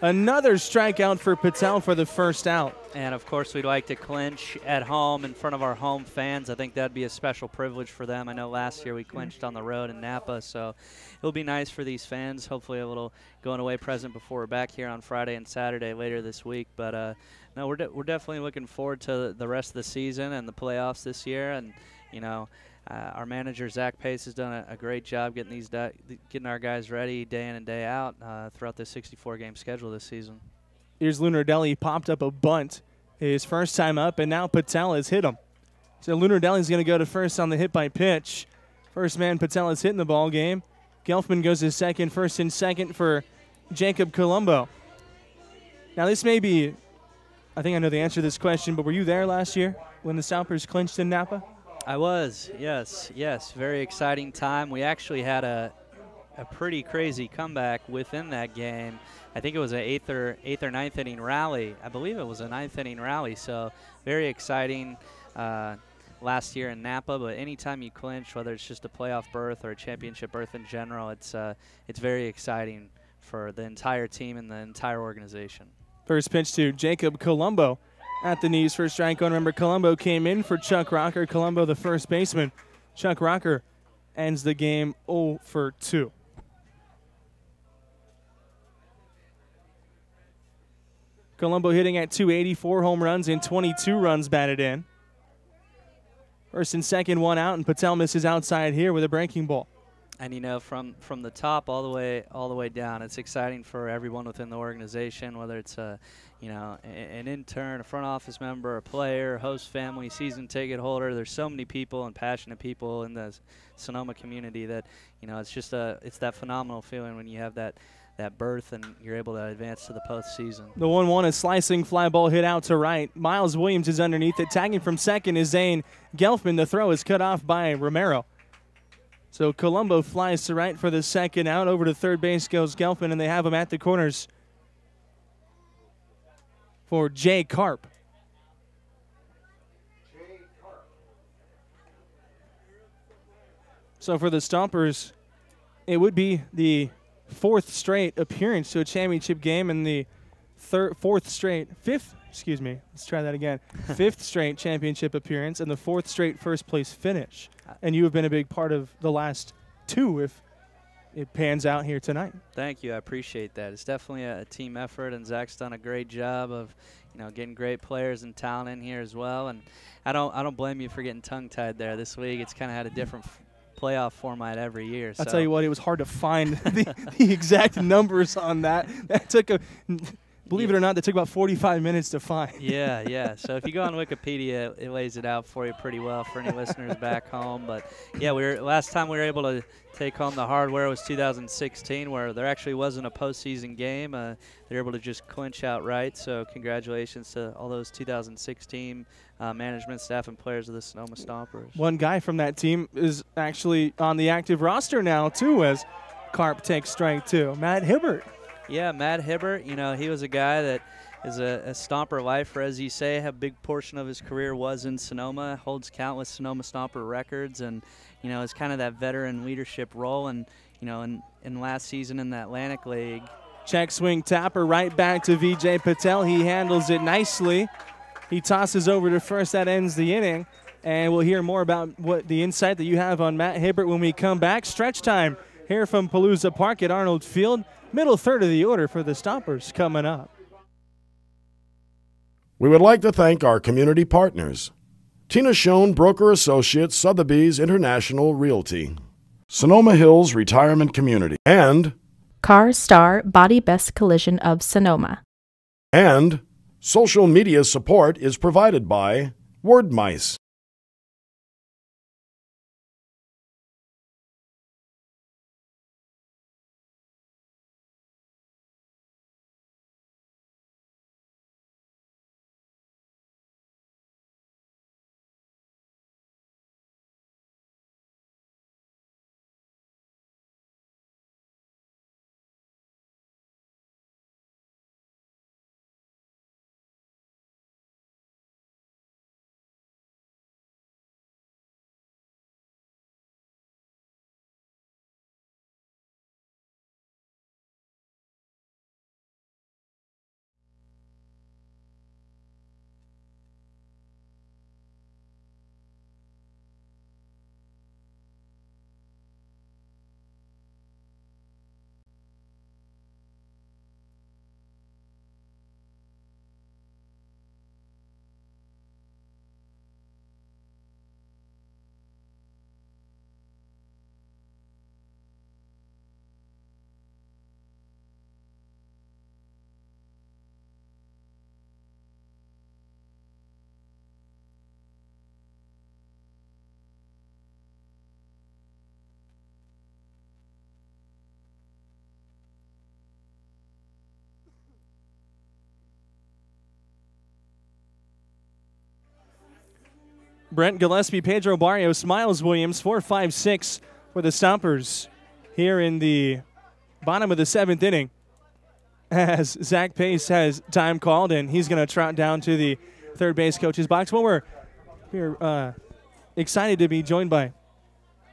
Another strikeout for Patel for the first out. And of course, we'd like to clinch at home in front of our home fans. I think that'd be a special privilege for them. I know last year we clinched on the road in Napa, so it'll be nice for these fans. Hopefully, a little going away present before we're back here on Friday and Saturday later this week. But uh, no, we're, de- we're definitely looking forward to the rest of the season and the playoffs this year. And, you know, uh, our manager Zach Pace has done a, a great job getting these di- getting our guys ready day in and day out uh, throughout the 64 game schedule this season. Here's Lunardelli popped up a bunt his first time up, and now Patel has hit him. So Lunardelli is going to go to first on the hit by pitch. First man Patel is hitting the ball game. Gelfman goes to second, first and second for Jacob Colombo. Now this may be, I think I know the answer to this question, but were you there last year when the Stompers clinched in Napa? I was, yes, yes. Very exciting time. We actually had a, a pretty crazy comeback within that game. I think it was an eighth or eighth or ninth inning rally. I believe it was a ninth inning rally. So very exciting uh, last year in Napa. But anytime you clinch, whether it's just a playoff berth or a championship berth in general, it's uh, it's very exciting for the entire team and the entire organization. First pitch to Jacob Colombo at the knees for strike one. Remember, Colombo came in for Chuck Rocker. Colombo, the first baseman. Chuck Rocker ends the game 0 for 2. Colombo hitting at 284 home runs and 22 runs batted in. First and second, one out, and Patel misses outside here with a breaking ball. And you know, from from the top all the way all the way down, it's exciting for everyone within the organization, whether it's a, you know, an intern, a front office member, a player, host family, season ticket holder. There's so many people and passionate people in the Sonoma community that, you know, it's just a it's that phenomenal feeling when you have that that berth and you're able to advance to the postseason. The 1 1 is slicing fly ball hit out to right. Miles Williams is underneath it. Tagging from second is Zane Gelfman. The throw is cut off by Romero. So Colombo flies to right for the second out. Over to third base goes Gelfman, and they have him at the corners for Jay Carp. So for the Stompers, it would be the fourth straight appearance to a championship game and the third, fourth straight, fifth, excuse me, let's try that again, [LAUGHS] fifth straight championship appearance and the fourth straight first place finish. Uh, and you have been a big part of the last two if it pans out here tonight. Thank you. I appreciate that. It's definitely a, a team effort, and Zach's done a great job of, you know, getting great players and talent in here as well. And I don't, I don't blame you for getting tongue-tied there this week. It's kind of had a different playoff format every year. I'll so. tell you what, it was hard to find [LAUGHS] the, the exact numbers on that. That took a Believe yeah. it or not, that took about 45 minutes to find. yeah, yeah. [LAUGHS] So if you go on Wikipedia, it lays it out for you pretty well for any listeners back home. But yeah, we were last time we were able to take home the hardware was 2016, where there actually wasn't a postseason game. Uh, they were able to just clinch outright. So congratulations to all those 2016 uh, management staff and players of the Sonoma Stompers. One guy from that team is actually on the active roster now too, as Carp takes strike two. Matt Hibbert. Yeah, Matt Hibbert, you know, he was a guy that is a, a stomper lifer, as you say. A big portion of his career was in Sonoma, holds countless Sonoma Stomper records, and, you know, is kind of that veteran leadership role. And, you know, in, in last season in the Atlantic League. Check swing tapper right back to VJ Patel. He handles it nicely. He tosses over to first. That ends the inning. And we'll hear more about what the insight that you have on Matt Hibbert when we come back. Stretch time here from Palooza Park at Arnold Field. Middle third of the order for the Stompers coming up. We would like to thank our community partners Tina Schoen Broker Associates Sotheby's International Realty, Sonoma Hills Retirement Community, and Car Star Body Best Collision of Sonoma. And social media support is provided by WordMice. Brent Gillespie, Pedro Barrios, Miles Williams, 4 5 6 for the Stompers here in the bottom of the seventh inning. [LAUGHS] As Zach Pace has time called, and he's going to trot down to the third base coach's box. Well, we're, we're uh, excited to be joined by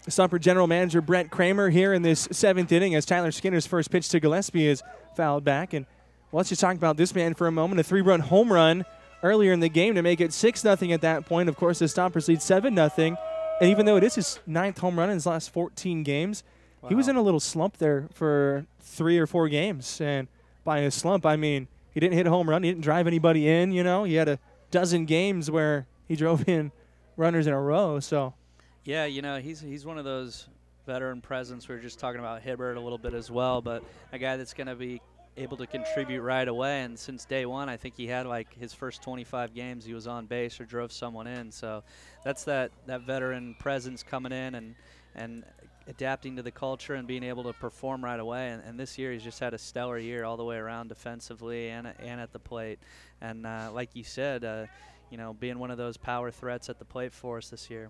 Stomper General Manager Brett Kramer here in this seventh inning as Tyler Skinner's first pitch to Gillespie is fouled back. And well, let's just talk about this man for a moment. A three run home run earlier in the game to make it 6 0 at that point. Of course, the Stompers lead 7 0. And even though it is his ninth home run in his last 14 games, wow. he was in a little slump there for three or four games. And by a slump, I mean he didn't hit a home run. He didn't drive anybody in. You know, he had a dozen games where he [LAUGHS] drove in runners in a row. So, yeah, you know, he's he's one of those veteran presence. We were just talking about Hibbert a little bit as well, but a guy that's going to be able to contribute right away. And since day one, I think he had like his first 25 games, he was on base or drove someone in. So that's that that veteran presence coming in and and adapting to the culture and being able to perform right away. And, and this year, he's just had a stellar year all the way around defensively and and at the plate. And uh, like you said, uh, you know, being one of those power threats at the plate for us this year.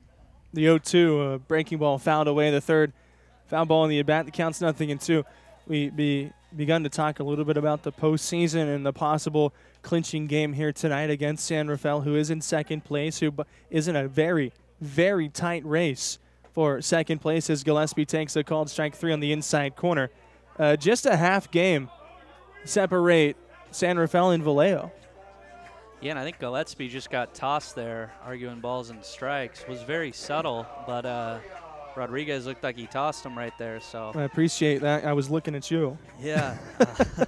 The 0-2 uh, breaking ball fouled away. In the third foul ball in the at bat that counts nothing in two. We be begun to talk a little bit about the postseason and the possible clinching game here tonight against San Rafael, who is in second place, who is in a very, very tight race for second place as Gillespie takes a called strike three on the inside corner. Uh, just a half game separate San Rafael and Vallejo. Yeah, and I think Gillespie just got tossed there, arguing balls and strikes. Was very subtle, but uh, Rodriguez looked like he tossed him right there. So I appreciate that. I was looking at you. Yeah, uh, [LAUGHS]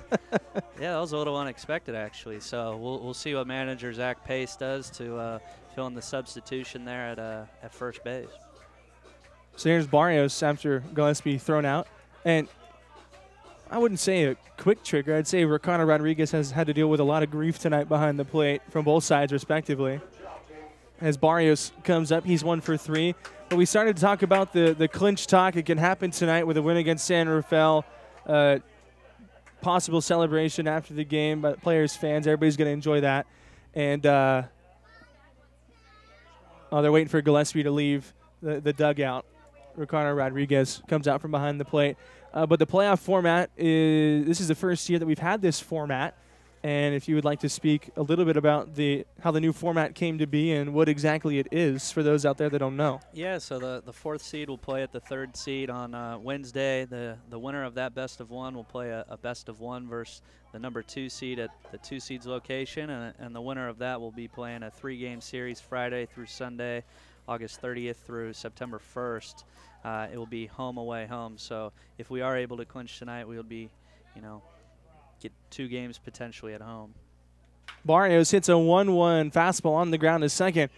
yeah, that was a little unexpected actually. So we'll we'll see what manager Zach Pace does to uh, fill in the substitution there at uh, at first base. So here's Barrios after Gillespie thrown out, and I wouldn't say a quick trigger. I'd say Ricardo Rodriguez has had to deal with a lot of grief tonight behind the plate from both sides, respectively. As Barrios comes up, he's one for three. But we started to talk about the, the clinch talk. It can happen tonight with a win against San Rafael. Uh, possible celebration after the game, but players, fans, everybody's going to enjoy that. And uh, oh, they're waiting for Gillespie to leave the, the dugout. Ricardo Rodriguez comes out from behind the plate. Uh, but the playoff format is this is the first year that we've had this format. And if you would like to speak a little bit about the how the new format came to be and what exactly it is for those out there that don't know. Yeah, so the, the fourth seed will play at the third seed on uh, Wednesday. The the winner of that best of one will play a, a, best of one versus the number two seed at the two seeds location, and, and the winner of that will be playing a three game series Friday through Sunday, August 30th through September 1st. Uh, it will be home away home. So if we are able to clinch tonight, we'll be, you know, get two games potentially at home. Barrios hits a 1 1 fastball on the ground to second.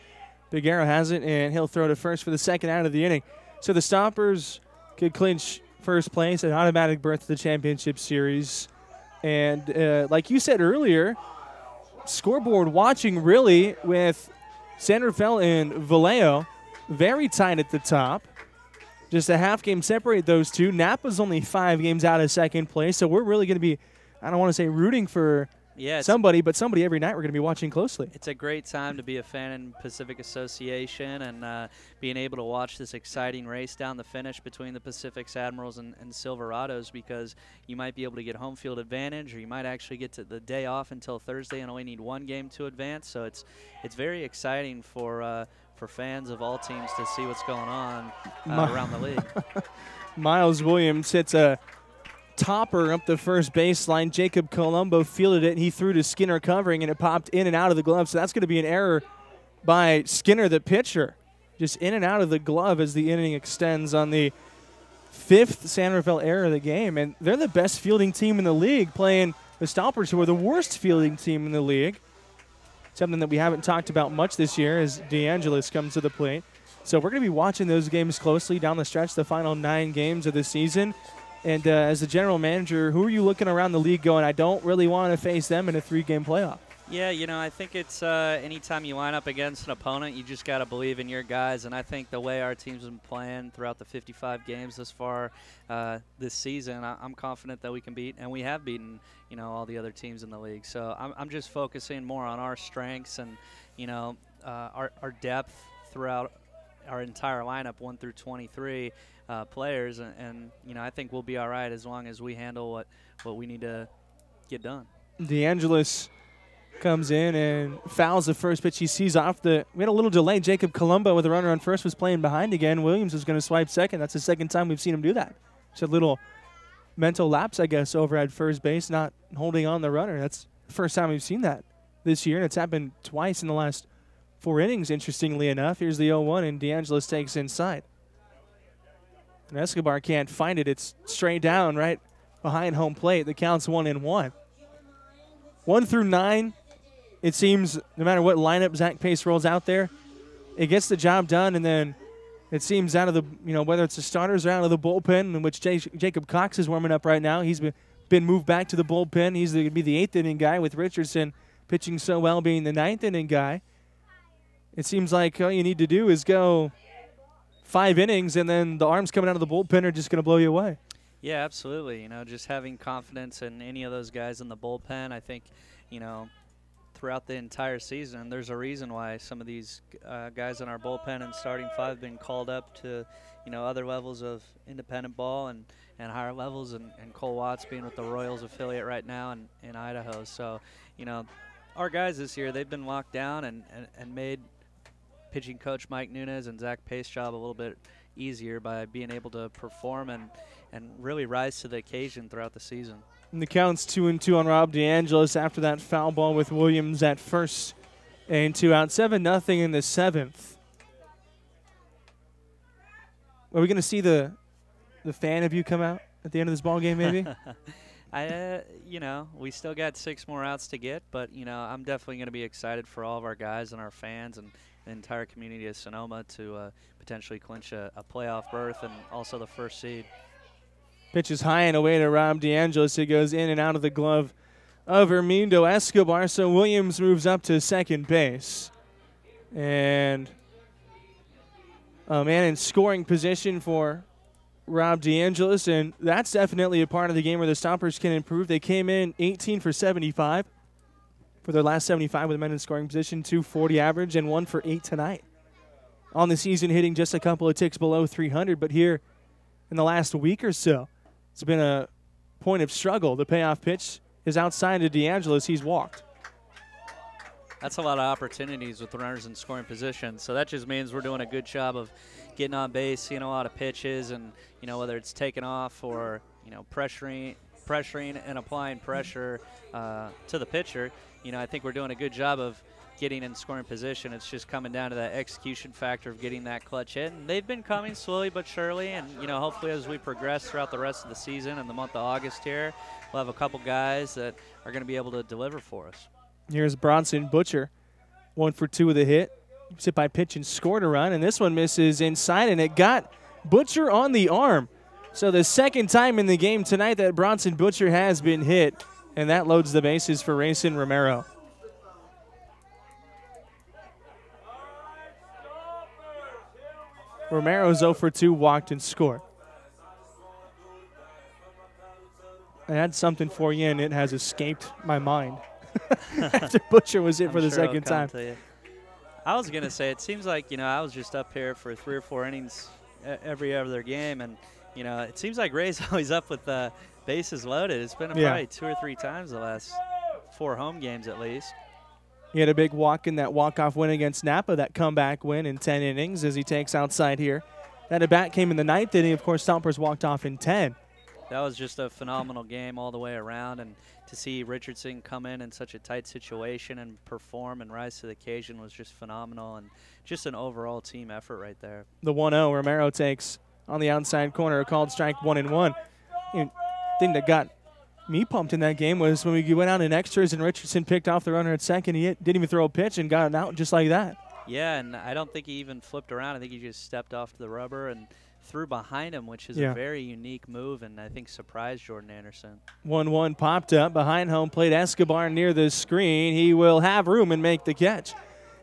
Big Arrow has it, and he'll throw to first for the second out of the inning. So the Stompers could clinch first place, an automatic berth to the championship series. And uh, like you said earlier, scoreboard watching really with San Rafael and Vallejo very tight at the top. Just a half game separate those two. Napa's only five games out of second place, so we're really going to be, I don't want to say rooting for yeah, somebody, but somebody every night we're going to be watching closely. It's a great time to be a fan in Pacific Association and uh, being able to watch this exciting race down the finish between the Pacific's Admirals and, and, Silverados because you might be able to get home field advantage or you might actually get to the day off until Thursday and only need one game to advance. So it's it's very exciting for uh, for fans of all teams to see what's going on uh, around the league. [LAUGHS] Miles Williams hits a topper up the first baseline. Jacob Colombo fielded it. and He threw to Skinner covering, and it popped in and out of the glove. So that's going to be an error by Skinner, the pitcher. Just in and out of the glove as the inning extends on the fifth San Rafael error of the game. And they're the best fielding team in the league, playing the Stompers, who are the worst fielding team in the league. Something that we haven't talked about much this year as DeAngelis comes to the plate. So we're going to be watching those games closely down the stretch, the final nine games of the season. And uh, as the general manager, who are you looking around the league going, I don't really want to face them in a three game playoff? Yeah, you know, I think it's uh, anytime you line up against an opponent, you just got to believe in your guys. And I think the way our team's been playing throughout the 55 games thus far uh, this season, I- am confident that we can beat, and we have beaten, you know, all the other teams in the league. So I'm, I'm just focusing more on our strengths and, you know, uh, our, our depth throughout our entire lineup, 1 through 23 uh, players. And, and, you know, I think we'll be all right as long as we handle what, what we need to get done. DeAngelis comes in and fouls the first pitch. He sees off the. We had a little delay. Jacob Colombo with a runner on first was playing behind again. Williams was going to swipe second. That's the second time we've seen him do that. It's a little mental lapse, I guess, over at first base, not holding on the runner. That's the first time we've seen that this year, and it's happened twice in the last four innings, interestingly enough. Here's the 0 1, and DeAngelis takes inside. And Escobar can't find it. It's straight down right behind home plate. The count's one and one. one through nine, it seems no matter what lineup Zach Pace rolls out there, it gets the job done. And then it seems out of the you know whether it's the starters or out of the bullpen, in which J- Jacob Cox is warming up right now. He's been been moved back to the bullpen. He's going to be the eighth inning guy with Richardson pitching so well, being the ninth inning guy. It seems like all you need to do is go five innings, and then the arms coming out of the bullpen are just going to blow you away. Yeah, absolutely. You know, just having confidence in any of those guys in the bullpen, I think, you know, throughout the entire season, there's a reason why some of these uh, guys in our bullpen and starting five have been called up to, you know, other levels of independent ball and, and higher levels, and, and Cole Watts being with the Royals affiliate right now in, in Idaho. So, you know, our guys this year, they've been locked down and, and, and made pitching coach Mike Nunez and Zach Pace job a little bit easier by being able to perform and, and really rise to the occasion throughout the season. And the count's two and two on Rob DeAngelis after that foul ball with Williams at first and two out. Seven nothing in the seventh. Are we going to see the the fan of you come out at the end of this ball game? Maybe. [LAUGHS] I, uh, you know, we still got six more outs to get, but you know, I'm definitely going to be excited for all of our guys and our fans and the entire community of Sonoma to uh, potentially clinch a, a, playoff berth and also the first seed. Pitches high and away to Rob DeAngelis. It goes in and out of the glove of Hermindo Escobar. So Williams moves up to second base. And a man in scoring position for Rob DeAngelis. And that's definitely a part of the game where the Stompers can improve. They came in 18 for 75 for their last 75 with men in scoring position, 240 average, and one for eight tonight. On the season, hitting just a couple of ticks below 300, but here in the last week or so, it's been a point of struggle. The payoff pitch is outside of DeAngelis. He's walked. That's a lot of opportunities with runners in scoring position. So that just means we're doing a good job of getting on base, seeing a lot of pitches, and you know whether it's taking off or you know pressuring, pressuring and applying pressure uh, to the pitcher you know, I think we're doing a good job of getting in scoring position. It's just coming down to that execution factor of getting that clutch hit. And they've been coming slowly but surely. And, you know, hopefully as we progress throughout the rest of the season and the month of August here, we'll have a couple guys that are going to be able to deliver for us. Here's Bronson Butcher, one for two with a hit. Hit by pitch and scored a run. And this one misses inside, and it got Butcher on the arm. So the second time in the game tonight that Bronson Butcher has been hit and that loads the bases for Rayson Romero. Romero's 0 for 2, walked and scored. I had something for you, and it has escaped my mind. [LAUGHS] After [LAUGHS] Butcher was hit for the sure second time. I was going to say, it seems like, you know, I was just up here for three or four innings every other game, and, you know, it seems like Ray's [LAUGHS] always up with uh, bases loaded. It's been yeah. probably two or three times the last four home games at least. He had a big walk in that walk-off win against Napa, that comeback win in 10 innings as he takes outside here. That at bat came in the ninth inning. Of course, Stompers walked off in 10. That was just a phenomenal game all the way around, and to see Richardson come in in such a tight situation and perform and rise to the occasion was just phenomenal, and just an overall team effort right there. The 1-0 Romero takes on the outside corner, a called strike one and one thing that got me pumped in that game was when we went out in extras and Richardson picked off the runner at second. He didn't even throw a pitch and got it out just like that. Yeah, and I don't think he even flipped around. I think he just stepped off to the rubber and threw behind him, which is yeah. a very unique move and I think surprised Jordan Anderson. 1 1 popped up behind home plate. Escobar near the screen. He will have room and make the catch.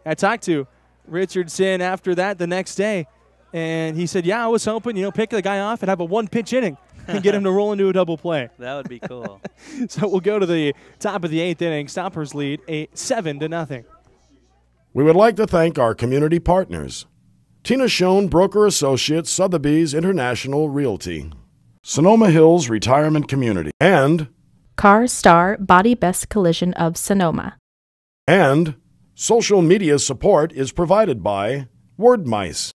I talked to Richardson after that the next day, and he said, Yeah, I was hoping, you know, pick the guy off and have a one pitch inning and get him to roll into a double play. [LAUGHS] That would be cool. [LAUGHS] so we'll go to the top of the eighth inning. Stompers lead eight, seven to nothing. We would like to thank our community partners. Tina Schoen, Broker Associates, Sotheby's International Realty, Sonoma Hills Retirement Community, and Car Star Body Best Collision of Sonoma. And social media support is provided by Wordmice.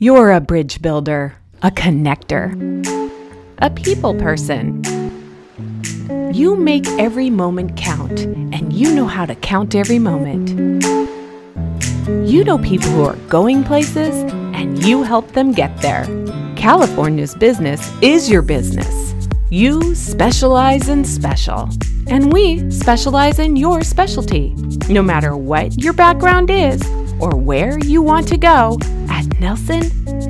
You're a bridge builder, a connector, a people person. You make every moment count, and you know how to count every moment. You know people who are going places and you help them get there. California's business is your business. You specialize in special, and we specialize in your specialty. No matter what your background is or where you want to go, at Nelson,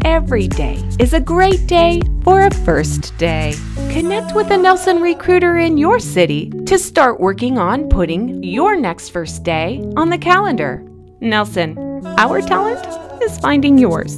every day is a great day for a first day. Connect with a Nelson recruiter in your city to start working on putting your next first day on the calendar. Nelson, our talent is finding yours.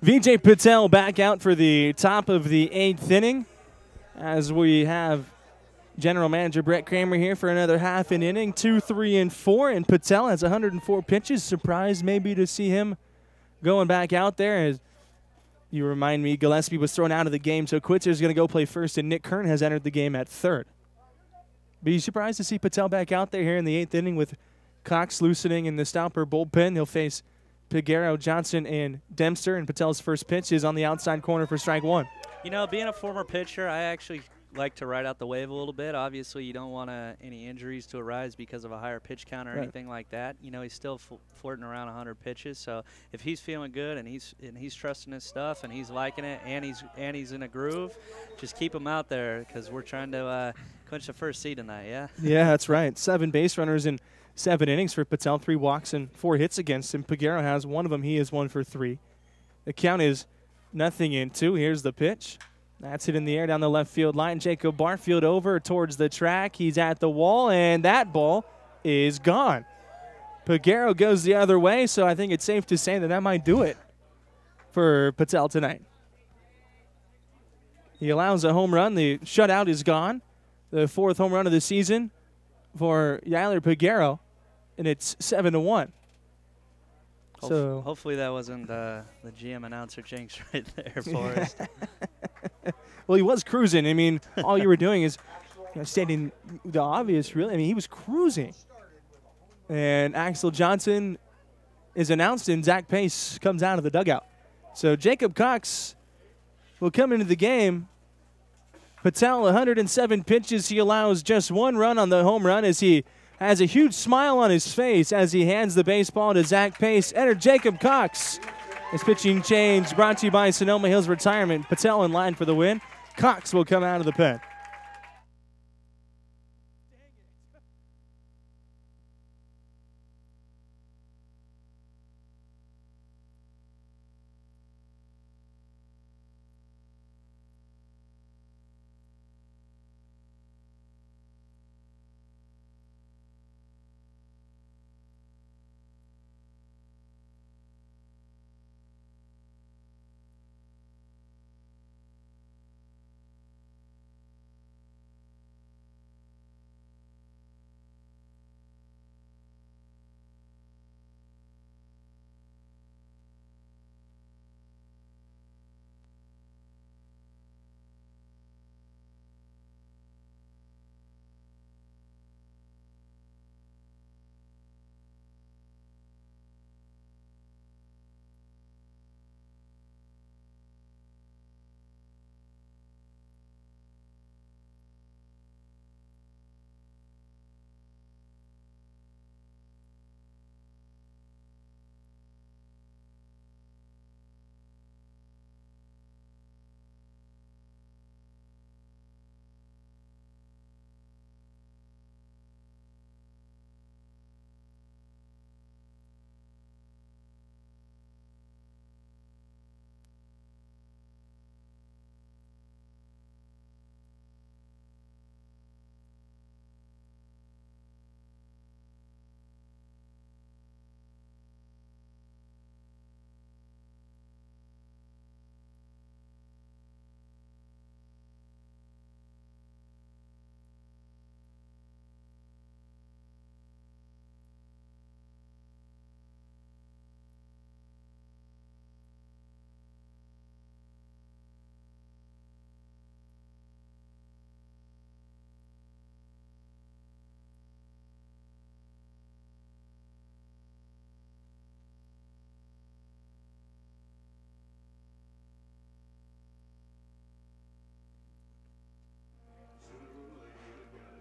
VJ Patel back out for the top of the eighth inning as we have General Manager Brett Kramer here for another half an inning, two, three, and four. And Patel has 104 pitches. Surprised maybe to see him going back out there. As you remind me, Gillespie was thrown out of the game, so Quitzer is going to go play first, and Nick Kern has entered the game at third. Be surprised to see Patel back out there here in the eighth inning with Cox loosening in the Stomper bullpen? He'll face Peguero, Johnson, and Dempster. And Patel's first pitch is on the outside corner for strike one. You know, being a former pitcher, I actually like to ride out the wave a little bit. Obviously, you don't want uh, any injuries to arise because of a higher pitch count or Right. anything like that. You know, he's still fl- flirting around 100 pitches. So if he's feeling good and he's and he's trusting his stuff and he's liking it and he's and he's in a groove, just keep him out there because we're trying to uh, clinch the first seed tonight. Yeah. Yeah, that's right. Seven base runners in seven innings for Patel, three walks and four hits against him. Peguero has one of them. He is one for three. The count is nothing in two. Here's the pitch. That's hit in the air down the left field line. Jacob Barfield over towards the track. He's at the wall, and that ball is gone. Peguero goes the other way, so I think it's safe to say that that might do it for Patel tonight. He allows a home run. The shutout is gone. The fourth home run of the season for Yaler Peguero, and it's seven to one. Hof- So- hopefully that wasn't uh, the GM announcer jinx [LAUGHS] right there for us. [LAUGHS] Well, he was cruising. I mean, [LAUGHS] all you were doing is you know, stating the obvious, really. I mean, he was cruising. And Axel Johnson is announced, and Zach Pace comes out of the dugout. So Jacob Cox will come into the game. Patel, 107 pitches. He allows just one run on the home run as he has a huge smile on his face as he hands the baseball to Zach Pace. Enter Jacob Cox. His pitching change brought to you by Sonoma Hills Retirement. Patel in line for the win. Cox will come out of the pen.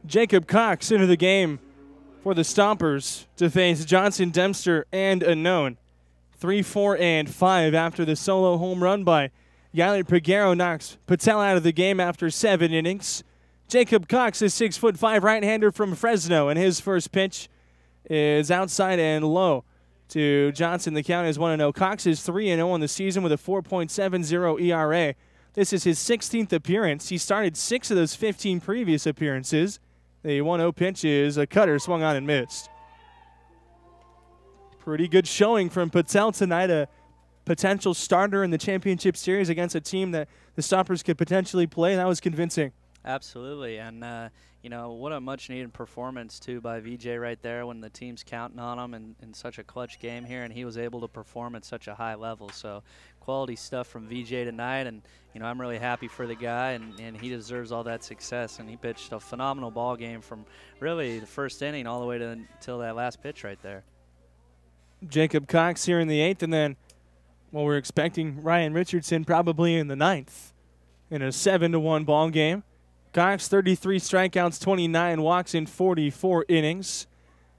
Jacob Cox into the game for the Stompers to face Johnson, Dempster, and Unknown. 3, 4, and 5 after the solo home run by Yali Peguero knocks Patel out of the game after seven innings. Jacob Cox is six foot five right-hander from Fresno, and his first pitch is outside and low to Johnson. The count is 1 0. Cox is 3 0 on the season with a 4.70 ERA. This is his 16th appearance. He started six of those 15 previous appearances. The 1 0 pitch is a cutter swung on and missed. Pretty good showing from Patel tonight. A potential starter in the championship series against a team that the Stompers could potentially play. That was convincing. Absolutely, and uh, you know what a much-needed performance too by VJ right there when the team's counting on him in, in such a clutch game here, and he was able to perform at such a high level. So quality stuff from VJ tonight, and you know I'm really happy for the guy, and, and he deserves all that success. And he pitched a phenomenal ball game from really the first inning all the way to until that last pitch right there. Jacob Cox here in the eighth, and then well, we're expecting Ryan Richardson probably in the ninth in a seven to one ball game. Cox 33 strikeouts, 29 walks in 44 innings.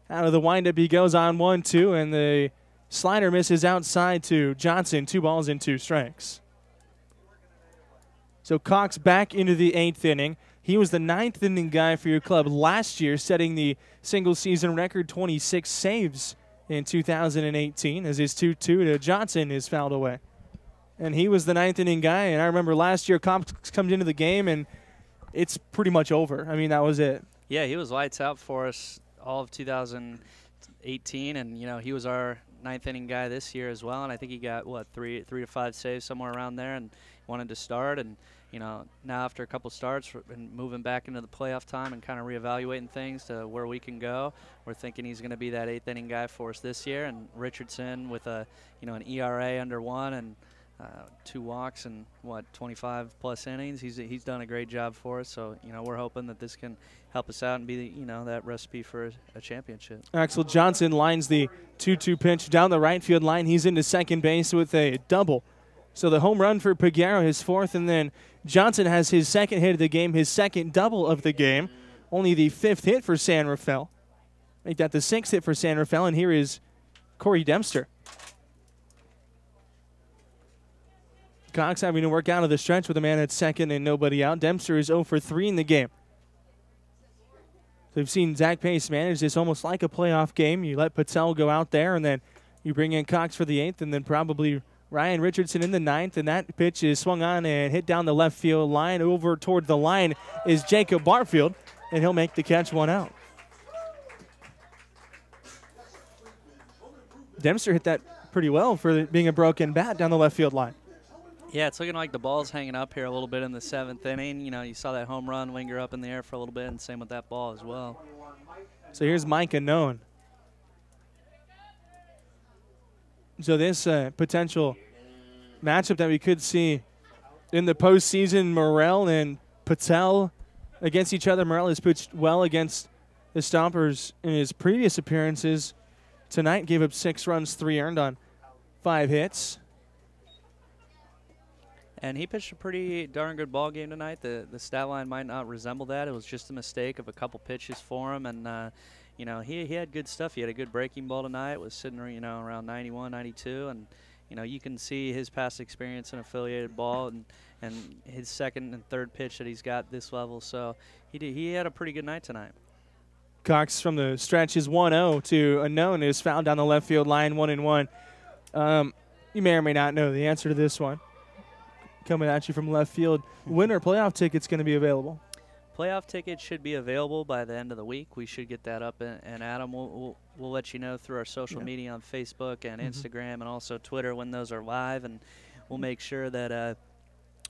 Out of the windup, he goes on 1 2, and the slider misses outside to Johnson, two balls and two strikes. So Cox back into the eighth inning. He was the ninth inning guy for your club last year, setting the single season record 26 saves in 2018 as his 2 2 to Johnson is fouled away. And he was the ninth inning guy. And I remember last year, Cox comes into the game and it's pretty much over. I mean, that was it. Yeah, he was lights out for us all of 2018, and you know he was our ninth inning guy this year as well. And I think he got what three three to five saves somewhere around there, and wanted to start. And you know now after a couple starts and moving back into the playoff time and kind of reevaluating things to where we can go, we're thinking he's going to be that eighth inning guy for us this year. And Richardson with a you know an ERA under one and uh, two walks and what 25 plus innings. He's he's done a great job for us. So you know we're hoping that this can help us out and be the, you know that recipe for a championship. Axel Johnson lines the 2-2 pitch down the right field line. He's into second base with a double. So the home run for Peguero, his fourth, and then Johnson has his second hit of the game, his second double of the game. Only the fifth hit for San Rafael. Make that the sixth hit for San Rafael, and here is Corey Dempster. Cox having to work out of the stretch with a man at second and nobody out. Dempster is 0 for 3 in the game. We've seen Zach Pace manage this almost like a playoff game. You let Patel go out there, and then you bring in Cox for the eighth, and then probably Ryan Richardson in the ninth. And that pitch is swung on and hit down the left field line. Over toward the line is Jacob Barfield, and he'll make the catch one out. Dempster hit that pretty well for being a broken bat down the left field line. Yeah, it's looking like the ball's hanging up here a little bit in the seventh inning. You know, you saw that home run linger up in the air for a little bit, and same with that ball as well. So here's Mike Unknown. So this uh, potential matchup that we could see in the postseason, Morel and Patel against each other. Morel has pitched well against the Stompers in his previous appearances. Tonight gave up six runs, three earned on five hits and he pitched a pretty darn good ball game tonight. The the stat line might not resemble that. It was just a mistake of a couple pitches for him, and uh, you know he he had good stuff. He had a good breaking ball tonight. Was sitting you know around 91, 92, and you know you can see his past experience in affiliated ball and and his second and third pitch that he's got this level. So he did, he had a pretty good night tonight. Cox from the stretch is 1-0 to unknown is fouled down the left field line, one and one. Um, you may or may not know the answer to this one coming at you from left field. Winter playoff tickets going to be available. Playoff tickets should be available by the end of the week. We should get that up, and, and Adam, we'll, we'll, we'll, let you know through our social yeah. media on Facebook and mm-hmm. Instagram and also Twitter when those are live, and we'll make sure that uh,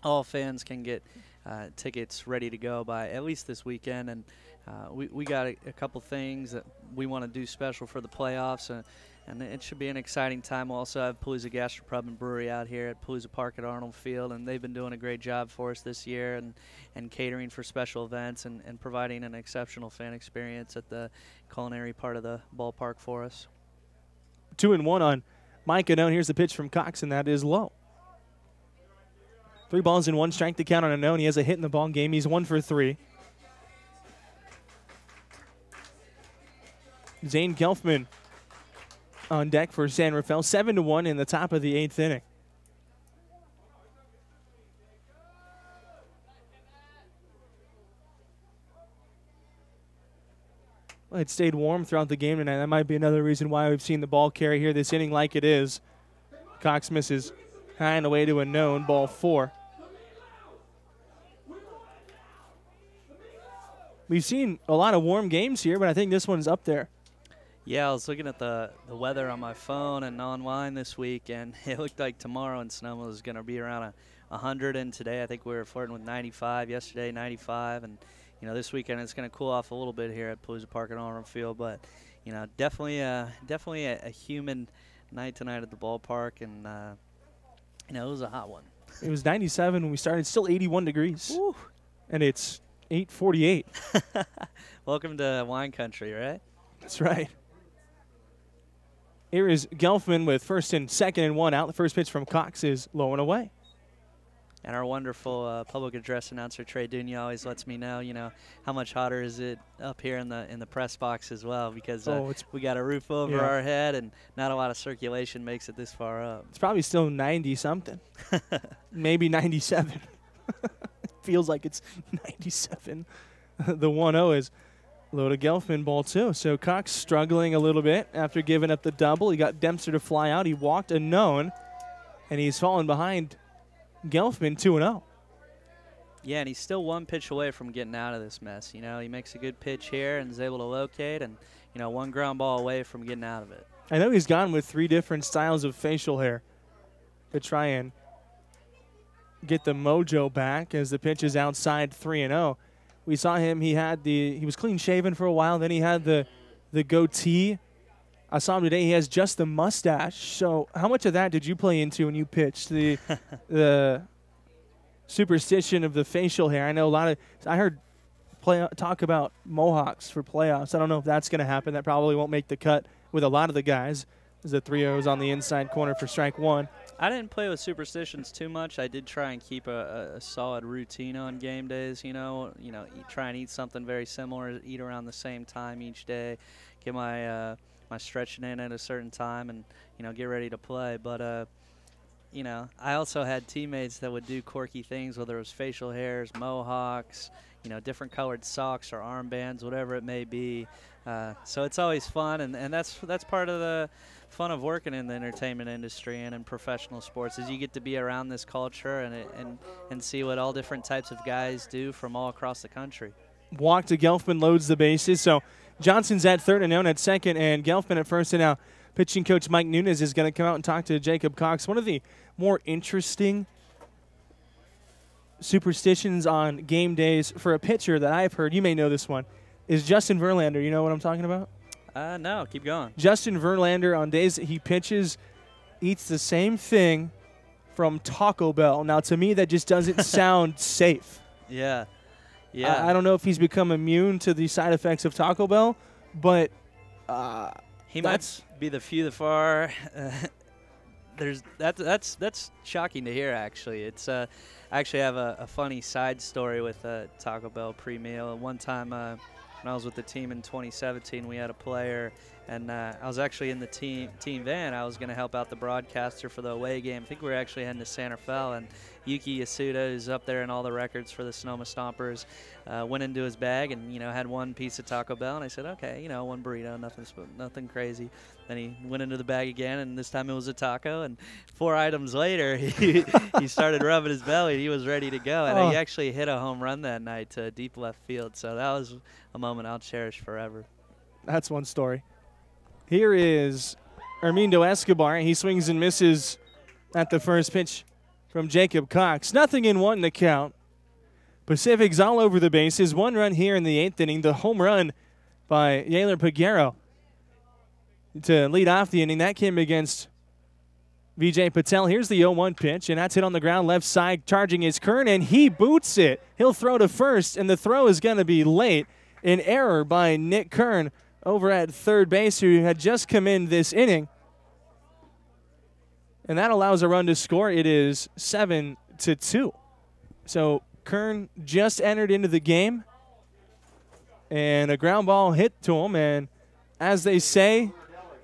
all fans can get uh, tickets ready to go by at least this weekend. And uh, we, we got a, a couple things that we want to do special for the playoffs. Uh, and it should be an exciting time. We'll also have Palooza Gastropub and Brewery out here at Palooza Park at Arnold Field, and they've been doing a great job for us this year and, and catering for special events and, and providing an exceptional fan experience at the culinary part of the ballpark for us. Two and one on Mike Unknown. Here's the pitch from Cox, and that is low. Three balls in one strike to count on Unknown. He has a hit in the ball game. He's one for three. Zane Gelfman on deck for San Rafael. 7 to 1 in the top of the eighth inning. Well, it stayed warm throughout the game tonight. That might be another reason why we've seen the ball carry here this inning like it is. Cox misses high and away to a known ball four. We've seen a lot of warm games here, but I think this one's up there. Yeah, I was looking at the, the weather on my phone and online this week, and [LAUGHS] it looked like tomorrow in Sonoma was going to be around a 100, and today I think we were flirting with 95. Yesterday, 95, and you know this weekend it's going to cool off a little bit here at Palooza Park and Arnold Field, but you know definitely a definitely a, a human night tonight at the ballpark, and uh, you know it was a hot one. It was 97 when we started, still 81 degrees, Woo. and it's 8:48. [LAUGHS] Welcome to wine country, right? That's right. Here is Gelfman with first and second and one out. The first pitch from Cox is low and away. And our wonderful uh, public address announcer Trey Dunya always lets me know, you know, how much hotter is it up here in the in the press box as well because uh, Oh, it's- we got a roof over yeah. our head and not a lot of circulation makes it this far up. It's probably still 90 something, [LAUGHS] maybe 97. [LAUGHS] Feels like it's 97. [LAUGHS] the 1 0 is to Gelfman ball two. So Cox struggling a little bit after giving up the double. He got Dempster to fly out. He walked a known, and he's fallen behind Gelfman 2 0. Yeah, and he's still one pitch away from getting out of this mess. You know, he makes a good pitch here and is able to locate, and you know, one ground ball away from getting out of it. I know he's gone with three different styles of facial hair to try and get the mojo back as the pitch is outside 3 and 0. We saw him he had the he was clean shaven for a while then he had the the goatee. I saw him today he has just the mustache. So how much of that did you play into when you pitched the [LAUGHS] the superstition of the facial hair? I know a lot of I heard play talk about mohawks for playoffs. I don't know if that's going to happen. That probably won't make the cut with a lot of the guys. As the 3 0s on the inside corner for strike one. I didn't play with superstitions too much. I did try and keep a, a, a solid routine on game days. You know, you know, eat, try and eat something very similar. Eat around the same time each day. Get my uh, my stretching in at a certain time, and you know, get ready to play. But uh, you know, I also had teammates that would do quirky things, whether it was facial hairs, mohawks, you know, different colored socks or armbands, whatever it may be. Uh, so it's always fun, and, and that's that's part of the fun of working in the entertainment industry and in professional sports is you get to be around this culture and and and see what all different types of guys do from all across the country. Walk to Gelfman loads the bases. So Johnson's at third and known at second, and Gelfman at first. And now pitching coach Mike Nunez is going to come out and talk to Jacob Cox. One of the more interesting superstitions on game days for a pitcher that I've heard, you may know this one, is Justin Verlander. You know what I'm talking about? Uh, no, keep going. Justin Verlander on days that he pitches eats the same thing from Taco Bell. Now, to me, that just doesn't [LAUGHS] sound safe. Yeah, yeah. I, I don't know if he's become immune to the side effects of Taco Bell, but uh, he might be the few, the far. Uh, [LAUGHS] there's that's that's that's shocking to hear. Actually, it's uh, I actually have a, a funny side story with uh, Taco Bell pre-meal. One time uh, when I was with the team in 2017, we had a player, and uh, I was actually in the team team van. I was going to help out the broadcaster for the away game. I think we were actually heading to Santa Fe, and Yuki Yasuda, who's up there in all the records for the Sonoma Stompers, uh, went into his bag and you know had one piece of Taco Bell, and I said, okay, you know, one burrito, nothing nothing crazy. Then he went into the bag again, and this time it was a taco. And four items later, [LAUGHS] he, he started rubbing his belly. He was ready to go, and Oh. he actually hit a home run that night to deep left field. So that was a moment I'll cherish forever. that's one story. Here is Armindo Escobar. He swings and misses at the first pitch from Jacob Cox. Nothing in one to count. Pacific's all over the bases. One run here in the eighth inning. The home run by Yaler Peguero to lead off the inning. That came against VJ Patel. Here's the 0 1 pitch, and that's hit on the ground left side, charging his Kern, and he boots it. He'll throw to first, and the throw is going to be late. An error by Nick Kern over at third base, who had just come in this inning. And that allows a run to score. It is 7 to 2. So Kern just entered into the game, and a ground ball hit to him, and as they say,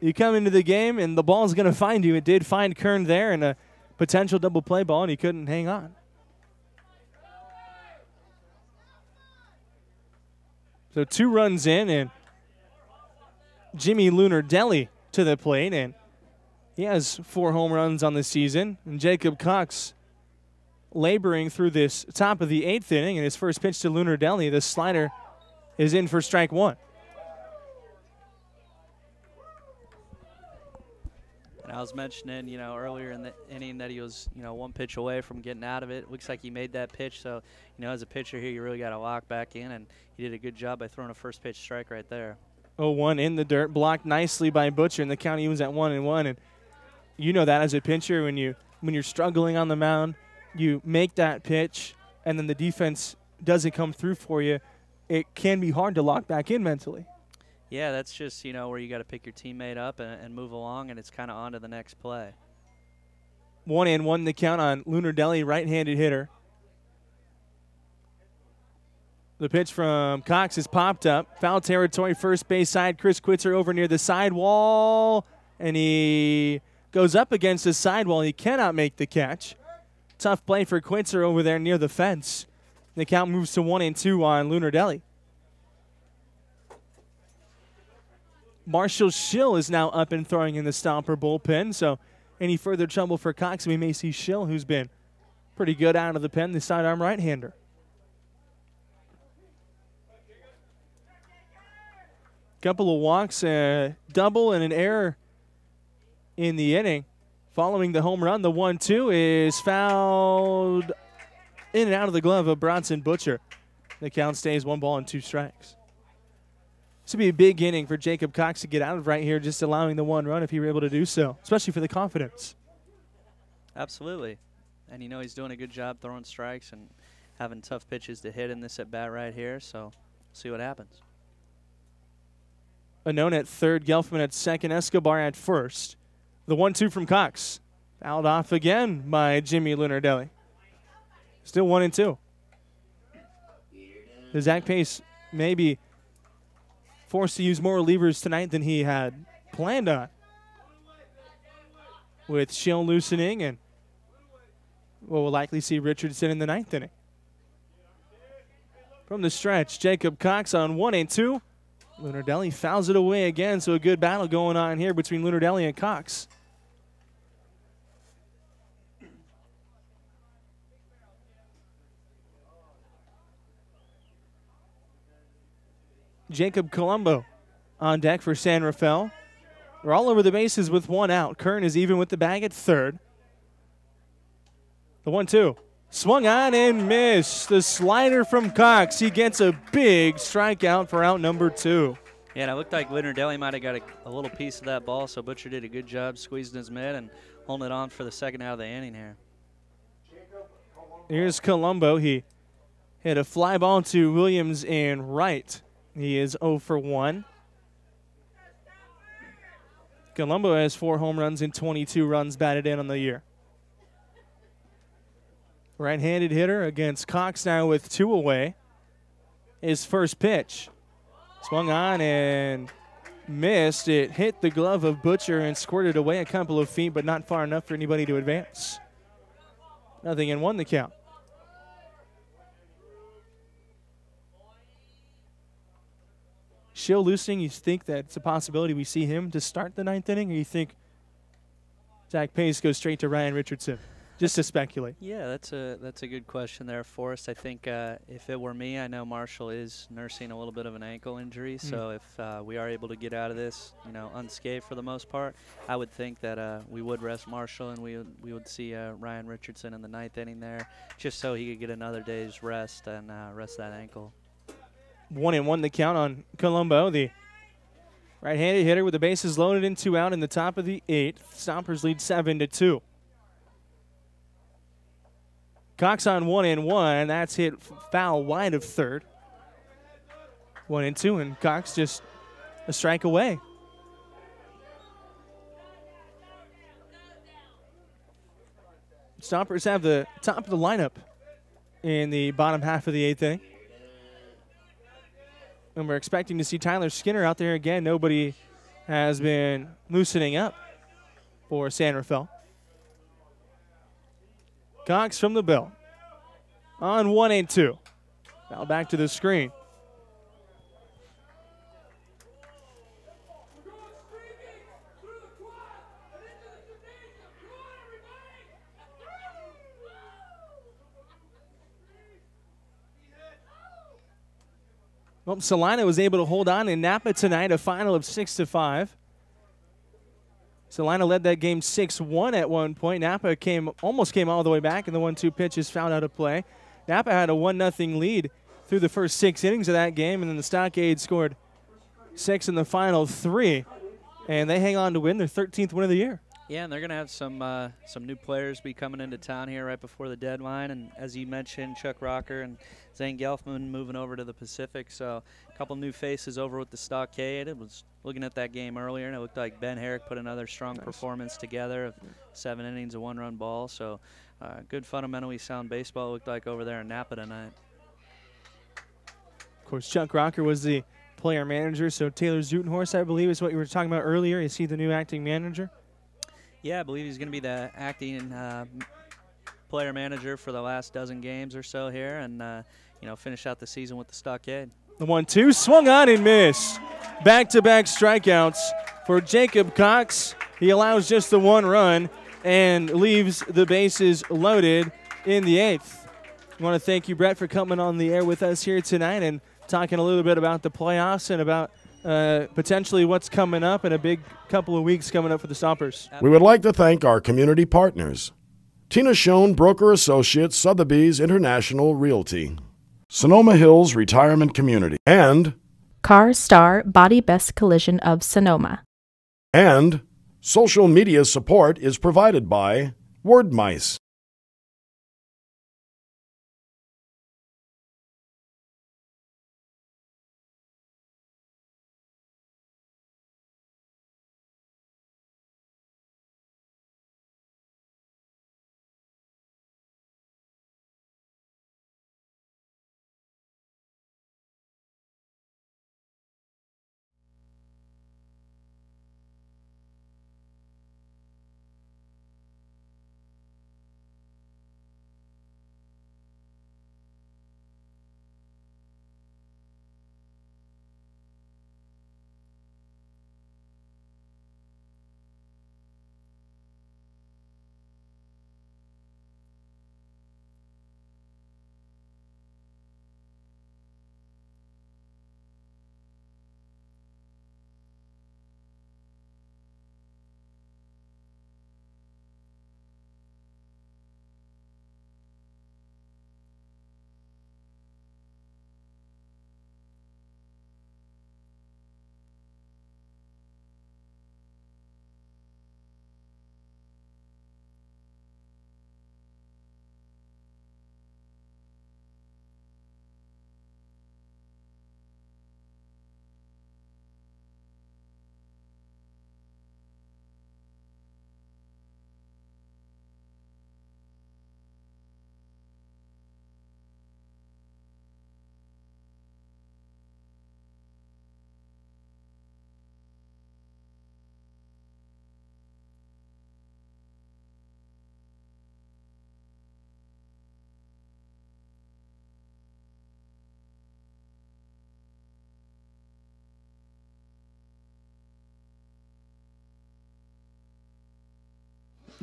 you come into the game and the ball's going [LAUGHS] to find you. It did find Kern there and a potential double play ball, and he couldn't hang on. So two runs in, and Jimmy Lunardelli to the plate, and he has four home runs on the season. And Jacob Cox laboring through this top of the eighth inning, and his first pitch to Lunardelli, the slider is in for strike one. And I was mentioning, you know, earlier in the inning that he was, you know, one pitch away from getting out of it. Looks like he made that pitch. So, you know, as a pitcher here, you really got to lock back in, and he did a good job by throwing a first pitch strike right there. 0-1 in the dirt, blocked nicely by Butcher, and the county was at one and one. And you know that as a pitcher, when you when you're struggling on the mound, you make that pitch, and then the defense doesn't come through for you. It can be hard to lock back in mentally. Yeah, that's just you know where you got to pick your teammate up and, and move along, and it's kind of on to the next play. One and one the count on Lunardelli, right-handed hitter. The pitch from Cox is popped up. Foul territory, first base side. Chris Quitzer over near the sidewall, and he goes up against the sidewall. He cannot make the catch. Tough play for Quitzer over there near the fence. The count moves to one and two on Lunardelli. Marshall Schill is now up and throwing in the Stomper bullpen, so any further trouble for Cox, we may see Schill, who's been pretty good out of the pen, the sidearm right-hander. Couple of walks, a double, and an error in the inning. Following the home run, the 1 2 is fouled in and out of the glove of Bronson Butcher. The count stays one ball and two strikes. This would be a big inning for Jacob Cox to get out of right here, just allowing the one run if he were able to do so, especially for the confidence. Absolutely. And you know he's doing a good job throwing strikes and having tough pitches to hit in this at bat right here, so see what happens. Anone at third, Gelfman at second, Escobar at first. The one two from Cox. Fouled off again by Jimmy Lunardelli. Still one and two. The Zach Pace maybe forced to use more relievers tonight than he had planned on. With Schill loosening and we'll likely see Richardson in the ninth inning. From the stretch, Jacob Cox on one and two. Lunardelli fouls it away again, so a good battle going on here between Lunardelli and Cox. Jacob Colombo on deck for San Rafael. We're all over the bases with one out. Kern is even with the bag at third. The one two. Swung on and missed. The slider from Cox. He gets a big strikeout for out number two. Yeah, and it looked like Lunardelli might have got a, a, little piece of that ball, so Butcher did a good job squeezing his mid and holding it on for the second out of the inning here. Here's Colombo. He hit a fly ball to Williams in right. He is 0 for 1. Colombo has four home runs and 22 runs batted in on the year. Right handed hitter against Cox now with two away. His first pitch. Swung on and missed. It hit the glove of Butcher and squirted away a couple of feet, but not far enough for anybody to advance. Nothing in one the count. Schill loosening, you think that it's a possibility we see him to start the ninth inning, or you think Zach Pace goes straight to Ryan Richardson? Just to speculate. Yeah, that's a that's a good question there, Forrest. I think uh, if it were me, I know Marshall is nursing a little bit of an ankle injury. Mm. So if uh, we are able to get out of this, you know, unscathed for the most part, I would think that uh, we would rest Marshall and we would, we would see uh, Ryan Richardson in the ninth inning there, just so he could get another day's rest and uh, rest that ankle one and one the count on Colombo, the right-handed hitter with the bases loaded and two out in the top of the eighth. Stompers lead seven to two. Cox on one and one. That's hit foul wide of third. One and two, and Cox just a strike away. Stompers have the top of the lineup in the bottom half of the eighth inning. And we're expecting to see Tyler Skinner out there again. Nobody has been loosening up for San Rafael. Cox from the belt on one and two. Now back to the screen. Well, Salina was able to hold on in Napa tonight, a final of six to five. Salina led that game 6-1 at one point. Napa came almost came all the way back, and the one-two pitch is found out of play. Napa had a one nothing lead through the first six innings of that game, and then the Stockade scored six in the final three, and they hang on to win their 13th win of the year. Yeah, and they're going to have some uh, some new players be coming into town here right before the deadline. And as you mentioned, Chuck Rocker and Zane Gelfman moving over to the Pacific. So a couple new faces over with the Stockade. It was looking at that game earlier, and it looked like Ben Herrick put another strong nice. performance together of seven innings, a one-run ball. So uh, good, fundamentally sound baseball looked like over there in Napa tonight. Of course, Chuck Rocker was the player manager. So Taylor Zutenhorst, I believe, is what you were talking about earlier. Is he the new acting manager? Yeah, I believe he's going to be the acting uh, player manager for the last dozen games or so here, and uh, you know finish out the season with the Stockade. The one-two swung on and missed. Back-to-back strikeouts for Jacob Cox. He allows just the one run and leaves the bases loaded in the eighth. I want to thank you, Brett, for coming on the air with us here tonight and talking a little bit about the playoffs and about uh, potentially what's coming up in a big couple of weeks coming up for the Stompers. We would like to thank our community partners Tina Schoen, Broker Associates, Sotheby's International Realty, Sonoma Hills Retirement Community, and Car Star Body Best Collision of Sonoma. And social media support is provided by Wordmice.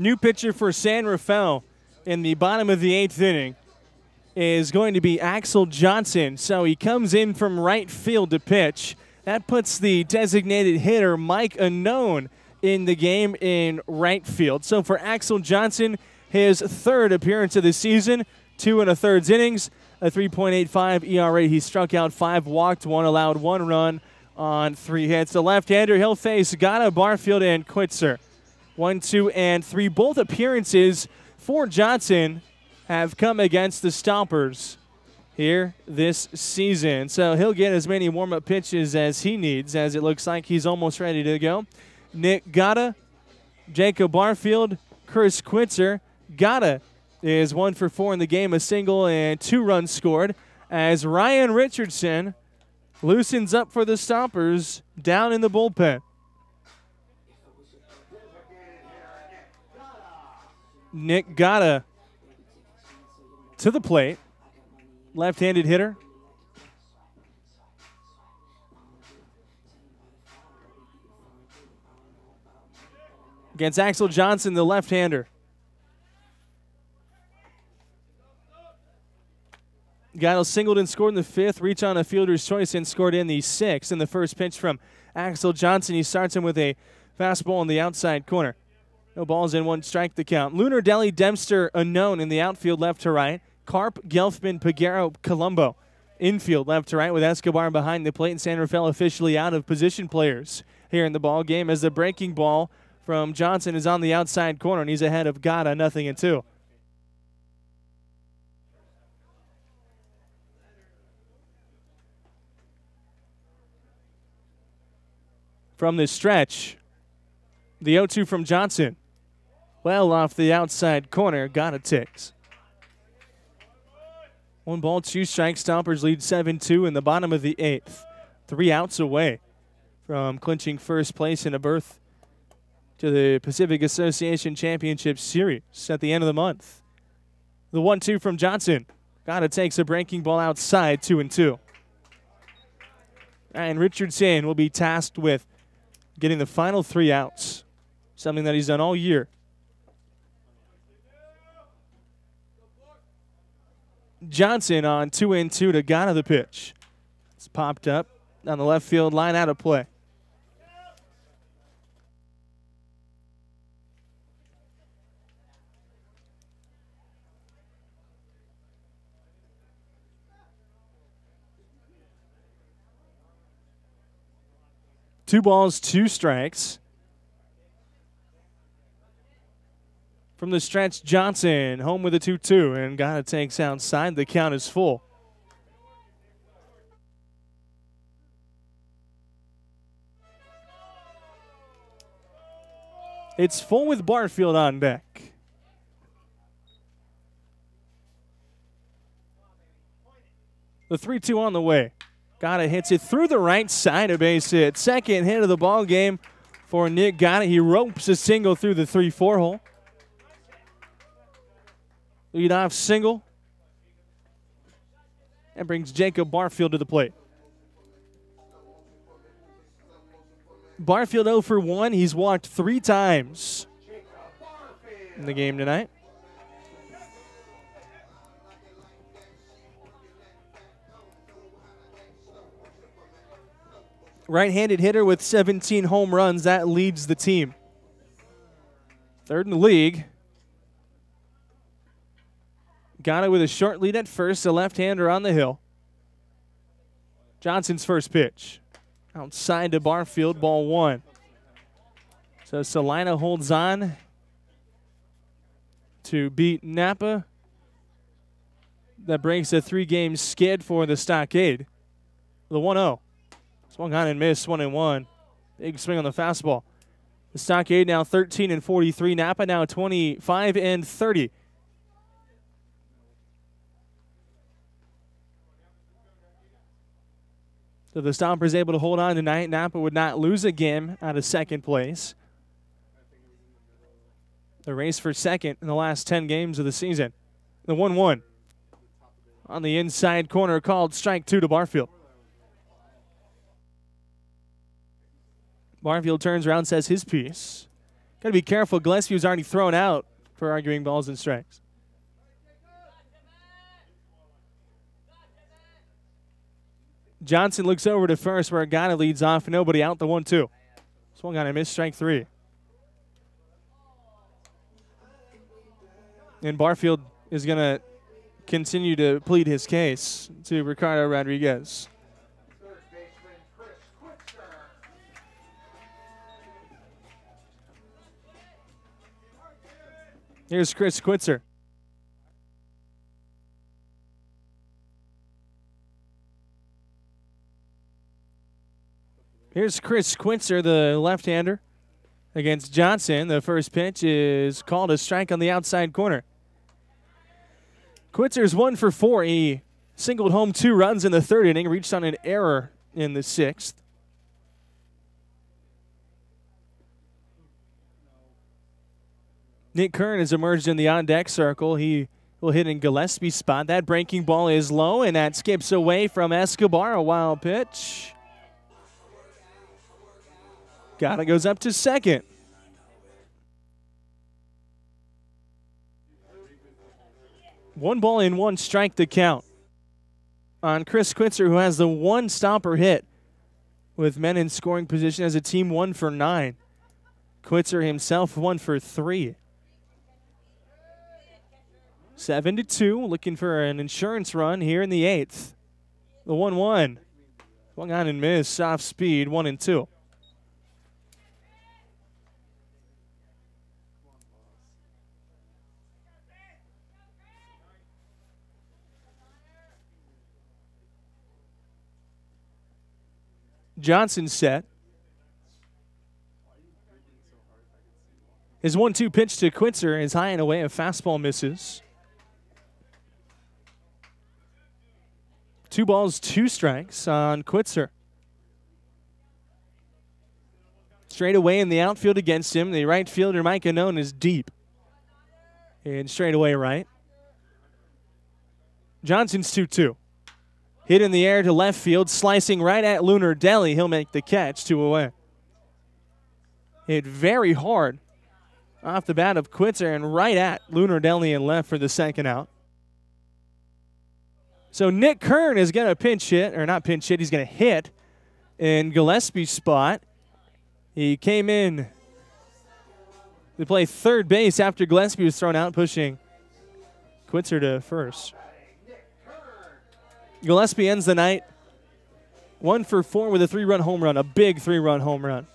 New pitcher for San Rafael in the bottom of the eighth inning is going to be Axel Johnson. So he comes in from right field to pitch. That puts the designated hitter, Mike Unknown, in the game in right field. So for Axel Johnson, his third appearance of the season, two and a third innings, a 3.85 ERA. He struck out five, walked one, allowed one run on three hits. The left-hander, he'll face Gata, Barfield, and Quitzer. One, two, and three. Both appearances for Johnson have come against the Stompers here this season. So he'll get as many warm up pitches as he needs, as it looks like he's almost ready to go. Nick Gata, Jacob Barfield, Chris Quitzer. Gata is one for four in the game, a single and two runs scored, as Ryan Richardson loosens up for the Stompers down in the bullpen. Nick Gata to the plate. Left handed hitter. Against Axel Johnson, the left hander. Gata singled and scored in the fifth, reach on a fielder's choice and scored in the sixth. In the first pitch from Axel Johnson, he starts him with a fastball in the outside corner. No balls in one strike the count. Lunardelli Dempster unknown in the outfield left to right. Carp, Gelfman, Peguero, Colombo. Infield left to right with Escobar behind the plate and San Rafael officially out of position players here in the ball game as the breaking ball from Johnson is on the outside corner and he's ahead of Gata, nothing and two. From this stretch, the 0 2 from Johnson. Well off the outside corner, Gata ticks. One ball, two strikes. Stompers lead 7 2 in the bottom of the eighth. Three outs away from clinching first place in a berth to the Pacific Association Championship Series at the end of the month. The 1 2 from Johnson. Gata takes a breaking ball outside, 2 and 2. And Richardson will be tasked with getting the final three outs, something that he's done all year. Johnson on two and two to Gata the pitch. It's popped up on the left field line out of play. Two balls, two strikes. From the stretch, Johnson home with a 2 2 and Gata takes outside. The count is full. It's full with Barfield on deck. The 3 2 on the way. Gata hits it through the right side, of base hit. Second hit of the ball game for Nick Gata. He ropes a single through the 3 4 hole. Leadoff single. And brings Jacob Barfield to the plate. Barfield 0 for 1. He's walked three times in the game tonight. Right handed hitter with 17 home runs. That leads the team. Third in the league. Gata with a short lead at first, a left hander on the hill. Johnson's first pitch. Outside to Barfield, ball one. So Salina holds on to beat Napa. That breaks a three game skid for the Stockade. The 1 0. Swung on and missed, 1 and 1. Big swing on the fastball. The Stockade now 13 and 43. Napa now 25 and 30. So the Stompers able to hold on tonight. Napa would not lose a game out of second place. The race for second in the last 10 games of the season. The 1 1 on the inside corner called strike two to Barfield. Barfield turns around, says his piece. Got to be careful. Gillespie was already thrown out for arguing balls and strikes. Johnson looks over to first where Gata leads off. Nobody out the 1 2. Swung on a miss, strike three. And Barfield is going to continue to plead his case to Ricardo Rodriguez. Here's Chris Quitzer. Here's Chris Quitzer, the left-hander, against Johnson. The first pitch is called a strike on the outside corner. Quitzer's one for four. He singled home two runs in the third inning, reached on an error in the sixth. Nick Kern has emerged in the on deck circle. He will hit in Gillespie's spot. That breaking ball is low, and that skips away from Escobar. A wild pitch. Gata goes up to second. One ball in one strike the count on Chris Quitzer, who has the one Stomper hit with men in scoring position as a team one for nine. Quitzer himself one for three. Seven to two, looking for an insurance run here in the eighth. The one-one, swung on and missed, soft speed, one and two. Johnson set. His 1 2 pitch to Quitzer is high and away. A fastball misses. Two balls, two strikes on Quitzer. Straight away in the outfield against him. The right fielder, Mike Annone, is deep. And straight away right. Johnson's 2 2. Hit in the air to left field, slicing right at Lunardelli. He'll make the catch, two away. Hit very hard off the bat of Quitzer and right at Lunardelli and left for the second out. So Nick Kern is going to pinch hit, or not pinch hit, he's going to hit in Gillespie's spot. He came in to play third base after Gillespie was thrown out, pushing Quitzer to first. Gillespie ends the night one for four with a three run home run, a big three run home run.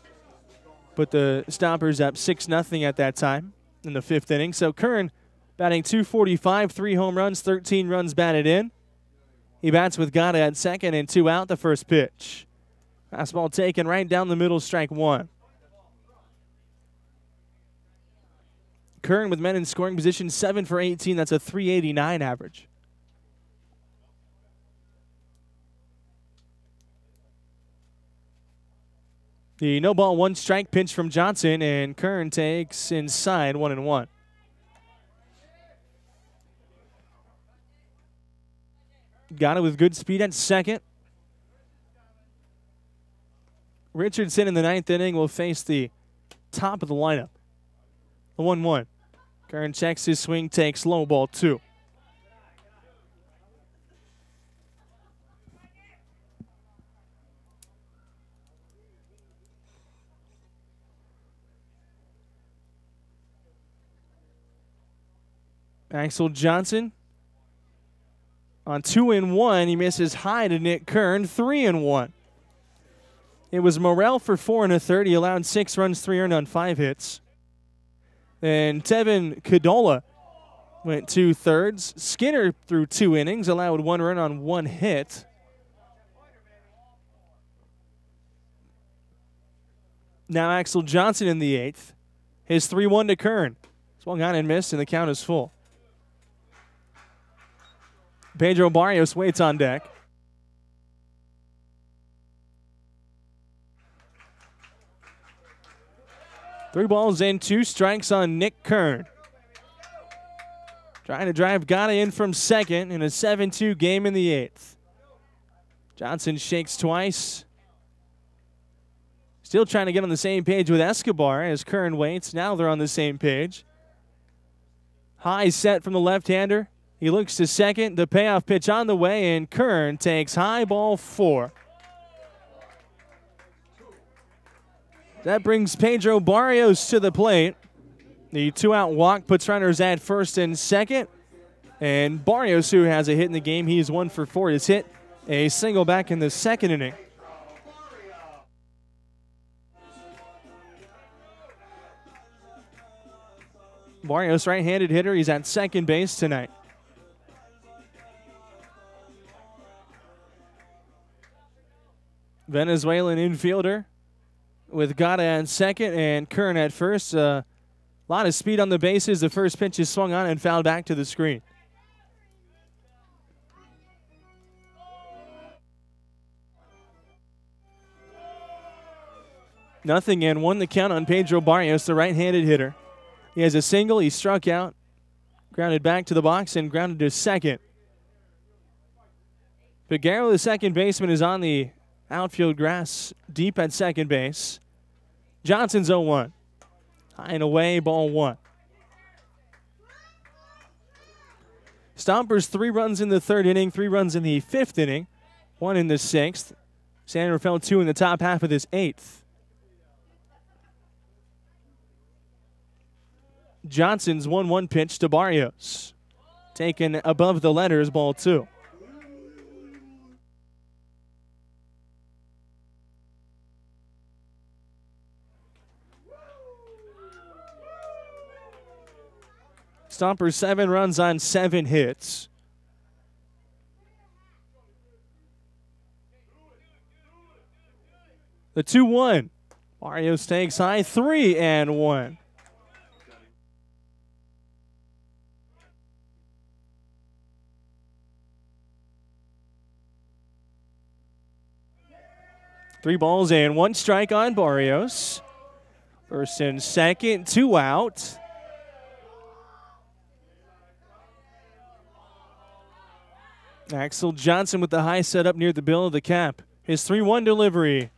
Put the Stompers up 6 0 at that time in the fifth inning. So Kern batting 245, three home runs, 13 runs batted in. He bats with Gata at second and two out the first pitch. Fastball taken right down the middle, strike one. Kern with men in scoring position, 7 for 18. That's a 389 average. The no ball, one strike pitch from Johnson, and Kern takes inside one and one. Gata with good speed at second. Richardson in the ninth inning will face the top of the lineup. The 1 1. Kern checks his swing, takes low ball two. Axel Johnson on two and one. He misses high to Nick Kern, three and one. It was Morel for four and a third. He allowed six runs, three earned on five hits. And Tevin Cadola went two thirds. Skinner threw two innings, allowed one run on one hit. Now Axel Johnson in the eighth. His 3 1 to Kern. Swung on and missed, and the count is full. Pedro Barrios waits on deck. Three balls in, two strikes on Nick Kern. Trying to drive Gata in from second in a 7 2 game in the eighth. Johnson shakes twice. Still trying to get on the same page with Escobar as Kern waits. Now they're on the same page. High set from the left hander. He looks to second. The payoff pitch on the way, and Kern takes high ball four. That brings Pedro Barrios to the plate. The two out walk puts runners at first and second. And Barrios, who has a hit in the game, he is one for four. Has hit a single back in the second inning. Barrios, right handed hitter. He's at second base tonight. Venezuelan infielder with Gata at second and Kern at first. A uh, lot of speed on the bases. The first pitch is swung on and fouled back to the screen. Nothing and one the count on Pedro Barrios, the right-handed hitter. He has a single. He struck out, grounded back to the box, and grounded to second. Figueroa, the second baseman, is on the outfield grass deep at second base. Johnson's 0 1. High and away, ball one. Stompers three runs in the third inning, three runs in the fifth inning, one in the sixth. San Rafael two in the top half of this eighth. Johnson's 1 1 pitch to Barrios. Taken above the letters, ball two. Stomper seven runs on seven hits. The 2 1. Mario takes high, three and one. Three balls and one strike on Barrios. First and second, two out. Axel Johnson with the high set up near the bill of the cap. His 3 1 delivery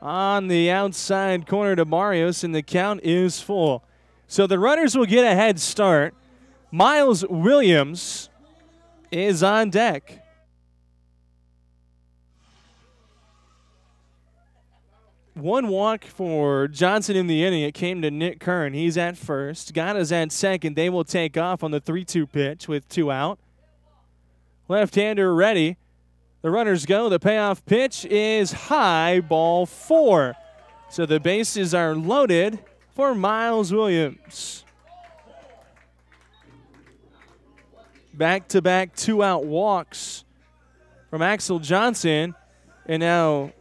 on the outside corner to Barrios, and the count is full. So the runners will get a head start. Miles Williams is on deck. One walk for Johnson in the inning. It came to Nick Kern. He's at first. Gata's at second. They will take off on the 3 2 pitch with two out. Left hander ready. The runners go. The payoff pitch is high, ball four. So the bases are loaded for Miles Williams. Back to back two out walks from Axel Johnson. And now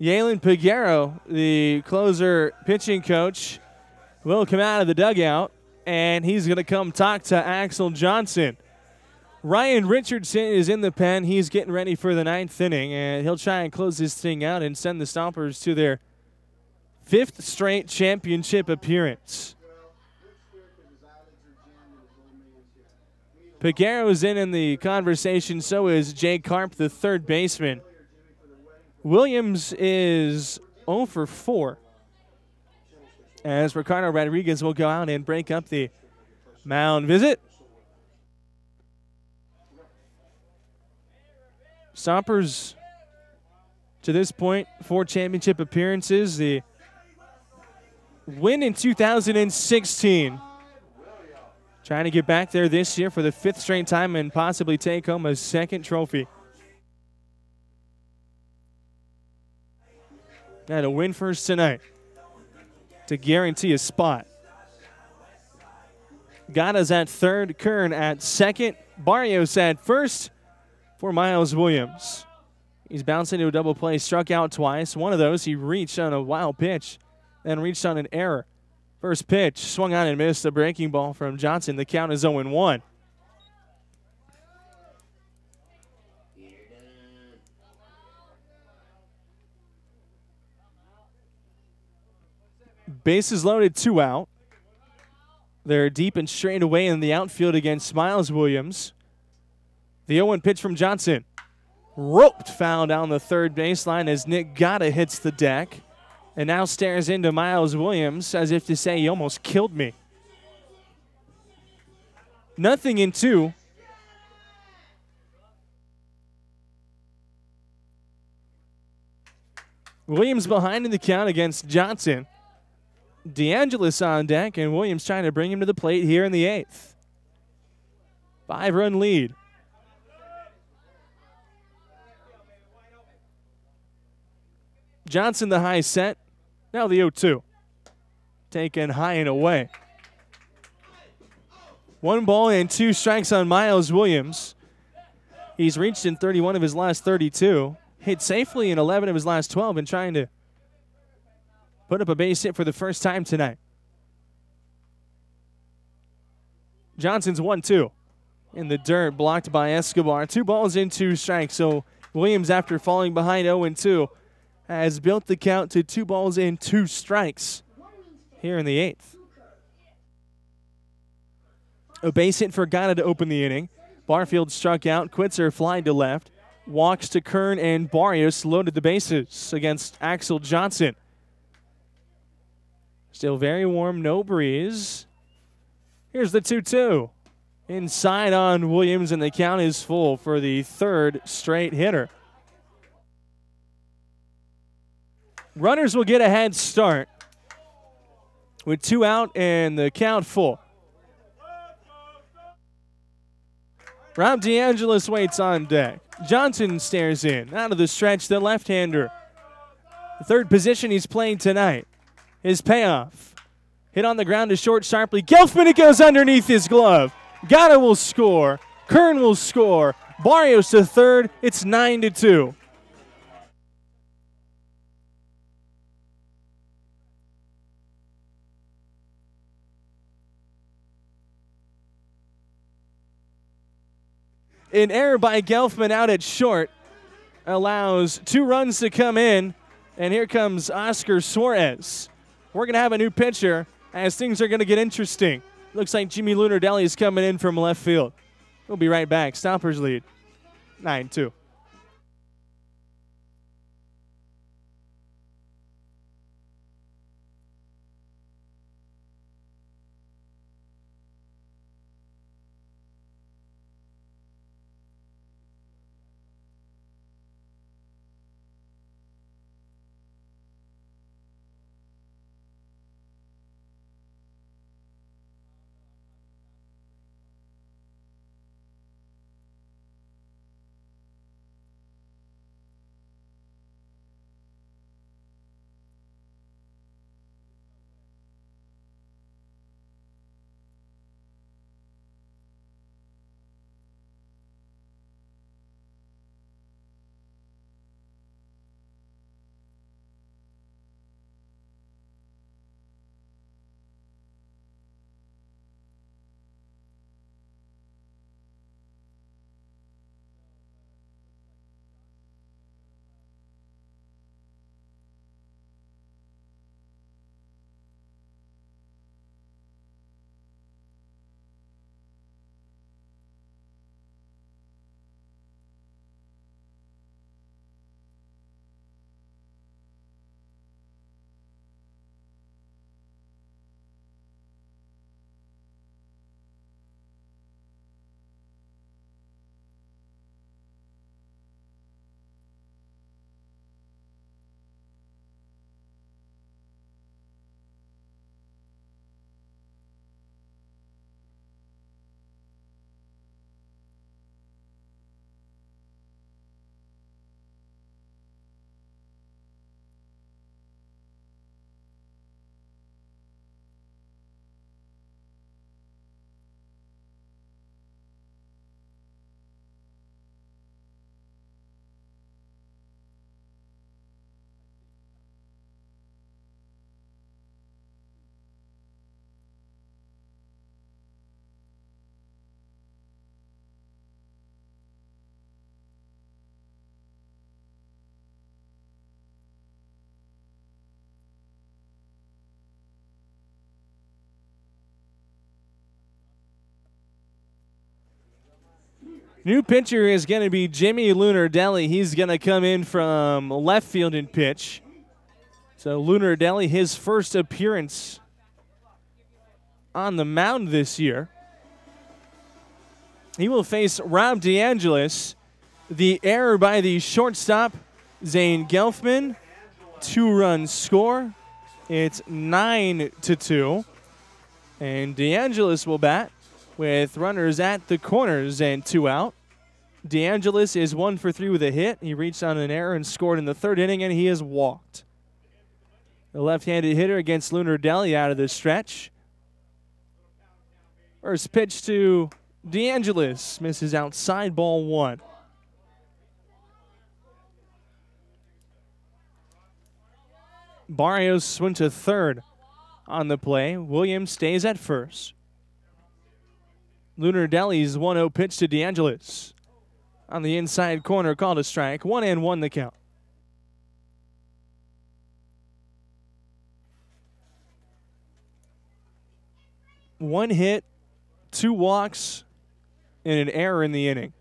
Yalen Peguero, the closer pitching coach, will come out of the dugout and he's going to come talk to Axel Johnson. Ryan Richardson is in the pen. He's getting ready for the ninth inning, and he'll try and close this thing out and send the Stompers to their fifth straight championship appearance. Peguero is in in the conversation. So is Jay Karp, the third baseman. Williams is 0 for 4. As Ricardo Rodriguez will go out and break up the mound visit. Stompers to this point, four championship appearances. The win in 2016. Trying to get back there this year for the fifth straight time and possibly take home a second trophy. And a win first tonight to guarantee a spot. Gata's at third, Kern at second, Barrios at first, for Miles Williams. He's bouncing into a double play, struck out twice. One of those, he reached on a wild pitch, then reached on an error. First pitch, swung on and missed a breaking ball from Johnson. The count is 0 1. Bases loaded, two out. They're deep and straight away in the outfield against Miles Williams. The 0 pitch from Johnson. Roped foul down the third baseline as Nick Gata hits the deck and now stares into Miles Williams as if to say, he almost killed me. Nothing in two. Williams behind in the count against Johnson. DeAngelis on deck, and Williams trying to bring him to the plate here in the eighth. Five run lead. Johnson the high set. Now the 0 2. Taken high and away. One ball and two strikes on Miles Williams. He's reached in 31 of his last 32. Hit safely in 11 of his last 12 and trying to put up a base hit for the first time tonight. Johnson's 1 2 in the dirt, blocked by Escobar. Two balls in, two strikes. So Williams, after falling behind 0 2, has built the count to two balls and two strikes here in the eighth. A base hit for Gata to open the inning. Barfield struck out. Quitzer flied to left. Walks to Kern and Barrios loaded the bases against Axel Johnson. Still very warm, no breeze. Here's the 2 2. Inside on Williams, and the count is full for the third straight hitter. Runners will get a head start with two out and the count full. Rob DeAngelis waits on deck. Johnson stares in. Out of the stretch, the left hander. The third position he's playing tonight. His payoff. Hit on the ground to short sharply. Gelfman, it goes underneath his glove. Gata will score. Kern will score. Barrios to third. It's 9 to 2. An error by Gelfman out at short allows two runs to come in, and here comes Oscar Suarez. We're going to have a new pitcher as things are going to get interesting. Looks like Jimmy Lunardelli is coming in from left field. We'll be right back. Stompers lead 9 2. New pitcher is going to be Jimmy Lunardelli. He's going to come in from left field and pitch. So Lunardelli, his first appearance on the mound this year. He will face Rob DeAngelis. The error by the shortstop, Zane Gelfman. Two run score. It's 9 to 2. And DeAngelis will bat with runners at the corners and two out. DeAngelis is one for three with a hit. He reached on an error and scored in the third inning, and he has walked. The left-handed hitter against Lunardelli out of the stretch. First pitch to DeAngelis misses outside ball one. Barrios went to third on the play. Williams stays at first. Lunardelli's 1 0 pitch to DeAngelis. On the inside corner, called a strike. 1 and 1 the count. One hit, two walks, and an error in the inning.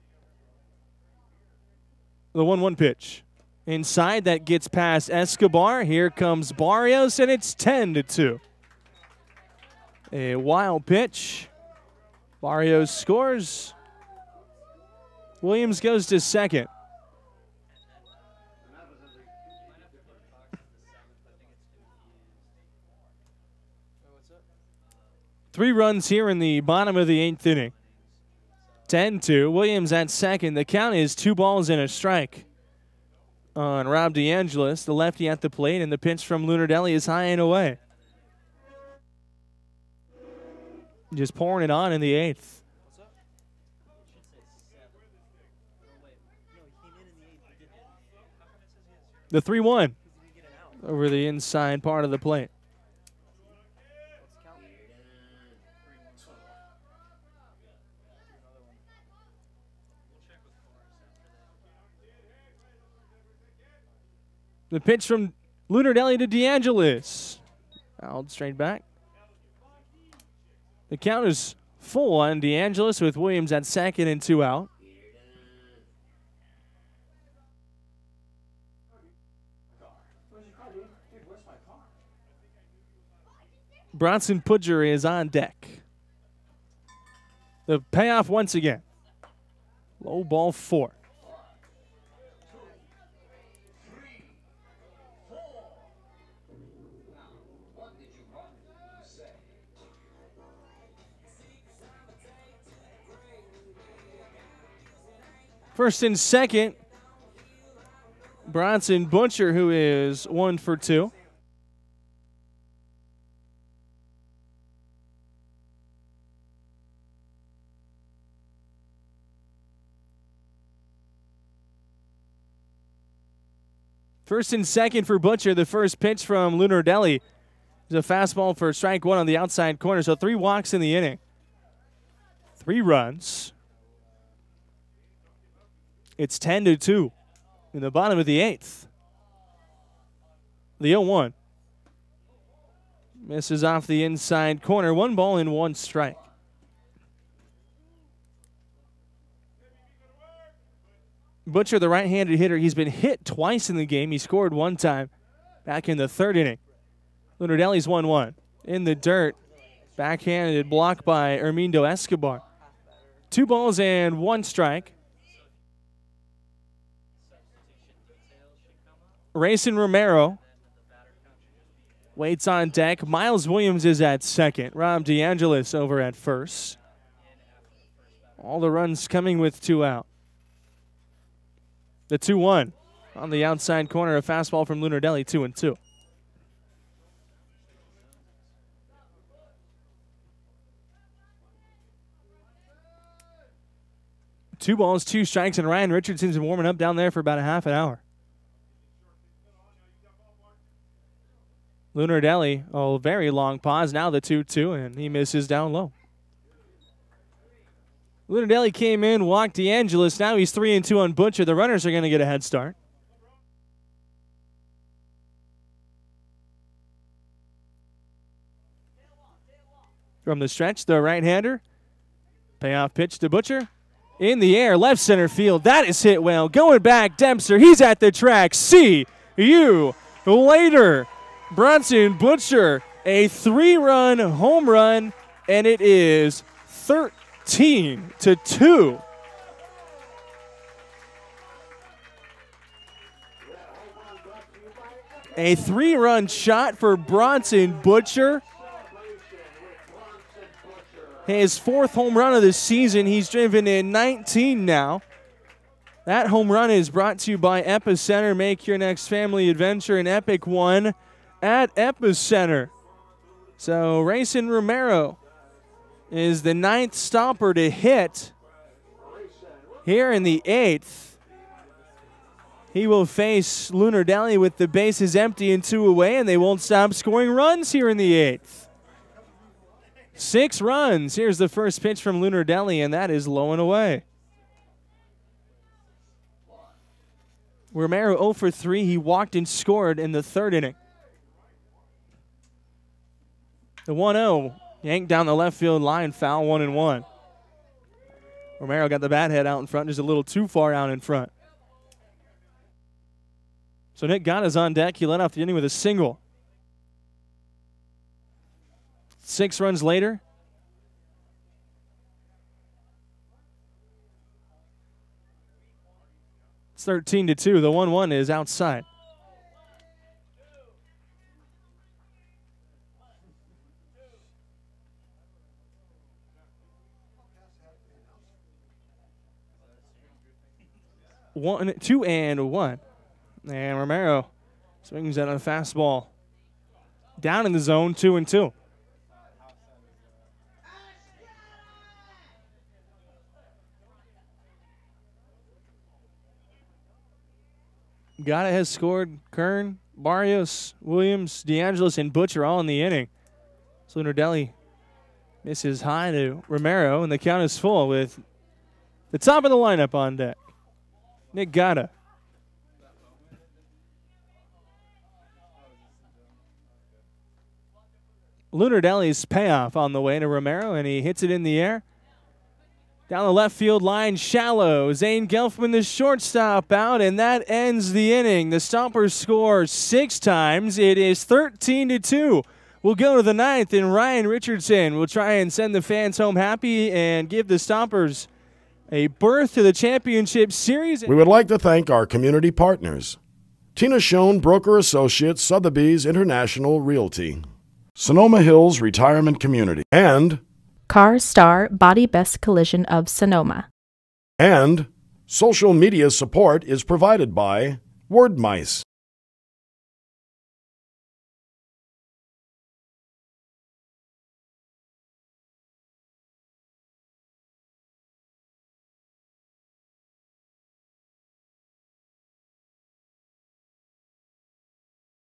The 1 1 pitch. Inside that gets past Escobar. Here comes Barrios, and it's 10 to 2. A wild pitch. Barrios scores. Williams goes to second. Three runs here in the bottom of the eighth inning. 10 2. Williams at second. The count is two balls and a strike on Rob DeAngelis, the lefty at the plate, and the pitch from Lunardelli is high and away. Just pouring it on in the eighth. The 3 1 over the inside part of the plate. The pitch from Lunardelli to DeAngelis. Fouled straight back. The count is full on DeAngelis with Williams at second and two out. Bronson Butcher is on deck. The payoff once again. Low ball four. First and second, Bronson Butcher, who is one for two. First and second for Butcher. The first pitch from Lunar Lunardelli is a fastball for strike one on the outside corner. So three walks in the inning. Three runs. It's 10 to 2 in the bottom of the eighth. The 0 1 misses off the inside corner. One ball and one strike. Butcher, the right handed hitter, he's been hit twice in the game. He scored one time back in the third inning. Lunardelli's 1 1. In the dirt, backhanded block by Ermindo Escobar. Two balls and one strike. Rayson Romero waits on deck. Miles Williams is at second. Rob DeAngelis over at first. All the runs coming with two out. The 2 1 on the outside corner. A fastball from Lunardelli, 2 and 2. Two balls, two strikes, and Ryan Richardson's been warming up down there for about a half an hour. Lunardelli, oh, very long pause. Now the 2 2, and he misses down low. Lunardelli came in, walked DeAngelis. Now he's 3 and 2 on Butcher. The runners are going to get a head start. From the stretch, the right hander. Payoff pitch to Butcher. In the air, left center field. That is hit well. Going back, Dempster. He's at the track. See you later. Bronson Butcher, a three run home run, and it is 13 to 2. A three run shot for Bronson Butcher. His fourth home run of the season. He's driven in 19 now. That home run is brought to you by Epicenter. Make your next family adventure an epic one at Epicenter. So Rayson Romero is the ninth Stomper to hit here in the eighth. He will face Lunar Lunardelli with the bases empty and two away, and they won't stop scoring runs here in the eighth. Six runs. Here's the first pitch from Lunar Lunardelli, and that is low and away. Romero 0 for 3. He walked and scored in the third inning. The 1 0 Yanked down the left field line, foul one and one. Romero got the bat head out in front, just a little too far out in front. So Nick Gata's on deck. He led off the inning with a single. Six runs later, it's 13 to 2. The 1 1 is outside. One, two, and one. And Romero swings at a fastball. Down in the zone, two and two. Gata has scored. Kern, Barrios, Williams, DeAngelis, and Butcher all in the inning. Lunardelli misses high to Romero, and the count is full with the top of the lineup on deck. Nick Gata. Lunardelli's payoff on the way to Romero, and he hits it in the air. Down the left field line, shallow. Zane Gelfman, the shortstop, out, and that ends the inning. The Stompers score six times. It is 13 to 2. We'll go to the ninth, and Ryan Richardson will try and send the fans home happy and give the Stompers a berth to the championship series. We would like to thank our community partners Tina Schoen, Broker Associates, Sotheby's International Realty, Sonoma Hills Retirement Community, and Car Star Body Best Collision of Sonoma. and social media support is provided by Wordmice.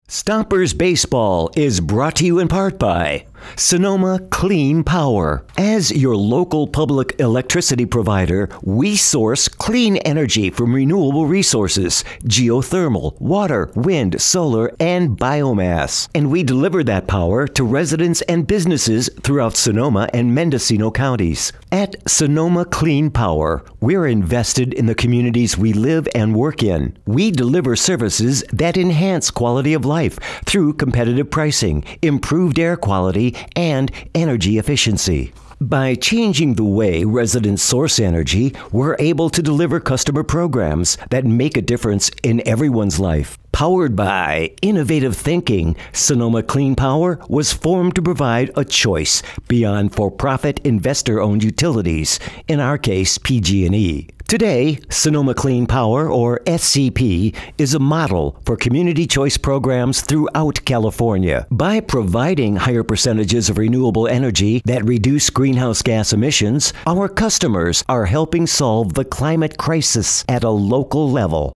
Stompers Baseball is brought to you in part by Sonoma Clean Power. As your local public electricity provider, we source clean energy from renewable resources geothermal, water, wind, solar, and biomass. And we deliver that power to residents and businesses throughout Sonoma and Mendocino counties. At Sonoma Clean Power, we're invested in the communities we live and work in. We deliver services that enhance quality of life through competitive pricing, improved air quality, and energy efficiency. By changing the way residents source energy, we're able to deliver customer programs that make a difference in everyone's life. Powered by innovative thinking, Sonoma Clean Power was formed to provide a choice beyond for-profit investor-owned utilities, in our case PG&E. Today, Sonoma Clean Power, or SCP, is a model for community choice programs throughout California. By providing higher percentages of renewable energy that reduce greenhouse gas emissions, our customers are helping solve the climate crisis at a local level.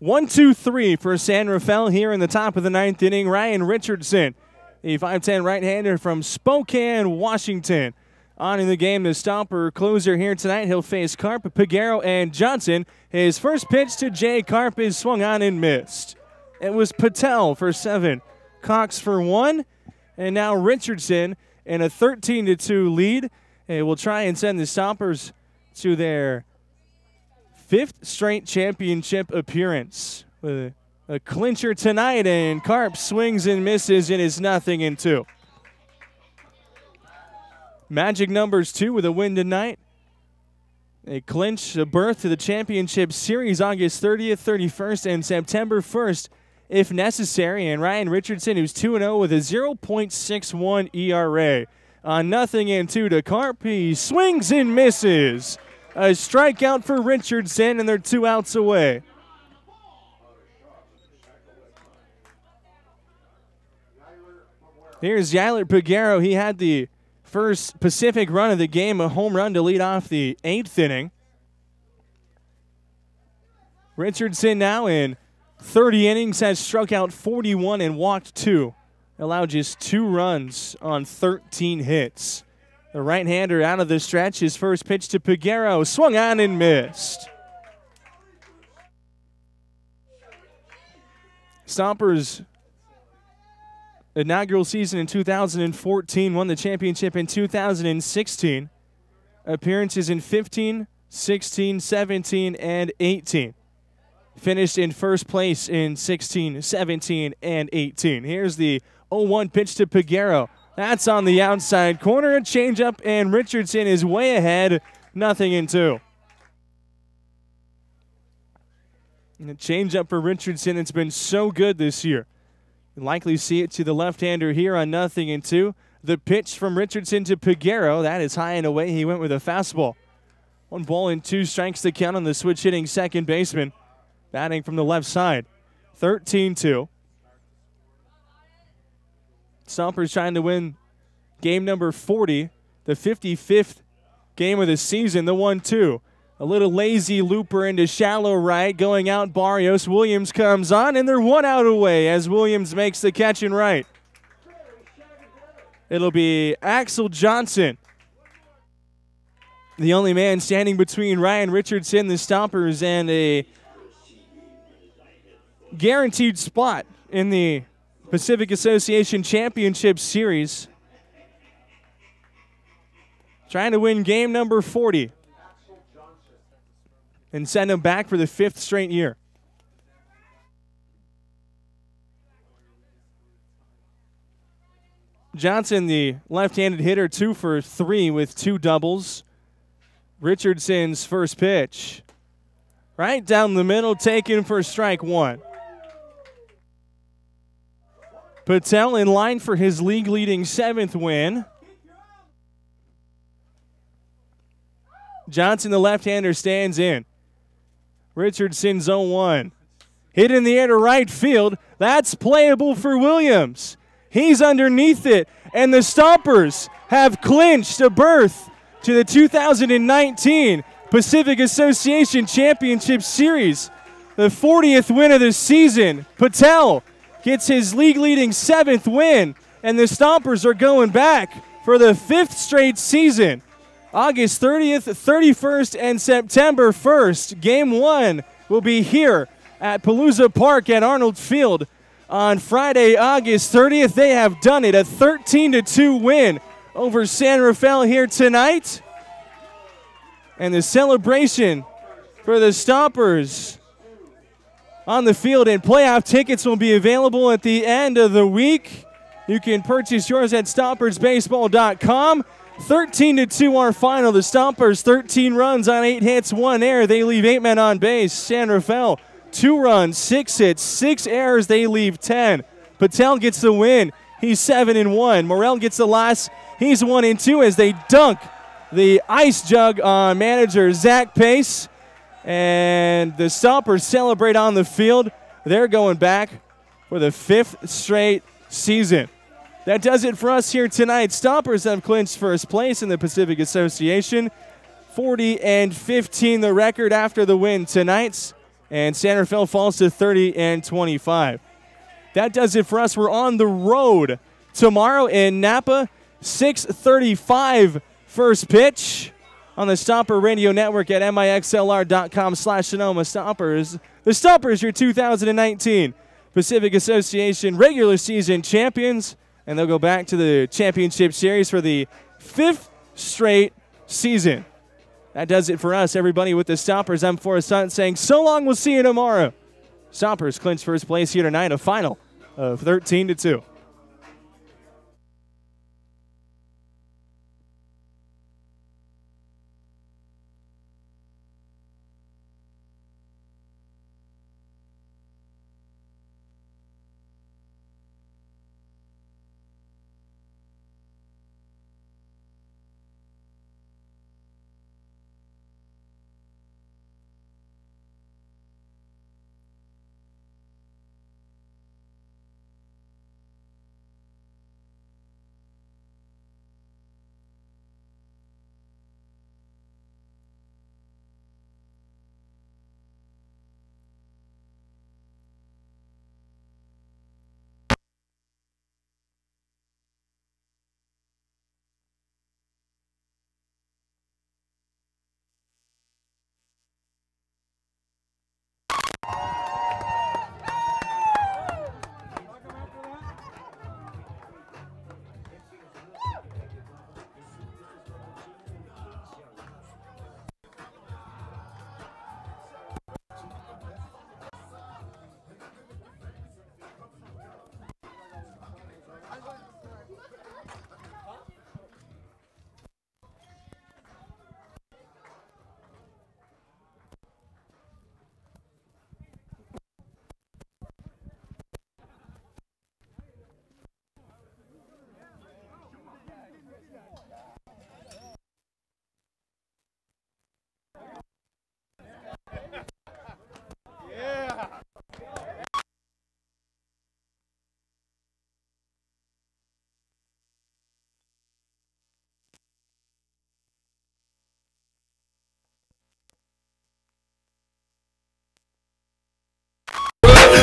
One, two, three for San Rafael here in the top of the ninth inning. Ryan Richardson, the 5'10 right hander from Spokane, Washington. On in the game, the stopper closer here tonight. He'll face Carp, Peguero, and Johnson. His first pitch to Jay Carp is swung on and missed. It was Patel for seven, Cox for one, and now Richardson in a 13 to 2 lead. And will try and send the Stompers to their fifth straight championship appearance with a, a clincher tonight, and Carp swings and misses and is nothing in two. Magic numbers two with a win tonight. They clinch a berth to the championship series August 30th, 31st, and September 1st, if necessary. And Ryan Richardson, who's 2 0 with a 0.61 ERA. On uh, nothing and two to Carp, he swings and misses A strikeout for Richardson, and they're two outs away. Here's Yler Peguero. He had the first Pacific run of the game, a home run to lead off the eighth inning. Richardson now in 30 innings has struck out 41 and walked two, allowed just two runs on 13 hits. The right hander out of the stretch. His first pitch to Peguero swung on and missed. Stompers inaugural season in 2014, won the championship in 2016. Appearances in 15, 16, 17, and 18. Finished in first place in 16, 17, and 18. Here's the 0 1 pitch to Peguero. That's on the outside corner. A changeup, and Richardson is way ahead. Nothing in two. And a changeup for Richardson. It's been so good this year. You'll likely see it to the left-hander here on nothing in two. The pitch from Richardson to Peguero. That is high and away. He went with a fastball. One ball and two strikes to count on the switch hitting second baseman. Batting from the left side. 13 2. Stompers trying to win game number 40, the 55th game of the season, the 1 2. A little lazy looper into shallow right, going out Barrios. Williams comes on, and they're one out away as Williams makes the catch in right. It'll be Axel Johnson, the only man standing between Ryan Richardson, the Stompers, and a guaranteed spot in the Pacific Association Championship Series. Trying to win game number 40 and send him back for the fifth straight year. Johnson, the left handed hitter, two for three with two doubles. Richardson's first pitch. Right down the middle, taken for strike one. Patel in line for his league leading seventh win. Johnson, the left hander, stands in. Richardson, zone one. Hit in the air to right field. That's playable for Williams. He's underneath it, and the Stompers have clinched a berth to the 2019 Pacific Association Championship Series. The 40th win of the season. Patel gets his league leading seventh win, and the Stompers are going back for the fifth straight season. August 30th, 31st, and September 1st. Game one will be here at Palooza Park at Arnold Field on Friday, August 30th. They have done it a 13 2 win over San Rafael here tonight. And the celebration for the Stompers on the field and playoff tickets will be available at the end of the week. You can purchase yours at stompersbaseball.com. 13 to 2 our final. The Stompers 13 runs on 8 hits, 1 error. They leave 8 men on base. San Rafael 2 runs, 6 hits, 6 errors. They leave 10. Patel gets the win. He's 7 and 1. Morel gets the last. He's 1 and 2 as they dunk the ice jug on manager Zach Pace. And the Stompers celebrate on the field. They're going back for the fifth straight season. That does it for us here tonight. Stompers have clinched first place in the Pacific Association. 40 and 15 the record after the win tonight. And San Rafael falls to 30 and 25. That does it for us. We're on the road tomorrow in Napa. 635 first pitch on the Stomper Radio Network at mixlr.com slash Sonoma Stompers. The Stompers, your 2019 Pacific Association regular season champions and they'll go back to the championship series for the fifth straight season. That does it for us, everybody, with the Stompers. I'm Forrest Hunt saying so long. We'll see you tomorrow. Stompers clinch first place here tonight, a final of 13 to 2.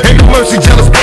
Ain't no mercy, jealous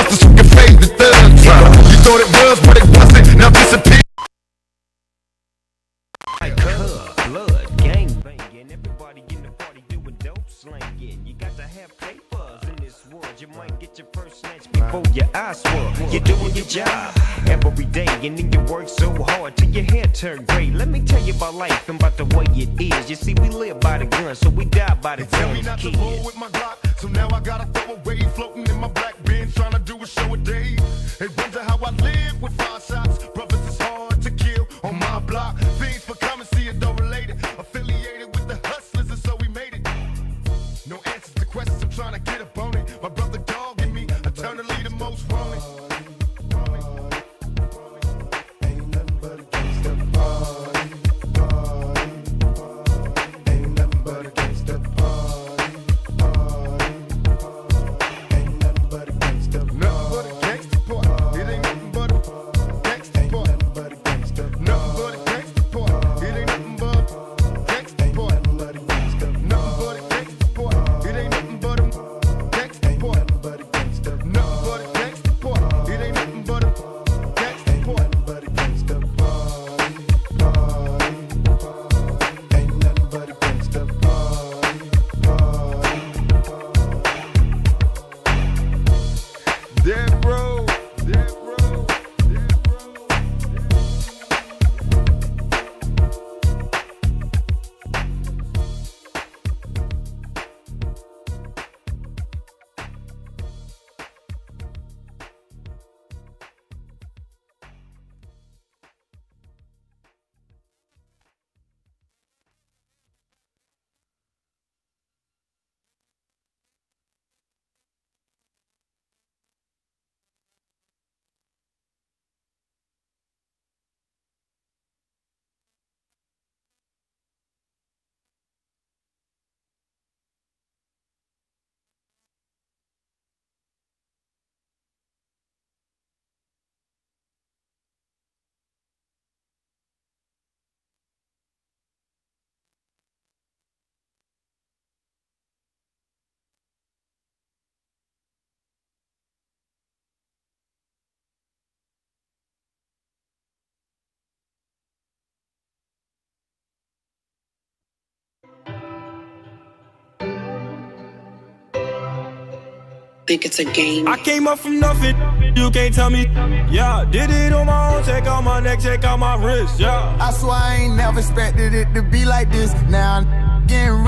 think it's a game. I came up from nothing, you can't tell me. Yeah, did it on my own, Check out my neck, Check out my wrist, yeah. I swear I ain't never expected it to be like this. Now I'm getting